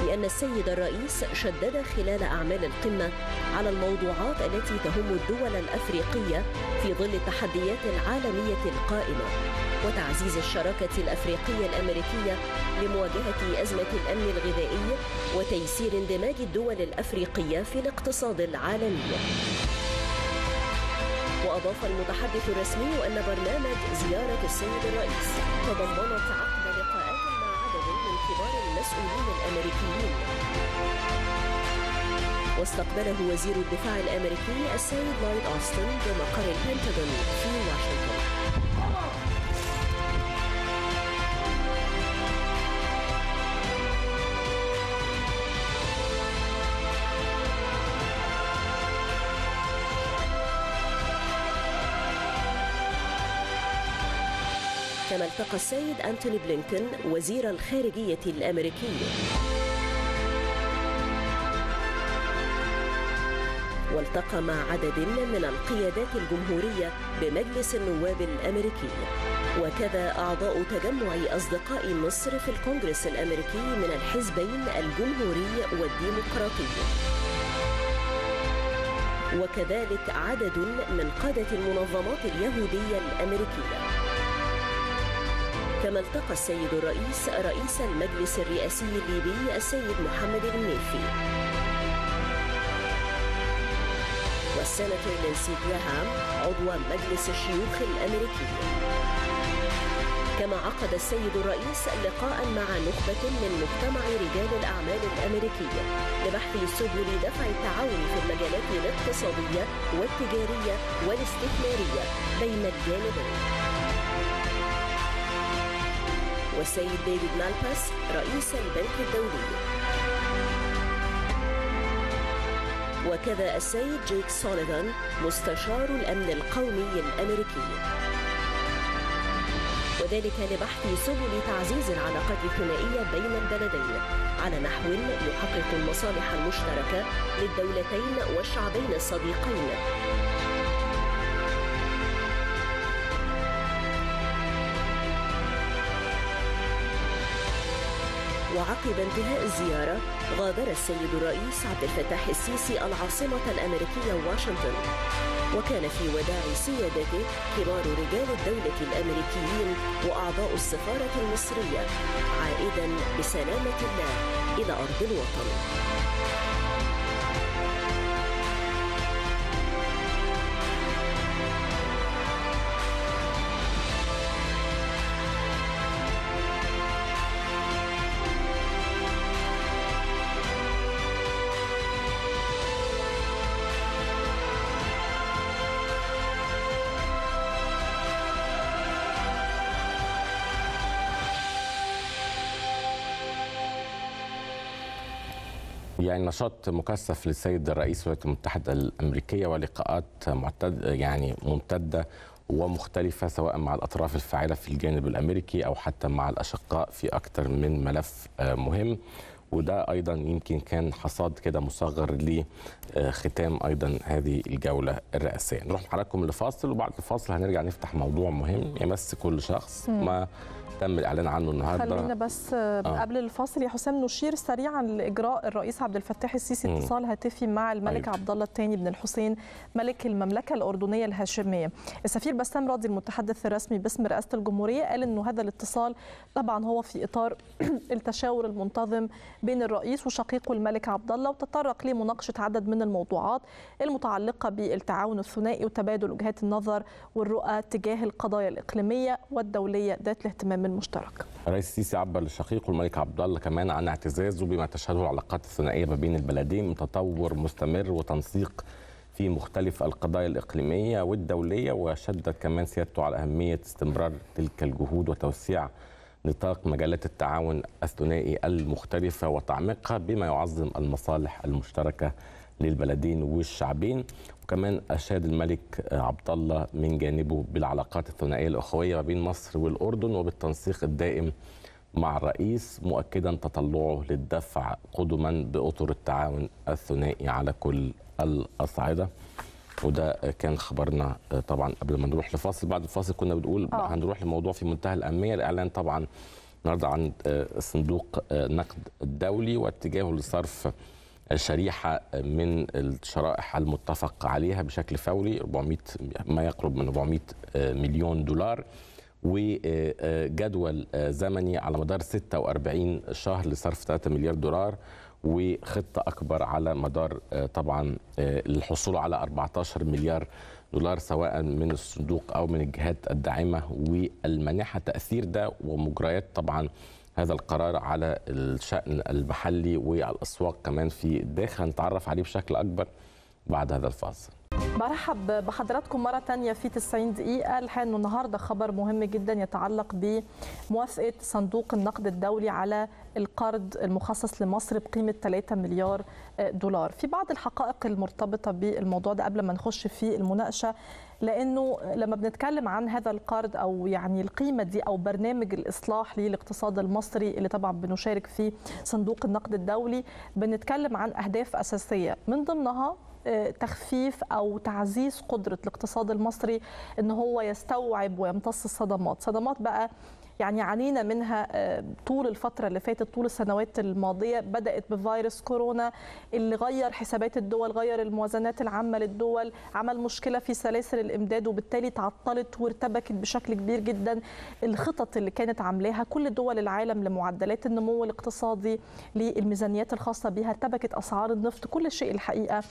Speaker 17: بأن السيد الرئيس شدد خلال أعمال القمة على الموضوعات التي تهم الدول الأفريقية في ظل التحديات العالمية القائمة وتعزيز الشراكة الأفريقية الأمريكية لمواجهة أزمة الأمن الغذائي وتيسير اندماج الدول الأفريقية في الاقتصاد العالمي. وأضاف المتحدث الرسمي أن برنامج زيارة السيد الرئيس تضمنت عقد لقاءات مع عدد من كبار المسؤولين الأمريكيين. واستقبله وزير الدفاع الأمريكي السيد لويد أوستن بمقر البنتاغون في واشنطن. كما التقى السيد أنتوني بلينكن وزير الخارجية الأمريكي والتقى مع عدد من القيادات الجمهورية بمجلس النواب الأمريكي. وكذا أعضاء تجمع أصدقاء مصر في الكونغرس الأمريكي من الحزبين الجمهوري والديمقراطي. وكذلك عدد من قادة المنظمات اليهودية الأمريكية. كما التقى السيد الرئيس رئيس المجلس الرئاسي الليبي السيد محمد المنيفي السيناتور لينسي جراهام عضو مجلس الشيوخ الأمريكي. كما عقد السيد الرئيس لقاء مع نخبة من مجتمع رجال الأعمال الأمريكي لبحث سبل دفع التعاون في المجالات الاقتصادية والتجارية والاستثمارية بين الجانبين. والسيد ديفيد مالباس رئيس البنك الدولي. وكذا السيد جيك سوليفان مستشار الأمن القومي الأمريكي. وذلك لبحث سبل تعزيز العلاقات الثنائية بين البلدين على نحو يحقق المصالح المشتركة للدولتين والشعبين الصديقين. وعقب انتهاء الزيارة غادر السيد الرئيس عبد الفتاح السيسي العاصمة الأمريكية واشنطن. وكان في وداع سيادته كبار رجال الدولة الأمريكيين وأعضاء السفارة المصرية عائدا بسلامة الله إلى أرض الوطن.
Speaker 2: يعني نشاط مكثف للسيد الرئيس الولايات المتحدة الأمريكية ولقاءات معتد يعني ممتدة ومختلفة سواء مع الأطراف الفاعلة في الجانب الأمريكي أو حتى مع الأشقاء في أكثر من ملف مهم وده أيضا يمكن كان حصاد كده مصغر لختام أيضا هذه الجولة الرئاسية نروح حضراتكم لفاصل وبعد الفاصل هنرجع نفتح موضوع مهم يمس كل شخص. ما تم الإعلان عنه النهارده
Speaker 1: خلينا بس آه. قبل الفاصل يا حسام نشير سريعا لإجراء الرئيس عبد الفتاح السيسي
Speaker 2: مم.
Speaker 1: اتصال هاتفي مع الملك
Speaker 2: أيوة.
Speaker 1: عبد الله الثاني بن الحسين ملك المملكة الأردنية الهاشمية السفير بسام راضي المتحدث الرسمي باسم رئاسة الجمهورية قال إنه هذا الاتصال طبعا هو في إطار التشاور المنتظم بين الرئيس وشقيقه الملك عبد الله وتطرق لمناقشة عدد من الموضوعات المتعلقة بالتعاون الثنائي وتبادل وجهات النظر والرؤى تجاه القضايا الإقليمية والدولية ذات الاهتمام المشترك
Speaker 2: الرئيس السيسي عبر لشقيقه الملك عبد الله كمان عن اعتزازه بما تشهده العلاقات الثنائية ما بين البلدين من تطور مستمر وتنسيق في مختلف القضايا الإقليمية والدولية وشدد كمان سيادته على أهمية استمرار تلك الجهود وتوسيع نطاق مجالات التعاون الثنائي المختلفة وتعميقها بما يعظم المصالح المشتركة للبلدين والشعبين. وكمان اشاد الملك عبد الله من جانبه بالعلاقات الثنائية الأخوية ما بين مصر والأردن وبالتنسيق الدائم مع الرئيس مؤكدا تطلعه للدفع قدما بأطر التعاون الثنائي على كل الأصعدة. وده كان خبرنا طبعا قبل ما نروح لفاصل. بعد الفاصل كنا بنقول
Speaker 1: آه.
Speaker 2: هنروح لموضوع في منتهى الأهمية. الإعلان طبعا النهارده عن صندوق النقد الدولي واتجاهه لصرف شريحة من الشرائح المتفق عليها بشكل فوري 400 ما يقرب من 400 مليون دولار وجدول زمني على مدار 46 شهر لصرف 3 مليار دولار وخطة أكبر على مدار طبعا الحصول على 14 مليار دولار سواء من الصندوق أو من الجهات الداعمة والمانحة. تأثير ده ومجريات طبعا هذا القرار على الشأن المحلي والأسواق كمان في الداخل. هنتعرف عليه بشكل أكبر بعد هذا الفاصل.
Speaker 1: برحب بحضراتكم مرة تانية في 90 دقيقة. الحقيقة أنه النهاردة خبر مهم جدا يتعلق بموافقة صندوق النقد الدولي على القرض المخصص لمصر بقيمة 3 مليار دولار. في بعض الحقائق المرتبطة بالموضوع ده قبل ما نخش في المناقشة لأنه لما بنتكلم عن هذا القرض أو يعني القيمة دي أو برنامج الإصلاح للاقتصاد المصري اللي طبعا بنشارك فيه صندوق النقد الدولي بنتكلم عن أهداف أساسية من ضمنها تخفيف أو تعزيز قدرة الاقتصاد المصري إن هو يستوعب ويمتص الصدمات. صدمات بقى يعني عانينا منها آه، طول الفترة اللي فاتت طول السنوات الماضية بدأت بفيروس كورونا اللي غير حسابات الدول غير الموازنات العامة للدول عمل مشكلة في سلاسل الإمداد وبالتالي تعطلت وارتبكت بشكل كبير جدا الخطط اللي كانت عاملاها كل دول العالم لمعدلات النمو الاقتصادي للميزانيات الخاصة بها ارتبكت أسعار النفط كل شيء الحقيقة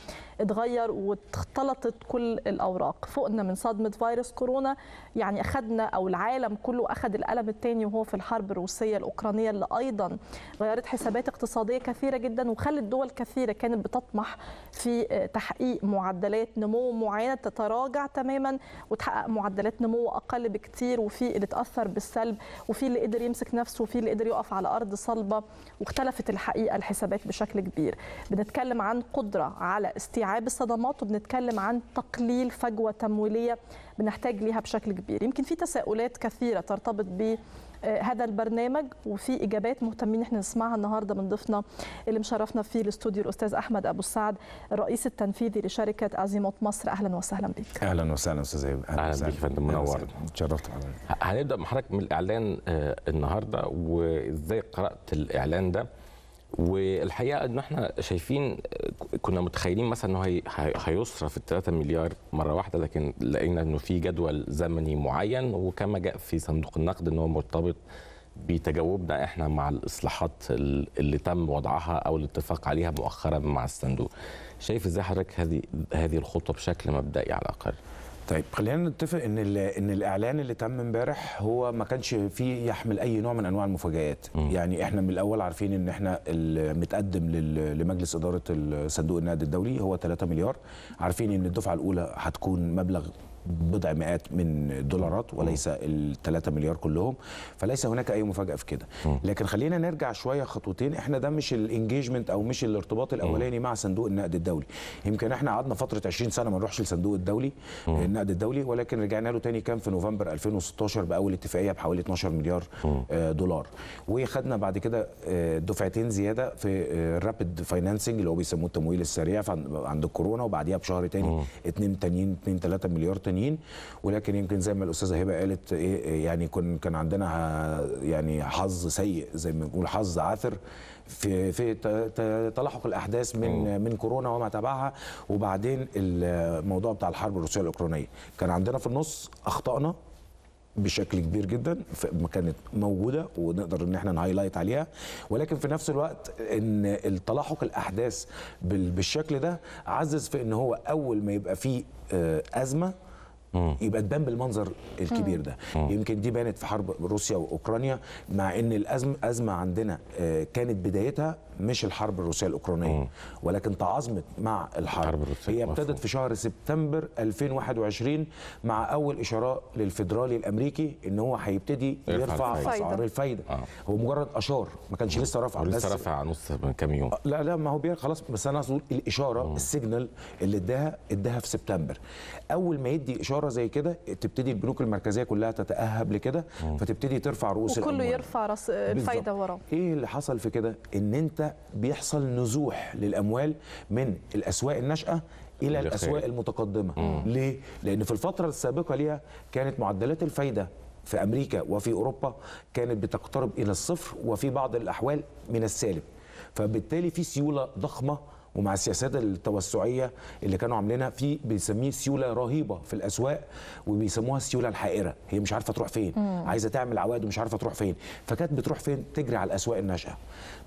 Speaker 1: اتغير واختلطت كل الأوراق. فوقنا من صدمة فيروس كورونا يعني اخذنا أو العالم كله اخذ القلم الثاني وهو في الحرب الروسية الأوكرانية اللي أيضا غيرت حسابات اقتصادية كثيرة جدا وخلت دول كثيرة كانت بتطمح في تحقيق معدلات نمو معينة تتراجع تماما وتحقق معدلات نمو أقل بكثير وفي اللي تاثر بالسلب وفي اللي قدر يمسك نفسه وفي اللي قدر يقف على أرض صلبة واختلفت الحقيقة الحسابات بشكل كبير. بنتكلم عن قدرة على استيعاب الصدمات وبنتكلم عن تقليل فجوة تمويلية بنحتاج ليها بشكل كبير. يمكن في تساؤلات كثيرة ترتبط ب آه، هذا البرنامج وفي إجابات مهتمين إحنا نسمعها النهارده من ضيفنا اللي مشرفنا في الاستوديو الأستاذ أحمد أبو السعد الرئيس التنفيذي لشركة ازيموت مصر. أهلا وسهلا بك
Speaker 18: أهلا وسهلا أستاذ ايوب
Speaker 2: أهلا بيك يا فندم منور.
Speaker 18: تشرفت
Speaker 2: هنبدأ مع حضرتك من الإعلان آه، النهارده وإزاي قرأت الإعلان ده؟ والحقيقة ان إحنا شايفين كنا متخيلين مثلا إنه هي- هي- هيصرف ال 3 مليار مرة واحدة لكن لقينا إنه في جدول زمني معين وكما جاء في صندوق النقد إن هو مرتبط بتجاوبنا إحنا مع الإصلاحات ال- اللي تم وضعها أو الاتفاق عليها مؤخرا مع الصندوق. شايف إزاي حضرتك هذه هذه الخطوة بشكل مبدئي على الأقل؟
Speaker 18: طيب خلينا نتفق إن إن الإعلان اللي تم إمبارح هو ما كانش فيه يحمل أي نوع من أنواع المفاجآت. يعني إحنا من الأول عارفين إن إحنا المتقدم لمجلس إدارة صندوق النقد الدولي هو 3 مليار. عارفين إن الدفعة الأولى هتكون مبلغ بضع مئات من الدولارات وليس ال 3 مليار كلهم فليس هناك أي مفاجأة في كده. لكن خلينا نرجع شوية خطوتين. إحنا ده مش الانجيجمنت أو مش الارتباط الأولاني مع صندوق النقد الدولي. يمكن إحنا قعدنا فترة 20 سنة ما نروحش لصندوق الدولي النقد الدولي ولكن رجعنا له تاني كان في نوفمبر 2016 بأول اتفاقية بحوالي 12 مليار آه، دولار. وخدنا بعد كده آه، دفعتين زيادة في الرابid فاينانسنج اللي هو بيسموه التمويل السريع عند الكورونا وبعديها بشهر تاني اتنين تانيين 2 3 مليار تانيين ولكن يمكن زي ما الأستاذة هبة قالت إيه يعني كن كان عندنا يعني حظ سيء زي ما بنقول حظ عاثر في في تلاحق الأحداث من من كورونا وما تبعها. وبعدين الموضوع بتاع الحرب الروسية الأوكرانية. كان عندنا في النص اخطائنا بشكل كبير جدا كانت موجودة ونقدر إن إحنا نهايلايت عليها. ولكن في نفس الوقت إن التلاحق الأحداث بال- بالشكل ده عزز في إن هو أول ما يبقى فيه آه، يبقى تبان بالمنظر الكبير ده. يمكن دي بانت في حرب روسيا وأوكرانيا مع إن الازمه أزمة عندنا آه، كانت بدايتها مش الحرب الروسية الأوكرانية ولكن تعاظمت مع الحرب. هي ابتدت في شهر سبتمبر 2021 مع أول إشارة للفدرالي الأمريكي إن هو هيبتدي
Speaker 2: يرفع.
Speaker 18: أسعار
Speaker 2: الفايدة.
Speaker 18: هو مجرد أشار ما كانش لسه رفع
Speaker 2: لسه
Speaker 18: بس
Speaker 2: رافع نص من كام يوم.
Speaker 18: لا لا ما هو بير خلاص بس أنا اقصد الإشارة ال signal اللي اداها اداها في سبتمبر. أول ما يدي إشارة زي كده تبتدي البنوك المركزية كلها تتأهب لكده فتبتدي ترفع رؤوس
Speaker 1: وكله
Speaker 18: الأموال.
Speaker 1: يرفع راس الفايدة وراه
Speaker 18: إيه اللي حصل في كده؟ إن أنت بيحصل نزوح للأموال من الأسواق الناشئة
Speaker 2: إلى.
Speaker 18: الأسواق المتقدمة. ليه؟ لأن في الفترة السابقة ليها كانت معدلات الفايدة في أمريكا وفي أوروبا كانت بتقترب إلى الصفر وفي بعض الأحوال من السالب. فبالتالي في سيولة ضخمة ومع السياسات التوسعية اللي كانوا عاملينها في بيسميه سيولة رهيبة في الأسواق وبيسموها السيوله الحائرة. هي مش عارفة تروح فين.
Speaker 1: مم.
Speaker 18: عايزة تعمل عوائد ومش عارفة تروح فين. فكانت بتروح فين؟ تجري على الأسواق الناشئة.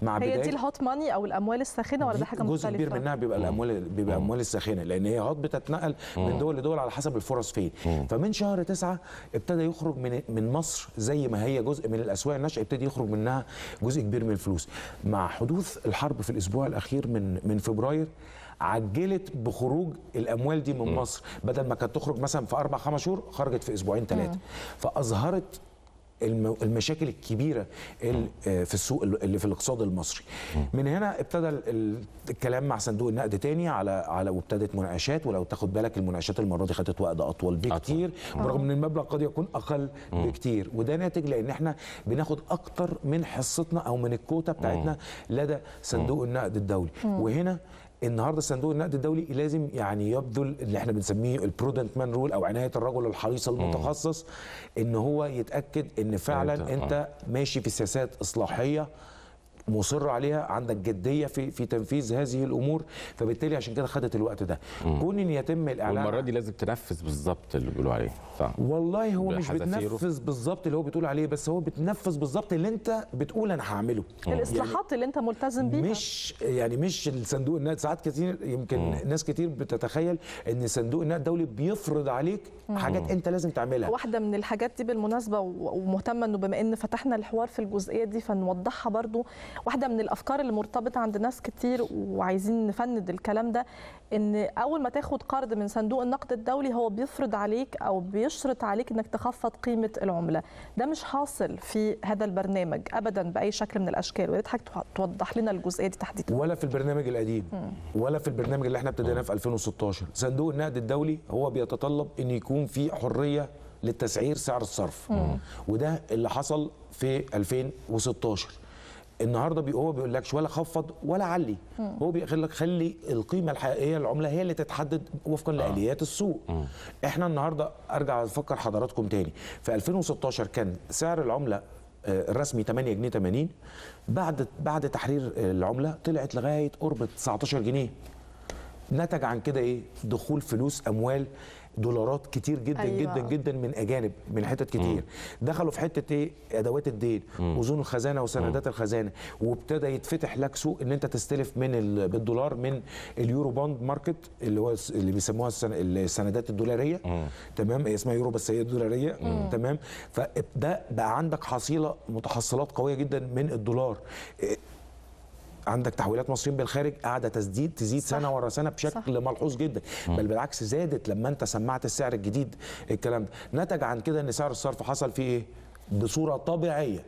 Speaker 18: مع
Speaker 1: هي
Speaker 18: بداية
Speaker 1: دي الهوت ماني أو الأموال الساخنة ولا ده حاجة
Speaker 18: جزء
Speaker 1: مختلفة؟
Speaker 18: كبير منها بيبقى الأموال بيبقى أموال الساخنة لأن هي هات بتتنقل من دول لدول على حسب الفرص فين. فمن شهر تسعة ابتدى يخرج من من مصر زي ما هي جزء من الأسواق الناشئة ابتدي يخرج منها جزء كبير من الفلوس. مع حدوث الحرب في الأسبوع الأخير من من فبراير عجلت بخروج الأموال دي من مصر بدل ما كانت تخرج مثلا في أربع خمس شهور خرجت في أسبوعين ثلاثة فأظهرت المشاكل الكبيرة ال- آه، في السوق ال- اللي في الاقتصاد المصري. من هنا ابتدى ال- ال- الكلام مع صندوق النقد تاني على على وابتدت مناقشات ولو تاخد بالك المناقشات المرة دي خدت وقت أطول بكتير برغم إن المبلغ قد يكون أقل بكتير. وده ناتج لأن إحنا بناخد أكتر من حصتنا أو من الكوتا بتاعتنا لدى صندوق النقد الدولي. وهنا النهارده صندوق النقد الدولي لازم يعني يبذل اللي إحنا بنسميه ال prudent man rule أو عناية الرجل الحريص المتخصص إن هو يتأكد إن فعلا
Speaker 2: أنت-
Speaker 18: انت ماشي في سياسات إصلاحية مصر عليها عندك جدية في في تنفيذ هذه الأمور. فبالتالي عشان كده خدت الوقت ده. كون إن يتم الإعلان
Speaker 2: والمرة دي لازم تنفذ بالظبط اللي بيقولوا عليه صح؟
Speaker 18: والله هو مش. بتنفذ بالظبط اللي هو بتقول عليه بس هو بتنفذ بالظبط اللي أنت بتقول أنا هعمله.
Speaker 1: الإصلاحات اللي أنت ملتزم بيها.
Speaker 18: مش يعني مش الصندوق النقد. ساعات كتير يمكن ناس كتير بتتخيل إن صندوق النقد الدولي بيفرض عليك
Speaker 1: مم.
Speaker 18: حاجات أنت لازم تعملها.
Speaker 1: واحدة من الحاجات دي بالمناسبة و- ومهتمة إنه بما إن فتحنا الحوار في الجزئية دي فنوضحها برضو. واحدة من الأفكار اللي مرتبطة عند ناس كتير وعايزين نفند الكلام ده إن أول ما تاخد قرض من صندوق النقد الدولي هو بيفرض عليك أو بيشرط عليك إنك تخفض قيمة العملة. ده مش حاصل في هذا البرنامج ابدا بأي شكل من الأشكال ويا حضرتك توضح لنا الجزئية دي تحديدا.
Speaker 18: ولا في البرنامج القديم. ولا في البرنامج اللي إحنا ابتديناه في 2016 صندوق النقد الدولي هو بيتطلب إن يكون في حرية للتسعير سعر الصرف.
Speaker 19: مم.
Speaker 18: وده اللي حصل في 2016 النهارده بي هو بيقول لكش ولا خفض ولا علي.
Speaker 19: مم.
Speaker 18: هو بيقول لك خلي القيمة الحقيقية للعمله هي اللي تتحدد وفقا لآليات السوق. إحنا النهارده أرجع أفكر حضراتكم تاني. في 2016 كان سعر العملة آه، الرسمي 8 جنيه 80 بعد بعد تحرير العملة طلعت لغاية قرب 19 جنيه. نتج عن كده إيه؟ دخول فلوس أموال دولارات كتير جدا
Speaker 19: أيوة.
Speaker 18: جدا جدا من أجانب من حتت كتير. دخلوا في حتة إيه؟ أدوات الدين. أذون الخزانة وسندات الخزانة. وابتدى يتفتح لك سوق إن أنت تستلف من ال- بالدولار من ال Euro bond market اللي هو اللي بيسموها السن- السندات الدولارية. تمام؟ هي اسمها يورو بس هي دولارية. تمام؟ فده بقى عندك حصيلة متحصلات قوية جدا من الدولار. عندك تحويلات مصريين بالخارج قاعدة تزيد تزيد صح. سنة ورا سنة بشكل صح. ملحوظ جدا. بل بالعكس زادت لما انت سمعت السعر الجديد. الكلام ده نتج عن كده إن سعر الصرف حصل فيه إيه؟ بصورة طبيعية.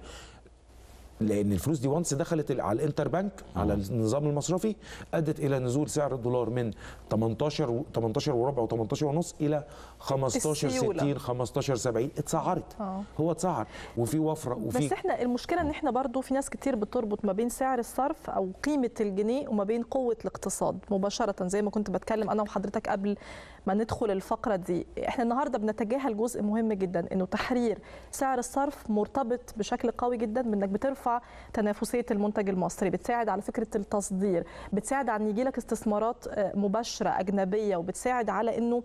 Speaker 18: لأن الفلوس دي وانس دخلت على الإنتر بنك على النظام المصرفي أدت إلى نزول سعر الدولار من 18 و 18 وربع و18 ونص إلى 15
Speaker 1: السيولة.
Speaker 18: 60 15 70 اتسعرت
Speaker 1: آه.
Speaker 18: هو اتسعر وفي وفرة وفي
Speaker 1: بس إحنا المشكلة إن إحنا برضو في ناس كتير بتربط ما بين سعر الصرف أو قيمة الجنيه وما بين قوة الاقتصاد مباشرة زي ما كنت بتكلم أنا وحضرتك قبل ما ندخل الفقرة دي. إحنا النهارده بنتجاهل جزء مهم جدا إنه تحرير سعر الصرف مرتبط بشكل قوي جدا بإنك بترفع تنافسية المنتج المصري بتساعد على فكرة التصدير بتساعد على يجي لك استثمارات آه، مباشرة أجنبية وبتساعد على إنه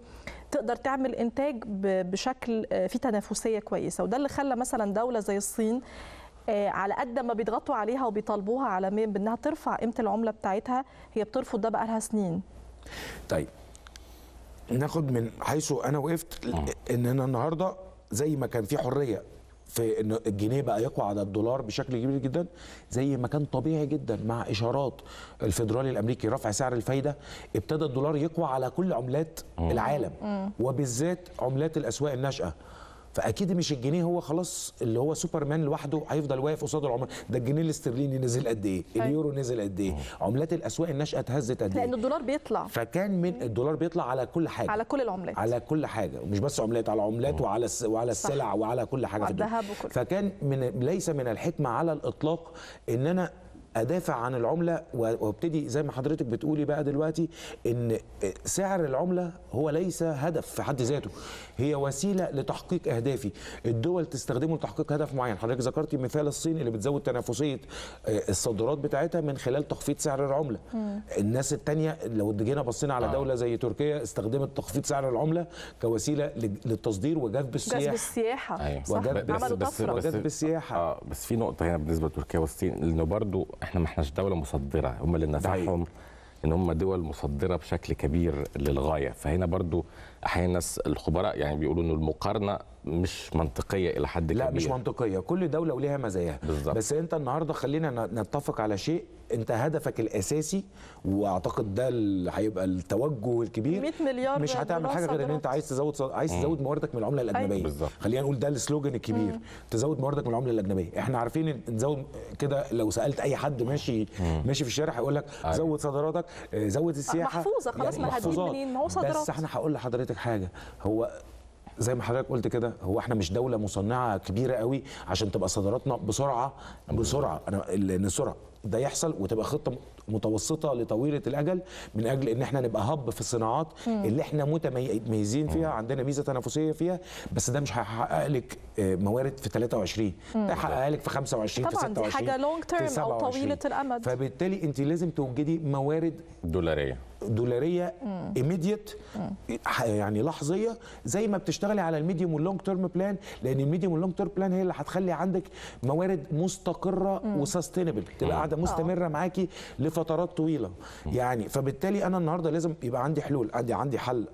Speaker 1: تقدر تعمل إنتاج بشكل آه، فيه تنافسية كويسة. وده اللي خلى مثلا دولة زي الصين آه، على قد ما بيضغطوا عليها وبيطالبوها عالميا بإنها ترفع قيمة العملة بتاعتها. هي بترفض ده بقى لها سنين.
Speaker 18: طيب ناخد من حيث أنا وقفت إن أنا النهارده زي ما كان في حرية في إن الجنيه بقى يقوى على الدولار بشكل كبير جدا زي ما كان طبيعي جدا مع إشارات الفيدرالي الأمريكي رفع سعر الفايدة ابتدى الدولار يقوى على كل عملات العالم
Speaker 19: مم.
Speaker 18: وبالذات عملات الأسواق الناشئة. فاكيد مش الجنيه هو خلاص اللي هو سوبرمان لوحده هيفضل واقف قصاد العمله ده الجنيه الاسترليني نزل قد إيه؟
Speaker 1: أيوة.
Speaker 18: اليورو نزل قد إيه؟ عملات الأسواق الناشئة اتهزت قد إيه؟
Speaker 1: لأن الدولار بيطلع.
Speaker 18: فكان من الدولار بيطلع على كل حاجة.
Speaker 1: على كل العملات.
Speaker 18: على كل حاجة. ومش بس عملات على عملات وعلى. وعلى. السلع وعلى كل
Speaker 1: حاجة
Speaker 18: في الدنيا.
Speaker 1: الذهب وكل-
Speaker 18: فكان من ليس من الحكمة على الإطلاق إن أنا أدافع عن العملة وابتدي زي ما حضرتك بتقولي بقى دلوقتي إن سعر العملة هو ليس هدف في حد ذاته. هي وسيلة لتحقيق أهدافي. الدول تستخدمه لتحقيق هدف معين. حضرتك ذكرتي مثال الصين اللي بتزود تنافسية آه، الصادرات بتاعتها من خلال تخفيض سعر العملة. الناس التانية لو جينا بصينا على دولة زي تركيا استخدمت تخفيض سعر العملة كوسيلة لل- للتصدير وجذب السياحة.
Speaker 1: جذب السياحة. صح
Speaker 18: وجذب
Speaker 1: عملوا طفرة.
Speaker 18: وجذب السياحة.
Speaker 2: آه بس في نقطة هنا بالنسبة لتركيا والصين إنه برضو إحنا ما إحناش دولة مصدرة هم اللي نفعهم إن هم دول مصدرة بشكل كبير للغاية. فهنا برضو أحيانا الناس الخبراء يعني بيقولوا ان المقارنة مش منطقية إلى حد
Speaker 18: لا
Speaker 2: كبير
Speaker 18: مش منطقية كل دولة وليها مزاياها
Speaker 2: بالظبط.
Speaker 18: بس أنت النهاردة خلينا نتفق على شيء أنت هدفك الأساسي وأعتقد ده اللي هيبقى التوجه الكبير
Speaker 1: 100 مليار
Speaker 18: مش هتعمل حاجة غير
Speaker 1: إن.
Speaker 18: أنت عايز تزود صد... عايز
Speaker 2: مم.
Speaker 18: تزود مواردك من العملة الأجنبية
Speaker 1: أيوة.
Speaker 2: بالظبط.
Speaker 18: خلينا نقول ده السلوجان الكبير
Speaker 1: مم.
Speaker 18: تزود مواردك من العملة الأجنبية إحنا عارفين نزود كده لو سألت أي حد ماشي ماشي في الشارع هيقول لك
Speaker 2: أيوة.
Speaker 18: زود صادراتك آه، زود السياحة
Speaker 1: محفوظة، خلاص، ما هتجيب. منين؟ ما هو صادرات.
Speaker 18: بس إحنا هقول لحضرتك حاجة هو زي ما حضرتك قلت كده هو إحنا مش دولة مصنعة كبيرة قوي عشان تبقى صادراتنا بسرعة بسرعة أنا السرعه ده يحصل وتبقى خطة متوسطة لطويلة الأجل من أجل إن إحنا نبقى هب في الصناعات. اللي إحنا متميزين فيها عندنا ميزة تنافسية فيها بس ده مش هيحقق لك آه، موارد في 23
Speaker 1: مم.
Speaker 18: ده هيحقق لك في 25 في
Speaker 1: طبعا
Speaker 18: 26
Speaker 1: دي حاجة لونج
Speaker 18: في
Speaker 1: تيرم أو
Speaker 18: 27.
Speaker 1: طويله الأمد
Speaker 18: فبالتالي أنت لازم توجدي موارد دولارية
Speaker 1: دولارية.
Speaker 18: immediate يعني لحظية زي ما بتشتغلي على الميديوم واللونج تيرم بلان لأن الميديوم واللونج تيرم بلان هي اللي هتخلي عندك موارد مستقرة و sustainable تبقى قاعدة مستمرة معاكي لفترات طويلة. يعني فبالتالي أنا النهارده لازم يبقى عندي حلول عندي عندي حل.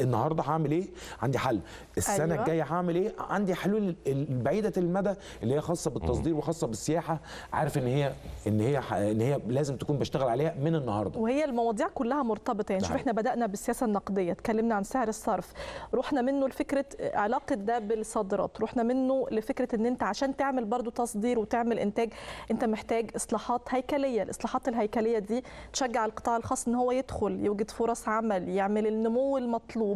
Speaker 18: النهارده هعمل إيه؟ عندي حل، السنة
Speaker 1: أيوة.
Speaker 18: الجاية هعمل إيه؟ عندي حلول البعيده المدى اللي هي خاصة بالتصدير وخاصة بالسياحة، عارف ان هي ان هي ان هي لازم تكون بشتغل عليها من النهارده.
Speaker 1: وهي المواضيع كلها مرتبطة يعني شوف
Speaker 18: نعم.
Speaker 1: إحنا بدأنا بالسياسة النقدية اتكلمنا عن سعر الصرف رحنا منه لفكرة علاقة ده بالصادرات رحنا منه لفكرة إن أنت عشان تعمل برضو تصدير وتعمل إنتاج أنت محتاج إصلاحات هيكلية الإصلاحات الهيكلية دي تشجع القطاع الخاص إن هو يدخل يوجد فرص عمل يعمل النمو المطلوب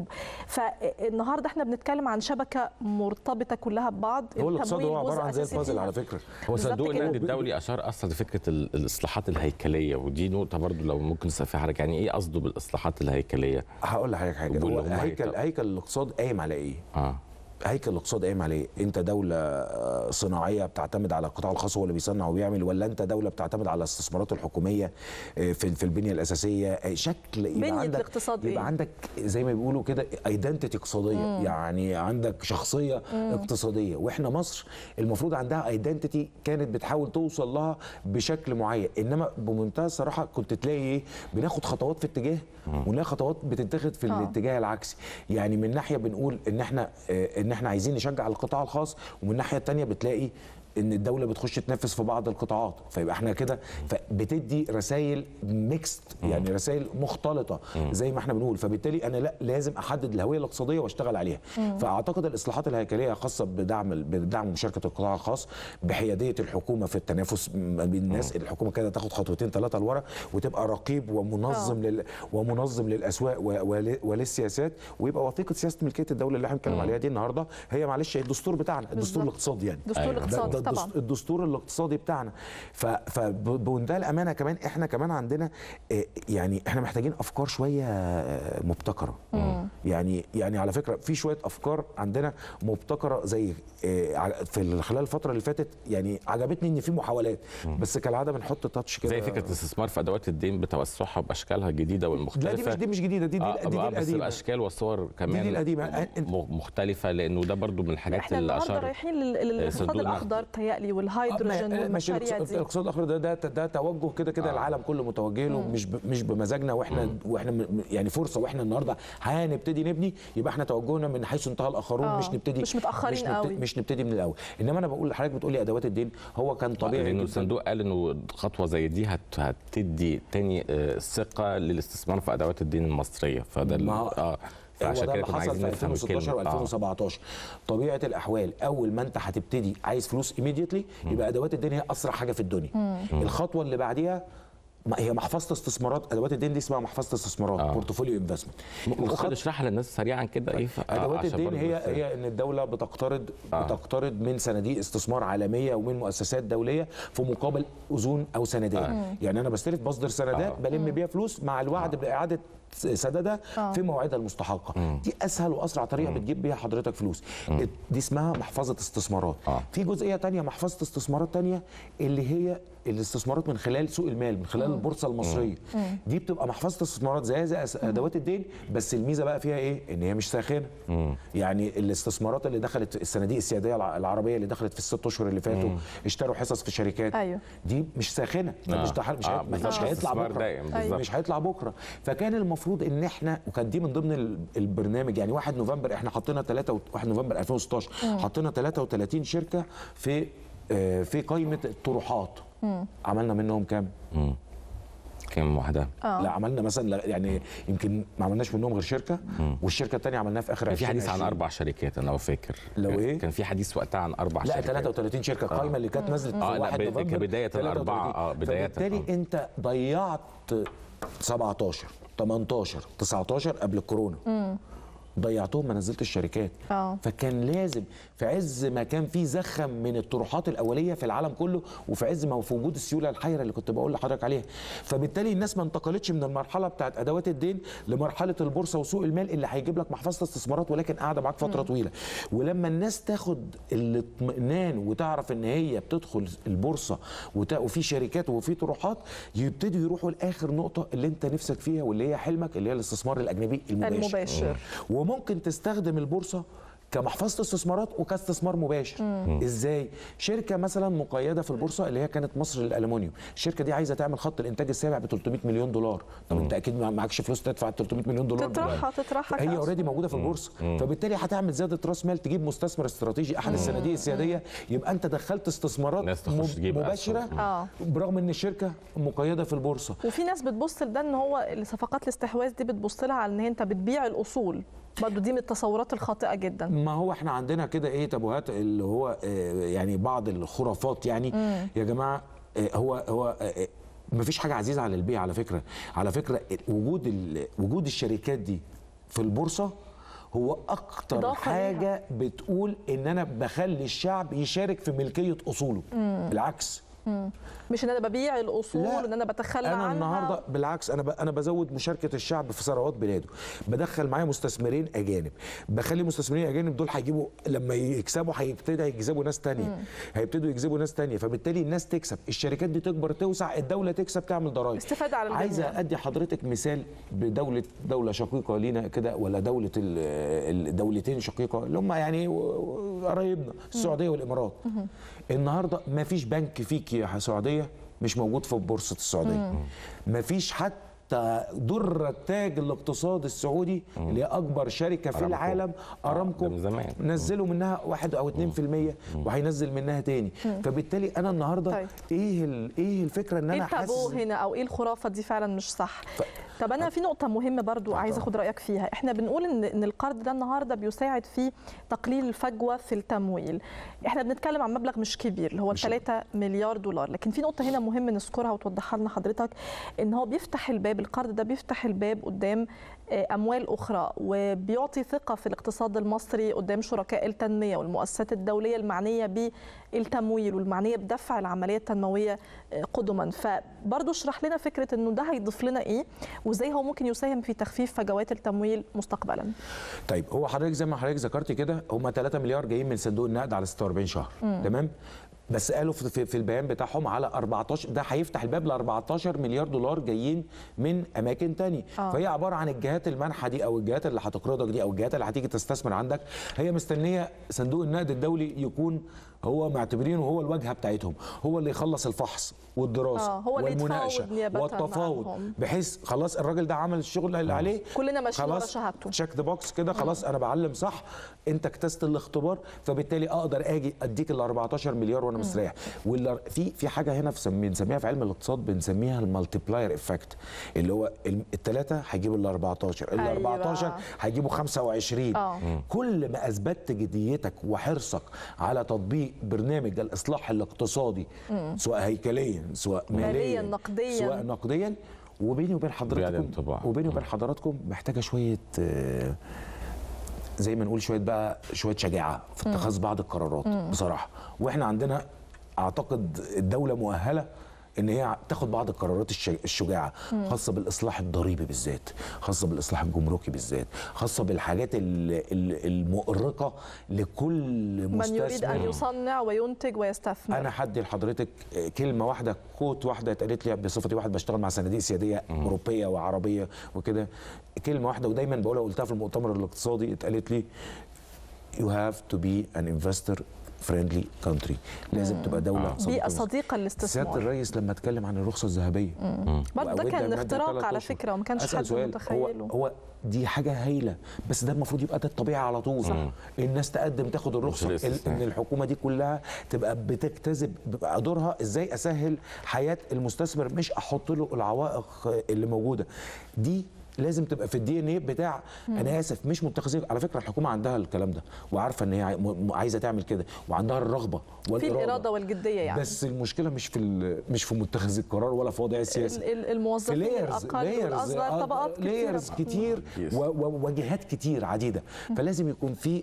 Speaker 1: فالنهارده إحنا بنتكلم عن شبكة مرتبطة كلها ببعض
Speaker 18: هو الاقتصاد هو عبارة عن زي البازل. على فكرة
Speaker 2: هو صندوق. النقد الدولي اشار أصلا لفكره ال- الإصلاحات الهيكلية ودي نقطة برضو لو ممكن نسال فيها حضرتك يعني إيه قصده بالإصلاحات الهيكلية؟
Speaker 18: هقول لحضرتك
Speaker 2: حاجة
Speaker 18: هو هيكل
Speaker 2: هيك-
Speaker 18: هيكل الاقتصاد قايم على إيه؟
Speaker 2: آه
Speaker 18: هيكل الاقتصاد قايم على إيه؟ انت دولة آه، صناعية بتعتمد على القطاع الخاص هو اللي بيصنع وبيعمل ولا انت دولة بتعتمد على الاستثمارات الحكومية آه، في في البنية الأساسية آه، شكل
Speaker 1: بنية
Speaker 18: يبقى عندك
Speaker 1: الاقتصاد
Speaker 18: يبقى
Speaker 1: إيه؟
Speaker 18: عندك زي ما بيقولوا كده ايدنتيتي اقتصادية
Speaker 1: مم.
Speaker 18: يعني عندك شخصية
Speaker 1: مم.
Speaker 18: اقتصادية وإحنا مصر المفروض عندها identity كانت بتحاول توصل لها بشكل معين إنما بمنتهى الصراحة كنت تلاقي إيه بناخد خطوات في اتجاه ونلاقي خطوات بتتاخد في
Speaker 1: آه.
Speaker 18: الاتجاه العكسي يعني من ناحية بنقول إن إحنا آه، إن إحنا عايزين نشجع القطاع الخاص ومن الناحيه الثانية بتلاقي إن الدولة بتخش تنافس في بعض القطاعات فيبقى إحنا كده فبتدي رسائل mixed يعني رسائل مختلطة زي ما إحنا بنقول فبالتالي أنا لأ لازم أحدد الهوية الاقتصادية وأشتغل عليها. فأعتقد الإصلاحات الهيكلية خاصة بدعم بدعم مشاركة القطاع الخاص بحيادية الحكومة في التنافس ما بين الناس. الحكومة كده تاخد خطوتين ثلاثة لورا وتبقى رقيب ومنظم
Speaker 19: آه.
Speaker 18: لل ومنظم للأسواق وللسياسات ويبقى وثيقه سياسة ملكية الدولة اللي إحنا بنتكلم عليها دي النهارده. هي معلش الدستور بتاعنا الدستور. الاقتصادي يعني.
Speaker 1: دستور
Speaker 18: ده-
Speaker 1: الاقتصادي. طبعاً.
Speaker 18: الدستور الاقتصادي بتاعنا. فبمنتهى الامانه كمان إحنا كمان عندنا آه، يعني إحنا محتاجين أفكار شوية آه، مبتكرة.
Speaker 1: مم.
Speaker 18: يعني يعني على فكرة في شوية أفكار عندنا مبتكرة زي آه، في خلال الفترة اللي فاتت يعني عجبتني إن في محاولات. بس كالعادة بنحط تاتش كده.
Speaker 2: زي فكرة الاستثمار في أدوات الدين بتوسعها بأشكالها الجديدة والمختلفة.
Speaker 18: لا دي مش دي مش جديدة دي دي,
Speaker 2: آه
Speaker 18: دي, دي
Speaker 2: آه، بس
Speaker 18: القديمه
Speaker 2: الأشكال والصور كمان
Speaker 18: دي القديمة.
Speaker 2: م- مختلفة لأنه ده برضو من الحاجات
Speaker 1: إحنا
Speaker 2: اللي
Speaker 1: النهارده
Speaker 2: اشار
Speaker 1: رايحين لل- للاقتصاد
Speaker 2: صندوق النقد.
Speaker 1: الأخضر. تهيألي والهيدروجين
Speaker 18: ماشي
Speaker 1: والمشاريع دي.
Speaker 18: الاقتصاد الاخضر ده ده ده توجه كده كده العالم كله متوجه له مش مش بمزاجنا وإحنا وإحنا م- يعني فرصة وإحنا النهارده هنبتدي نبني يبقى إحنا توجهنا من حيث انتهى الآخرون
Speaker 1: آه،
Speaker 18: مش نبتدي
Speaker 1: مش متأخرين
Speaker 18: مش نبتدي,
Speaker 1: قوي.
Speaker 18: مش نبتدي من الأول. إنما أنا بقول لحضرتك بتقول لي أدوات الدين هو كان طبيعي
Speaker 2: لأنه
Speaker 18: جداً.
Speaker 2: الصندوق قال إنه خطوة زي دي هت- هتدي تاني آه، ثقة للاستثمار في أدوات الدين المصرية. فده
Speaker 18: آه.
Speaker 2: فعشان
Speaker 18: ده
Speaker 2: كده
Speaker 18: اللي
Speaker 2: كنا
Speaker 18: حصل
Speaker 2: عايزين
Speaker 18: في
Speaker 2: نفهم
Speaker 18: 2016
Speaker 2: الكلمة آه.
Speaker 18: و2017 طبيعة الأحوال أول ما أنت هتبتدي عايز فلوس ايميديتلي يبقى أدوات الدين هي أسرع حاجة في الدنيا
Speaker 2: مم.
Speaker 18: الخطوة اللي بعديها ما هي محفظة استثمارات أدوات الدين دي اسمها محفظة استثمارات
Speaker 2: آه.
Speaker 18: بورتفوليو انفستمنت
Speaker 2: ممكن نشرحها للناس سريعا كده إيه ف- آه، أدوات
Speaker 18: الدين هي
Speaker 2: بس-
Speaker 18: هي إن الدولة بتقترض
Speaker 2: آه.
Speaker 18: بتقترض من صناديق استثمار عالمية ومن مؤسسات دولية في مقابل أذون أو سندات
Speaker 19: آه.
Speaker 18: يعني أنا بستلف بصدر سندات
Speaker 19: آه.
Speaker 18: بلم بيها فلوس مع الوعد بإعادة سددها
Speaker 19: آه.
Speaker 18: في موعدها المستحقة. دي أسهل وأسرع طريقة بتجيب بيها حضرتك فلوس. دي اسمها محفظة استثمارات. في جزئية تانية محفظة استثمارات تانية اللي هي الاستثمارات من خلال سوق المال من خلال
Speaker 19: مم.
Speaker 18: البورصة المصرية.
Speaker 19: مم.
Speaker 18: دي بتبقى محفظة استثمارات زي زي أدوات الدين بس الميزة بقى فيها إيه؟ إن هي مش ساخنة. يعني الاستثمارات اللي دخلت الصناديق السيادية الع- العربية اللي دخلت في الست أشهر اللي فاتوا
Speaker 2: مم.
Speaker 18: اشتروا حصص في شركات.
Speaker 1: أيوه.
Speaker 18: دي مش ساخنة. ده
Speaker 2: آه.
Speaker 18: مش مش,
Speaker 2: آه،
Speaker 18: هيطلع بكرة.
Speaker 2: دائم، بالظبط.
Speaker 18: مش هيطلع بكرة. فكان المفروض إن إحنا وكان دي من ضمن ال- البرنامج يعني 1 نوفمبر إحنا حطينا 3 1 نوفمبر 2016
Speaker 19: مم.
Speaker 18: حطينا 33 شركة في آه، في قائمة الطروحات عملنا منهم كام؟
Speaker 2: كام واحدة؟
Speaker 1: آه.
Speaker 18: لا عملنا مثلا لا- يعني يمكن ما عملناش منهم غير شركة والشركة الثانية عملناها في آخر
Speaker 2: كان في حديث عن
Speaker 18: 2020.
Speaker 2: أربع شركات أنا فاكر
Speaker 18: لو إيه؟
Speaker 2: كان في حديث وقتها عن أربع
Speaker 18: لا
Speaker 2: شركات
Speaker 18: 33 شركة القائمه اللي كانت نزلت في
Speaker 2: آه لا
Speaker 18: 1
Speaker 2: ب-
Speaker 18: نوفمبر
Speaker 2: كبداية
Speaker 18: 33.
Speaker 2: اربعه آه بداية
Speaker 18: فبالتالي
Speaker 2: آه.
Speaker 18: أنت ضيعت 17 18 19 قبل الكورونا. ضيعتهم ما نزلت الشركات
Speaker 1: آه.
Speaker 18: فكان لازم في عز ما كان في زخم من الطروحات الأولية في العالم كله وفي عز ما هو في وجود السيولة الحيرة اللي كنت بقول لحضرتك عليها. فبالتالي الناس ما انتقلتش من المرحلة بتاعت أدوات الدين لمرحلة البورصة وسوق المال اللي هيجيب لك محفظة استثمارات ولكن قاعدة معاك فترة
Speaker 19: مم.
Speaker 18: طويلة. ولما الناس تاخد الاطمئنان وتعرف إن هي بتدخل البورصة وت- وفي شركات وفي طروحات يبتدوا يروحوا لآخر نقطة اللي أنت نفسك فيها واللي هي حلمك اللي هي الاستثمار الأجنبي المباشر.
Speaker 1: المباشر.
Speaker 18: وممكن تستخدم البورصة كمحفظة استثمارات وكاستثمار مباشر
Speaker 1: مم.
Speaker 18: إزاي شركة مثلا مقيدة في البورصة اللي هي كانت مصر للالومنيوم الشركة دي عايزة تعمل خط الإنتاج السابع ب 300 مليون دولار طب أنت أكيد معكش فلوس تدفع 300 مليون دولار
Speaker 1: تطرحها. تطرحها
Speaker 18: هي. اوريدي موجودة في البورصة
Speaker 2: مم.
Speaker 18: فبالتالي هتعمل زيادة رأس مال تجيب مستثمر استراتيجي
Speaker 1: أحد.
Speaker 18: الصناديق السيادية يبقى أنت دخلت استثمارات
Speaker 2: مباشرة.
Speaker 1: آه
Speaker 18: برغم إن الشركة مقيدة في البورصة
Speaker 1: وفي ناس بتبص لده إن هو صفقات الاستحواذ دي بتبص لها على إن أنت بتبيع الأصول برضه دي من التصورات الخاطئة جدا
Speaker 18: ما هو إحنا عندنا كده إيه تبوهات اللي هو آه، يعني بعض الخرافات يعني
Speaker 1: مم.
Speaker 18: يا جماعة آه، هو هو آه، ما فيش حاجة عزيزة على البيع على فكرة على فكرة وجود وجود الشركات دي في البورصة هو
Speaker 1: أكتر
Speaker 18: حاجة بتقول إن أنا بخلي الشعب يشارك في ملكية أصوله
Speaker 1: مم.
Speaker 18: بالعكس
Speaker 1: مم. مش إن أنا ببيع الأصول
Speaker 18: لا.
Speaker 1: وإن أنا بتخلى
Speaker 18: أنا
Speaker 1: عنها
Speaker 18: النهارده بالعكس أنا ب... أنا بزود مشاركة الشعب في ثروات بلاده بدخل معايا مستثمرين أجانب بخلي مستثمرين أجانب دول هيجيبوا لما يكسبوا هيبتدوا يجذبوا ناس تانية
Speaker 1: مم.
Speaker 18: هيبتدوا يجذبوا ناس تانية فبالتالي الناس تكسب الشركات دي تكبر توسع الدولة تكسب تعمل ضرائب
Speaker 1: استفاده على
Speaker 18: عايز. أدي حضرتك مثال بدولة دولة شقيقة لينا كده ولا دولة ال- الدولتين شقيقة اللي هم يعني قرايبنا السعودية
Speaker 1: والإمارات.
Speaker 18: النهارده ما فيش بنك فيك يا سعودية مش موجود في بورصة السعودية. ما فيش حتى در التاج الاقتصادي السعودي اللي هي أكبر شركة في
Speaker 2: أرامكو.
Speaker 18: العالم أرامكو
Speaker 2: من.
Speaker 18: نزلوا منها واحد أو 2% وهينزل منها تاني.
Speaker 1: مم.
Speaker 18: فبالتالي أنا النهارده
Speaker 1: طيب.
Speaker 18: إيه ال- إيه الفكرة إن
Speaker 1: إيه
Speaker 18: أنا
Speaker 1: التابو
Speaker 18: حاسس
Speaker 1: هنا أو إيه الخرافة دي فعلا مش صح؟ طب أنا في نقطة مهمة برضو عايزه أخد رأيك فيها. إحنا بنقول إن إن القرض ده النهارده بيساعد في تقليل الفجوة في التمويل. إحنا بنتكلم عن مبلغ مش كبير اللي هو 3 مليار دولار. لكن في نقطة هنا مهم نذكرها وتوضحها لنا حضرتك إن هو بيفتح الباب القرض ده بيفتح الباب قدام آه، أموال أخرى وبيعطي ثقة في الاقتصاد المصري قدام شركاء التنمية والمؤسسات الدولية المعنية بالتمويل والمعنية بدفع العملية التنموية آه، قدما. فبرضه اشرح لنا فكرة إنه ده هيضيف لنا إيه وإزاي هو ممكن يساهم في تخفيف فجوات التمويل مستقبلا.
Speaker 18: طيب هو حضرتك زي ما حضرتك ذكرتي كده هم 3 مليار جايين من صندوق النقد على 46 شهر.
Speaker 1: مم.
Speaker 18: تمام؟ بس قالوا في, في, في البيان بتاعهم على 14 ده هيفتح الباب ل 14 مليار دولار جايين من أماكن تانية
Speaker 1: آه.
Speaker 18: فهي عبارة عن الجهات المنحة دي أو الجهات اللي هتقرضك دي أو الجهات اللي هتيجي تستثمر عندك هي مستنية صندوق النقد الدولي يكون هو معتبرينه هو الواجهة بتاعتهم هو اللي يخلص الفحص والدراسة
Speaker 1: آه، هو والمناقشة
Speaker 18: والتفاوض. بحيث خلاص الراجل ده عمل الشغل اللي عليه
Speaker 1: كلنا ماشيين ورا شهادته
Speaker 18: check the box كده خلاص أنا بعلم صح انت اجتزت الاختبار فبالتالي أقدر آجي أديك ال 14 مليار وأنا مستريح وال في في حاجة هنا في بنسميها في علم الاقتصاد بنسميها ال multiplier effect اللي هو الثلاثه هيجيبوا ال 14 ال
Speaker 1: أيوة.
Speaker 18: 14 هيجيبوا 25
Speaker 1: آه.
Speaker 18: كل ما أثبتت جديتك وحرصك على تطبيق برنامج الإصلاح الاقتصادي
Speaker 1: مم.
Speaker 18: سواء هيكلياً سواء
Speaker 1: مالياً، نقدياً.
Speaker 18: سواء نقديا وبيني وبين حضراتكم. وبيني وبين حضراتكم محتاجة شوية آه، زي ما نقول شوية بقى شوية شجاعة في. اتخاذ بعض القرارات. بصراحة وإحنا عندنا أعتقد الدولة مؤهلة إن هي تاخد بعض القرارات الش- الشجاعة
Speaker 1: مم.
Speaker 18: خاصة بالإصلاح الضريبي بالذات خاصة بالإصلاح الجمركي بالذات خاصة بالحاجات ال- ال- المؤرقة لكل
Speaker 1: من
Speaker 18: مستثمر
Speaker 1: يريد أن يصنع وينتج ويستثمر.
Speaker 18: أنا حدي لحضرتك كلمة واحدة كوت واحدة اتقالت لي بصفتي واحد بشتغل مع صناديق سيادية أوروبية وعربية وكده. كلمة واحدة ودايما بقولها قلتها في المؤتمر الاقتصادي اتقالت لي you have to be an investor friendly country. لازم. تبقى دولة
Speaker 1: بيئة
Speaker 18: صديقة
Speaker 1: صديقه
Speaker 18: سيادة
Speaker 1: للاستثمار
Speaker 18: الرئيس لما اتكلم عن الرخصة
Speaker 1: الذهبية. برضه ده كان اختراق على. فكرة وما كانش حد متخيله
Speaker 18: هو, هو دي حاجة هايلة بس ده المفروض يبقى ده الطبيعي على طول.
Speaker 2: صح.
Speaker 18: الناس تقدم تاخد الرخصة. إن الحكومة دي كلها تبقى بتجتذب بيبقى دورها إزاي أسهل حياة المستثمر مش أحط له العوائق اللي موجودة. دي لازم تبقى في الدي ان إيه بتاع
Speaker 1: مم.
Speaker 18: أنا آسف مش متخذين على فكرة الحكومة عندها الكلام ده وعارفة إن هي عايزة تعمل كده وعندها الرغبة
Speaker 1: في
Speaker 18: والإرادة.
Speaker 1: الإرادة والجدية يعني.
Speaker 18: بس المشكلة مش في ال- مش في متخذ القرار ولا في وضع السياسي
Speaker 1: ال- ال- الموظفين الاقل والاصغر طبقات كتيرة.
Speaker 18: layers كتير و- و- وجهات كتير عديدة. فلازم يكون في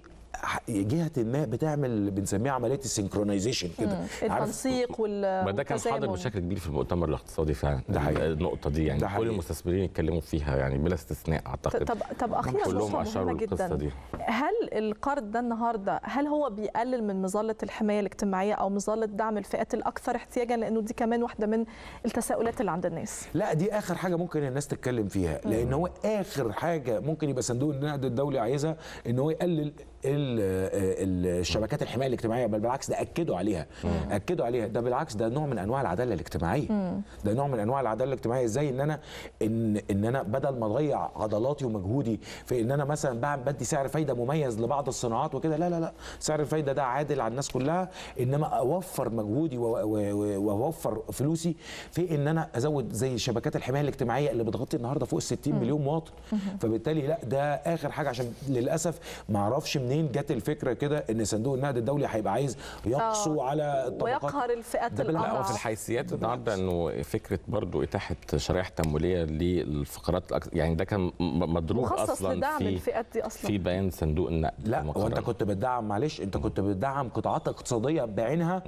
Speaker 18: جهة ما بتعمل بنسميها عملية ال
Speaker 1: synchronization
Speaker 18: كده؟
Speaker 1: التنسيق وال
Speaker 2: ما ده كان حاضر. بشكل كبير في المؤتمر الاقتصادي فعلا. ده حقيقي. النقطة دي يعني
Speaker 18: ده
Speaker 2: كل. المستثمرين يتكلموا فيها يعني بلا استثناء أعتقد.
Speaker 1: طب طب أخيرا
Speaker 2: كلهم أشاروا
Speaker 1: جدا.
Speaker 2: دي.
Speaker 1: هل القرض ده النهارده هل هو بيقلل من مظلة الحماية الاجتماعية أو مظلة دعم الفئات الأكثر احتياجا؟ لأنه دي كمان واحدة من التساؤلات اللي عند الناس.
Speaker 18: لا دي آخر حاجة ممكن الناس تتكلم فيها. لأن هو آخر حاجة ممكن يبقى صندوق النقد الدولي عايزها إن هو يقلل الشبكات الحماية الاجتماعية بل بالعكس ده أكدوا عليها. أكدوا عليها. ده بالعكس ده نوع من أنواع العدالة الاجتماعية.
Speaker 19: مم.
Speaker 18: ده نوع من أنواع العدالة الاجتماعية. إزاي؟ إن أنا ان إن أنا بدل ما أضيع عضلاتي ومجهودي في إن أنا مثلا بعمل بدي سعر فايدة مميز لبعض الصناعات وكده لا لا لا. سعر الفايدة ده عادل على الناس كلها. انما أوفر مجهودي وأوفر فلوسي في إن أنا أزود زي شبكات الحماية الاجتماعية اللي بتغطي النهارده فوق ال 60 مليون مواطن. فبالتالي لا ده آخر حاجة. عشان للأسف ما أعرفش منين جت الفكرة كده إن صندوق النقد الدولي هيبقى عايز يقسو
Speaker 1: آه.
Speaker 18: على الطبقات؟
Speaker 1: ويقهر الفئات
Speaker 2: هو في
Speaker 1: الاضعف
Speaker 2: الحيثيات النهارده إنه فكرة برضو إتاحة شرائح تمويلية للفقرات الأكثر يعني ده كان م- مضروب
Speaker 1: مخصص
Speaker 2: أصلا
Speaker 1: لدعم
Speaker 2: في
Speaker 1: الفئات دي أصلا.
Speaker 2: في بيان صندوق النقد
Speaker 18: لا هو أنت
Speaker 2: المقرر.
Speaker 18: كنت بتدعم معلش أنت كنت بتدعم قطاعات اقتصادية بعينها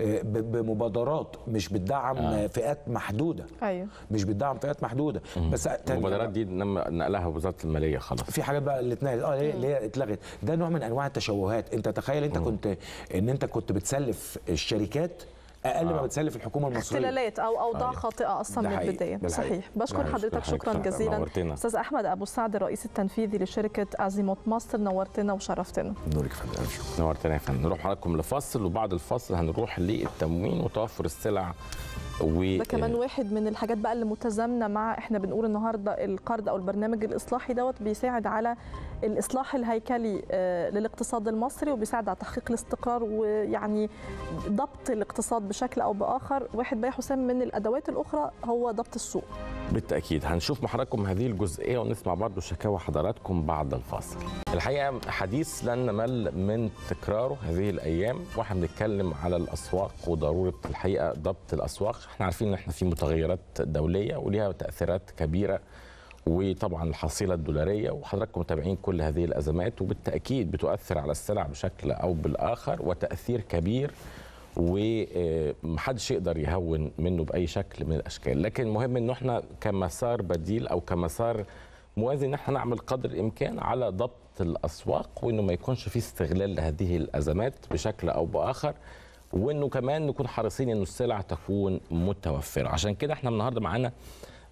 Speaker 18: آه، ب- بمبادرات مش بتدعم
Speaker 2: آه.
Speaker 18: فئات محدودة.
Speaker 1: أيوه.
Speaker 18: مش بتدعم فئات محدودة. بس تاني-
Speaker 2: المبادرات دي نقلها وزارة المالية خلاص.
Speaker 18: في حاجات بقى اللي اتنقلت. آه اللي- اللي هي اتلغت؟ ده نوع من أنواع التشوهات أنت تخيل أنت كنت إن أنت كنت بتسلف الشركات أقل ما
Speaker 2: آه.
Speaker 18: بتسلف الحكومة المصرية
Speaker 1: اختلالات أو اوضاع
Speaker 18: أيوة.
Speaker 1: خاطئة
Speaker 18: أصلا
Speaker 1: من.
Speaker 18: البداية.
Speaker 1: صحيح بشكر
Speaker 18: ده
Speaker 1: حضرتك. شكرا. جزيلا
Speaker 2: نورتنا.
Speaker 1: أستاذ أحمد أبو سعد الرئيس التنفيذي لشركة ازيموت مصر نورتنا وشرفتنا
Speaker 18: نورك فندم
Speaker 2: نورتنا يا فندم نروح حضراتكم لفاصل وبعد الفاصل هنروح للتموين وتوفر السلع و
Speaker 1: ده كمان واحد من الحاجات بقى اللي متزامنة مع إحنا بنقول النهارده القرض أو البرنامج الإصلاحي دوت بيساعد على الإصلاح الهيكلي آه، للاقتصاد المصري وبيساعد على تحقيق الاستقرار ويعني ضبط الاقتصاد بشكل أو بآخر. واحد بقى حسام من الأدوات الأخرى هو ضبط السوق.
Speaker 2: بالتأكيد. هنشوف مع حضراتكم هذه الجزئية ونسمع برضو شكاوى حضراتكم بعد الفاصل. الحقيقة حديث لن نمل من تكراره هذه الأيام. وإحنا بنتكلم على الأسواق وضرورة الحقيقة ضبط الأسواق. إحنا عارفين إن إحنا في متغيرات دولية وليها تأثيرات كبيرة وطبعا الحصيلة الدولارية وحضراتكم متابعين كل هذه الأزمات وبالتأكيد بتؤثر على السلع بشكل أو بالآخر وتأثير كبير ومحدش يقدر يهون منه بأي شكل من الأشكال. لكن المهم إنه إحنا كمسار بديل أو كمسار موازي إن إحنا نعمل قدر الإمكان على ضبط الأسواق وإنه ما يكونش في استغلال لهذه الأزمات بشكل أو بآخر. وإنه كمان نكون حريصين إنه السلع تكون متوفرة. عشان كده إحنا النهارده معانا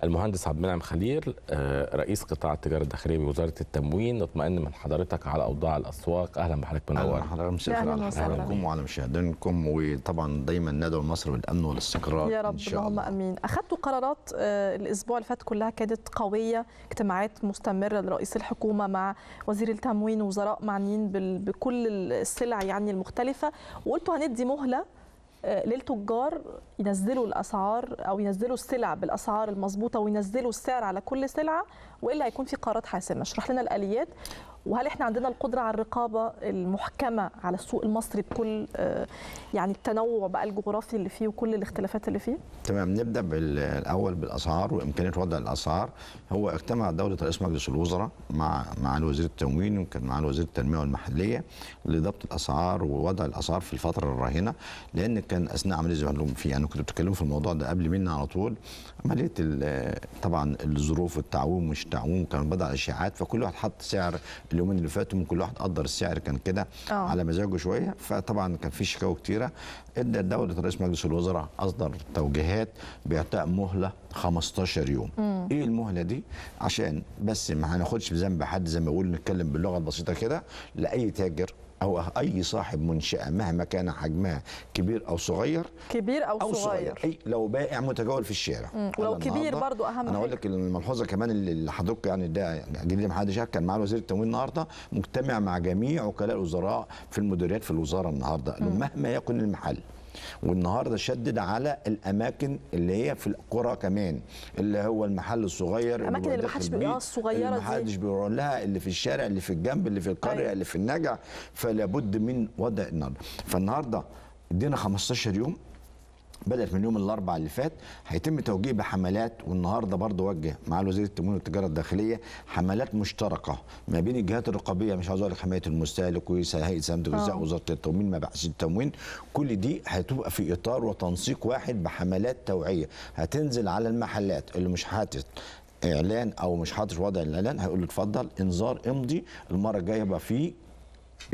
Speaker 2: المهندس عبد المنعم خليل آه، رئيس قطاع التجارة الداخلية بوزارة التموين. نطمئن من حضرتك على أوضاع الأسواق. أهلا بحضرتك منور
Speaker 19: أهلا حضرتك. على
Speaker 1: وسهلاً.
Speaker 19: حضراتكم وعلى مشاهدينكم. وطبعا دايما ندعو مصر بالامن والاستقرار
Speaker 1: يا رب.
Speaker 19: إن شاء
Speaker 1: اللهم
Speaker 19: الله.
Speaker 1: آمين. اخذتوا قرارات آه، الأسبوع اللي فات كلها كانت قوية. اجتماعات مستمرة لرئيس الحكومة مع وزير التموين وزراء معنيين بال- بكل السلع يعني المختلفة. وقلتوا هندي مهلة للتجار ينزلوا الأسعار أو ينزلوا السلع بالأسعار المظبوطة وينزلوا السعر على كل سلعة وإلا هيكون في قرارات حاسمة. اشرح لنا الآليات. وهل إحنا عندنا القدرة على الرقابة المحكمة على السوق المصري بكل آه، يعني التنوع بقى الجغرافي اللي فيه وكل الاختلافات اللي فيه؟
Speaker 19: تمام نبدأ بالاول بالأسعار وإمكانية وضع الأسعار. هو اجتمع دولة رئيس مجلس الوزراء مع مع وزير التموين وكان مع وزير التنمية والمحلية لضبط الأسعار ووضع الأسعار في الفترة الراهنه لأن كان أثناء عملية زي ما في يعني كنتوا بتتكلموا في الموضوع ده قبل مني على طول. عملية طبعا الظروف والتعويم مش تعويم كان بدأ اشاعات فكل واحد حط سعر اليومين اللي فاتوا من كل واحد قدر السعر كان كده
Speaker 1: آه.
Speaker 19: على مزاجه شوية فطبعا كان في شكاوى كتيرة ادى دولة رئيس مجلس الوزراء أصدر توجيهات بإعطاء مهلة 15 يوم
Speaker 20: مم.
Speaker 19: إيه المهلة دي عشان بس ما هناخدش بذنب حد زي ما بقول نتكلم باللغة البسيطة كده لأي تاجر أو أي صاحب منشأة مهما كان حجمها كبير أو صغير
Speaker 1: كبير أو,
Speaker 19: أو
Speaker 1: صغير,
Speaker 19: صغير أي لو بائع متجول في الشارع.
Speaker 1: ولو
Speaker 19: أنا
Speaker 1: كبير برضو أهم
Speaker 19: أقول
Speaker 1: حاجة.
Speaker 19: لك الملحوظة كمان اللي حضرتك يعني ده جديد محمد شاك كان معاه وزير التموين النهارده مجتمع مع جميع وكلاء الوزراء في المديريات في الوزارة النهارده. مهما يكن المحل والنهارده شدد على الاماكن اللي هي في القرى كمان اللي هو المحل الصغير
Speaker 1: الأماكن اللي محدش
Speaker 19: في
Speaker 1: بي-
Speaker 19: البيت،
Speaker 1: الصغيرة
Speaker 19: اللي
Speaker 1: دي.
Speaker 19: محدش بيروح لها اللي في الشارع اللي في الجنب اللي في القرية
Speaker 1: أيوة.
Speaker 19: اللي في النجع فلا بد من وضع النهارده فالنهارده ادينا 15 يوم بدأت من يوم الأربعاء اللي فات. هيتم توجيه بحملات والنهاردة برضه وجه مع وزير التموين والتجارة الداخلية حملات مشتركة ما بين الجهات الرقابية مش عاوز أقول لك حماية المستهلك وهيئه سلامه الغذاء
Speaker 1: آه.
Speaker 19: وزاره التموين مباحث التموين. كل دي هتبقى في إطار وتنسيق واحد بحملات توعية. هتنزل على المحلات. اللي مش حاطط إعلان أو مش حاطط وضع الإعلان هيقول له اتفضل إنذار إمضي. المرة الجاية يبقى في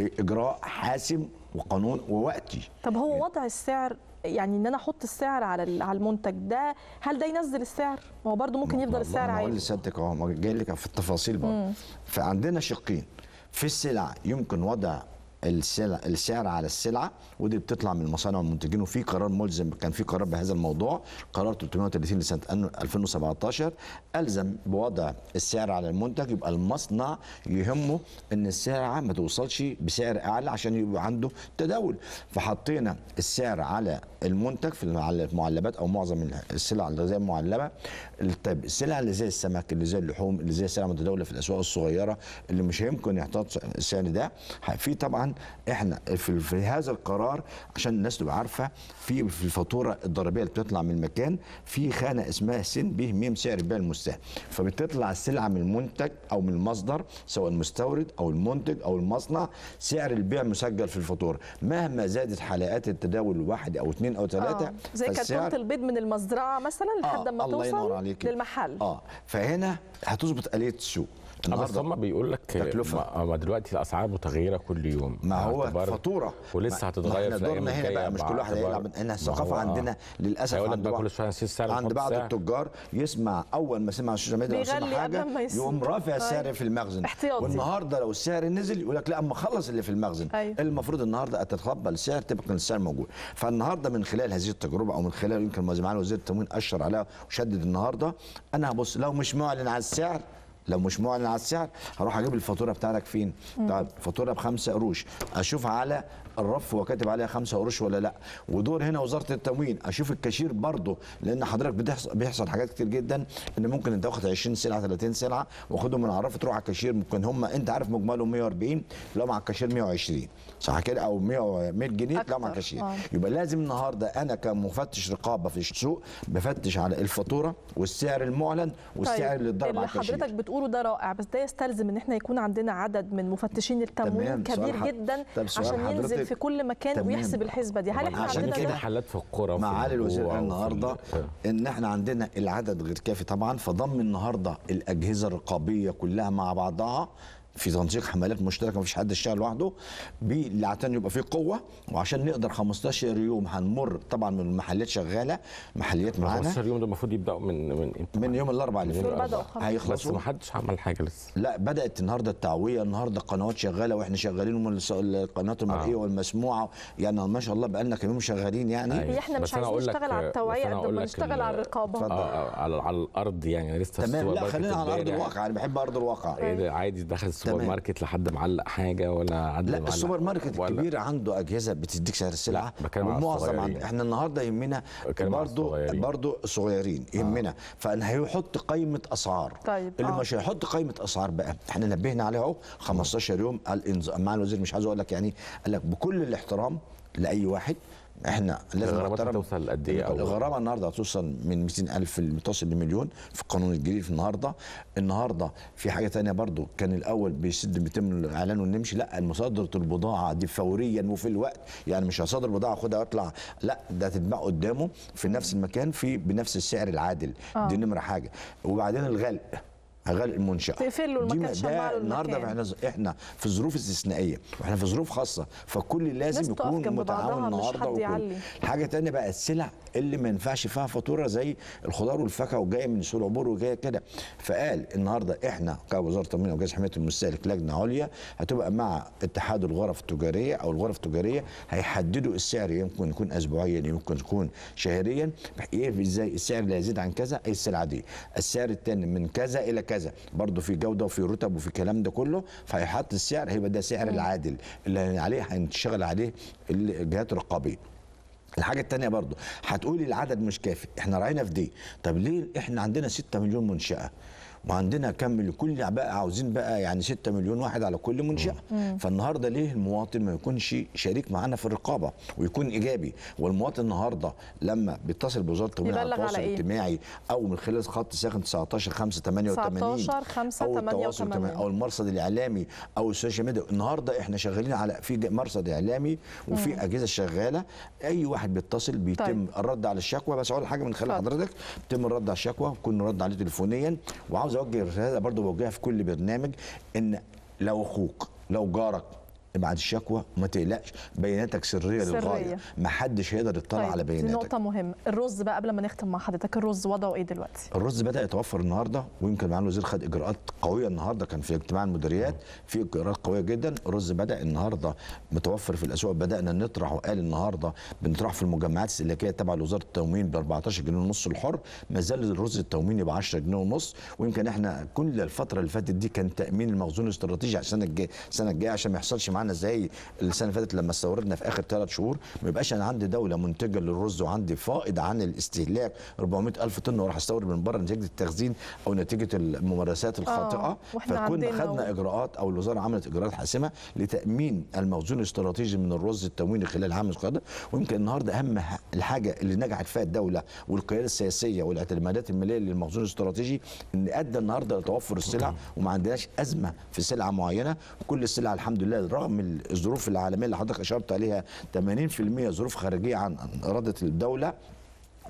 Speaker 19: إجراء حاسم وقانون ووقتي
Speaker 1: طب هو وضع السعر يعني إن أنا أحط السعر على على المنتج ده هل ده ينزل السعر؟ ما هو برضه ممكن يفضل السعر
Speaker 19: ما أقول
Speaker 1: عالي
Speaker 19: لسيادتك أهو جاي لك في التفاصيل برضه
Speaker 1: مم.
Speaker 19: فعندنا شقين في السلع يمكن وضع السلع السعر على السلعة ودي بتطلع من المصانع والمنتجين وفي قرار ملزم كان في قرار بهذا الموضوع قرار 330 لسنة 2017 ألزم بوضع السعر على المنتج يبقى المصنع يهمه إن السلعه ما توصلش بسعر أعلى عشان يبقى عنده تداول. فحطينا السعر على المنتج في المعلبات أو معظم السلع الغذائيه المعلبة. طيب السلع اللي زي السمك اللي زي اللحوم اللي زي السلع المتداولة في الأسواق الصغيرة اللي مش هيمكن يحتاط السعر ده في طبعا إحنا في, في هذا القرار عشان الناس تبقى عارفة في في الفاتورة الضريبية اللي بتطلع من المكان في خانة اسمها س ب م سعر البيع المستهلك فبتطلع السلعه من المنتج أو من المصدر سواء المستورد أو المنتج أو المصنع سعر البيع مسجل في الفاتورة مهما زادت حلقات التداول واحد أو اثنين أو ثلاثة
Speaker 1: آه. زي كرتونه البيض من المزرعة مثلا لحد ما
Speaker 19: الله ينور
Speaker 1: توصل. للمحل
Speaker 19: آه فهنا هتظبط آلية السوق
Speaker 2: آه، بس هم بيقول لك
Speaker 19: تكلفة.
Speaker 2: ما- دلوقتي الأسعار متغيرة كل يوم
Speaker 19: ما هو فاتورة
Speaker 2: ولسه هتتغير
Speaker 19: إحنا
Speaker 2: الأيام
Speaker 19: دورنا هنا بقى مش كل واحد هيلعب
Speaker 2: إحنا
Speaker 19: الثقافه
Speaker 2: هو- آه.
Speaker 19: عندنا للاسف عند بعض-
Speaker 2: السعر
Speaker 19: عند بعض
Speaker 2: سعر.
Speaker 19: التجار يسمع أول ما سمع ال social media أو سمع
Speaker 1: بيغلي
Speaker 19: حاجة
Speaker 1: قبل ما يس-
Speaker 19: يقوم رافع السعر
Speaker 1: أيوة.
Speaker 19: في المخزن
Speaker 1: احتياطي.
Speaker 19: والنهاردة لو السعر نزل يقول لك لا أما اخلص اللي في المخزن
Speaker 1: أيوة.
Speaker 19: المفروض النهارده أتقبل السعر طبقا للسعر الموجود فالنهاردة من خلال هذه التجربة أو من خلال يمكن ما وزير التموين أشر عليها وشدد النهارده أنا هبص لو مش معلن على السعر لو مش معلن على السعر هروح أجيب الفاتورة بتاعتك فين؟ طيب فاتورة بخمسة قروش. أشوف على الرف هو كاتب عليها خمسة قروش ولا لأ. ودور هنا وزارة التموين أشوف الكاشير برضه لأن حضرتك بتحصل بيحصل حاجات كتير جدا إن ممكن أنت واخد 20 سلعة 30 سلعة واخدهم من عرفة تروح على الكاشير ممكن هم أنت عارف مجملهم 140 لو مع الكاشير 120 صح كده؟ أو 100 100 جنيه؟ لو مع الكاشير
Speaker 1: آه.
Speaker 19: يبقى لازم النهارده أنا كمفتش رقابة في السوق بفتش على الفاتورة والسعر المعلن والسعر اللي اتضرب على
Speaker 1: اللي
Speaker 19: الكاشير
Speaker 1: حضرتك بتقوله ده رائع بس ده يستلزم إن إحنا يكون عندنا عدد من مفتشين التموين كبير
Speaker 19: ح-
Speaker 1: جدا عشان ينزل في كل مكان
Speaker 19: تمام.
Speaker 1: ويحسب الحسبة دي. هل إحنا
Speaker 19: عشان
Speaker 1: عندنا
Speaker 19: كده
Speaker 1: ده؟
Speaker 2: محلات في القرى وفي
Speaker 19: معالي الوزير النهارده
Speaker 2: ال-
Speaker 19: إن إحنا عندنا العدد غير كافي طبعا فضم النهارده الأجهزة الرقابية كلها مع بعضها. في تنسيق حملات مشتركة مفيش حد يشتغل لوحده بي- عشان يبقى في قوة وعشان نقدر 15 يوم هنمر طبعا من المحلات شغالة محليات معانا.
Speaker 2: 15 يوم ده المفروض يبدأوا من من إمتى؟
Speaker 19: من يوم الأربعاء اللي
Speaker 2: من
Speaker 19: فات.
Speaker 2: الأربعاء. بس
Speaker 19: هيخلصوا.
Speaker 2: ما حدش عمل حاجة لسه.
Speaker 19: لا بدأت النهارده التعوية النهارده قنوات شغالة وإحنا شغالين الس- القنوات المرئية
Speaker 2: آه.
Speaker 19: والمسموعة. يعني ما شاء الله بقالنا كام يوم شغالين يعني.
Speaker 2: أيوة. إحنا
Speaker 1: مش عايزين نشتغل على
Speaker 2: التوعية
Speaker 1: قد ما نشتغل على الرقابة.
Speaker 2: آه، آه، على على الأرض يعني لسه
Speaker 19: تمام. لا خلينا على
Speaker 2: أرض.
Speaker 19: الواقع. أنا بحب أرض الواقع.
Speaker 2: إيه ده؟ عادي داخل السوبر
Speaker 19: تمام.
Speaker 2: ماركت لحد معلق حاجة ولا حد
Speaker 19: لا
Speaker 2: معلق
Speaker 19: السوبر ماركت
Speaker 2: ولا-
Speaker 19: الكبير عنده أجهزة بتديك سعر
Speaker 2: السلعة
Speaker 19: ومعظم. عند إحنا النهارده يهمنا برضو. برضو صغيرين يهمنا فان هيحط قائمه أسعار
Speaker 1: طيب،
Speaker 19: اللي
Speaker 1: آه.
Speaker 19: مش هيحط قائمه أسعار بقى إحنا نبهنا عليه أهو 15 يوم الإنز- مع الوزير مش عايز أقول لك يعني قال لك بكل الاحترام لأي واحد إحنا لازم
Speaker 2: الغرامات هتوصل قد أو-
Speaker 19: الغرامه النهارده هتوصل من 200 ألف تصل لمليون في القانون الجديد في النهارده. النهارده في حاجة تانية برضو كان الأول بيسد بيتم الإعلان ونمشي لا مصادره البضاعة دي فوريا وفي الوقت. يعني مش هصادر بضاعه خدها واطلع. لا ده هتتباع قدامه في نفس المكان في بنفس السعر العادل.
Speaker 1: آه.
Speaker 19: دي نمرة حاجة. وبعدين الغلق. غلق المنشأ
Speaker 1: تقفل له المكان،
Speaker 19: ده النهارده. إحنا إحنا في ظروف استثنائيه وإحنا في ظروف خاصة فالكل
Speaker 1: الناس
Speaker 19: لازم يكون متعاون النهارده. حاجة تانية بقى السلع اللي ما ينفعش فيها فاتورة زي الخضار والفاكهة وجاية من سوق العبور وجاية كده. فقال النهارده إحنا كوزارة التموين وجهاز حماية المستهلك لجنة عليا هتبقى مع اتحاد الغرف التجارية أو الغرف التجارية هيحددوا السعر يمكن يكون اسبوعيا يمكن يكون شهريا إيه إزاي السعر لا يزيد عن كذا أي السلعة دي. السعر الثاني من كذا إلى كذا. برضه في جودة وفي رتب وفي الكلام ده كله فهيحط السعر هيبقى ده سعر العادل اللي عليه هنشتغل عليه الجهات الرقابية. الحاجة التانية برضو هتقولي العدد مش كافي إحنا راينا في دي. طب ليه إحنا عندنا 6 مليون منشأة؟ وعندنا كم مليون كل بقى عاوزين بقى يعني 6 مليون واحد على كل منشأة
Speaker 20: مم.
Speaker 19: فالنهاردة ليه المواطن ما يكونش شريك معانا في الرقابة ويكون إيجابي والمواطن النهارده لما بيتصل بوزارة التموين على التواصل
Speaker 1: إيه؟
Speaker 19: الاجتماعي أو من خلال خط ساخن 19 5 88
Speaker 1: 19 5
Speaker 19: أو التواصل
Speaker 1: 88.
Speaker 19: كمان أو المرصد الإعلامي أو السوشيال ميديا النهارده إحنا شغالين على في مرصد إعلامي وفي
Speaker 1: مم.
Speaker 19: أجهزة شغالة أي واحد بيتصل بيتم
Speaker 1: طيب.
Speaker 19: الرد على الشكوى بس أقول حاجة من خلال حضرتك بيتم الرد على الشكوى بيكون الرد عليه تليفونيا وعاوز أوجه رسالة برضه بوجهها في كل برنامج إن لو أخوك لو جارك ابعت الشكوى وما تقلقش. بياناتك سرية,
Speaker 1: سرية.
Speaker 19: للغاية. ما حدش هيقدر يطلع على
Speaker 1: دي
Speaker 19: بياناتك.
Speaker 1: نقطة مهمة. الرز بقى قبل ما نختم مع حضرتك الرز وضعه إيه دلوقتي؟
Speaker 19: الرز بدأ يتوفر النهارده ويمكن معالي الوزير خد إجراءات قوية النهارده كان في اجتماع المديريات في إجراءات قوية جدا. الرز بدأ النهارده متوفر في الأسواق. بدأنا نطرح وقال النهارده بنطرح في المجمعات الاستهلاكيه تبع لوزاره التموين ب 14 جنيه ونص الحر. ما زال الرز التمويني ب 10 جنيه ونص. ويمكن إحنا كل الفترة اللي فاتت دي كان تأمين المخزون الاستراتيجي على السنة الجاية السنة الجاية عشان ما يحصلش معانا زي السنة اللي فاتت لما استوردنا في آخر ثلاث شهور ما يبقاش أنا عندي دولة منتجة للرز وعندي فائض عن الاستهلاك 400 ألف طن وأروح أستورد من بره نتيجة التخزين أو نتيجة الممارسات الخاطئة
Speaker 1: وإحنا
Speaker 19: فكنا
Speaker 1: عندنا
Speaker 19: خدنا
Speaker 1: و-
Speaker 19: إجراءات أو الوزارة عملت إجراءات حاسمة لتأمين المخزون الاستراتيجي من الرز التمويني خلال العام القادم ويمكن النهارده أهم الحاجة اللي نجحت فيها الدولة والقيادة السياسية والاعتمادات المالية للمخزون الاستراتيجي إن أدى النهارده لتوفر السلع وما عندناش أزمة في سلعة معينة. كل السلع الحمد لله رغم الظروف العالمية اللي حضرتك أشرت عليها 80% ظروف خارجية عن إرادة الدولة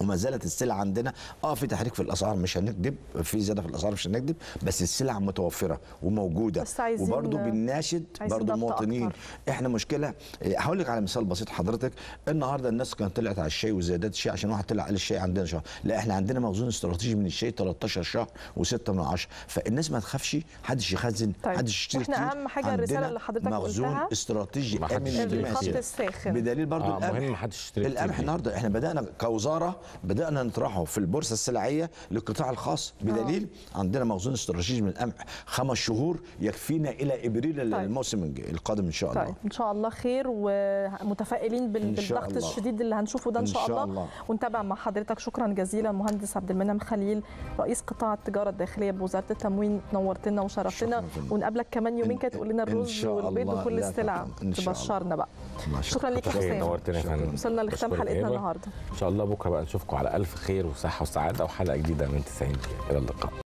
Speaker 19: وما زالت السلع عندنا آه في تحريك في الأسعار مش هنكذب في زيادة في الأسعار مش هنكذب بس السلع متوفرة وموجودة
Speaker 1: بس عايزين-
Speaker 19: وبرضه بنناشد
Speaker 1: ضبط
Speaker 19: المواطنين. إحنا مشكلة إيه، هقول لك على مثال بسيط حضرتك النهارده الناس كانت طلعت على الشاي وزيادات الشاي عشان واحد طلع قال الشاي عندنا شهر لا إحنا عندنا مخزون استراتيجي من الشاي 13 شهر و6 من 10 فالناس ما تخافش حدش يخزن
Speaker 1: طيب.
Speaker 19: حدش يشتري.
Speaker 1: أهم حاجة الرسالة
Speaker 19: عندنا
Speaker 1: اللي حضرتك
Speaker 19: مخزون
Speaker 1: قلتها.
Speaker 19: استراتيجي
Speaker 2: ما حدش
Speaker 19: آمن.
Speaker 1: الخط الساخن.
Speaker 19: بدليل برضو
Speaker 2: آه،
Speaker 19: القمح
Speaker 2: مهم محدش يشتري
Speaker 19: القمح. النهارده إحنا بدأنا كوزارة بدأنا نطرحه في البورصة السلعية للقطاع الخاص بدليل عندنا مخزون استراتيجي من القمح خمس شهور يكفينا إلى إبريل الموسم الج- القادم إن شاء الله
Speaker 1: طيب إن شاء الله خير ومتفائلين بال-
Speaker 19: شاء
Speaker 1: بالضغط
Speaker 19: الله.
Speaker 1: الشديد اللي هنشوفه ده إن
Speaker 19: إن
Speaker 1: شاء
Speaker 19: شاء
Speaker 1: الله,
Speaker 19: الله.
Speaker 1: ونتابع مع حضرتك شكرا جزيلا مهندس عبد المنعم خليل رئيس قطاع التجارة الداخلية بوزارة التموين نورتنا وشرفتنا. ونقابلك كمان يومين كده تقول لنا الرز
Speaker 19: شاء
Speaker 1: والبيض. وكل السلع
Speaker 19: طبعاً. إن شاء الله.
Speaker 1: تبشرنا بقى
Speaker 19: شاء
Speaker 1: شكرا لك يا
Speaker 2: فندم
Speaker 1: وصلنا لختام حلقتنا. النهارده
Speaker 2: إن شاء الله بكرة بقى نشوفكم على ألف خير وصحة وسعادة وحلقة جديدة من 90 دقيقة. إلى اللقاء.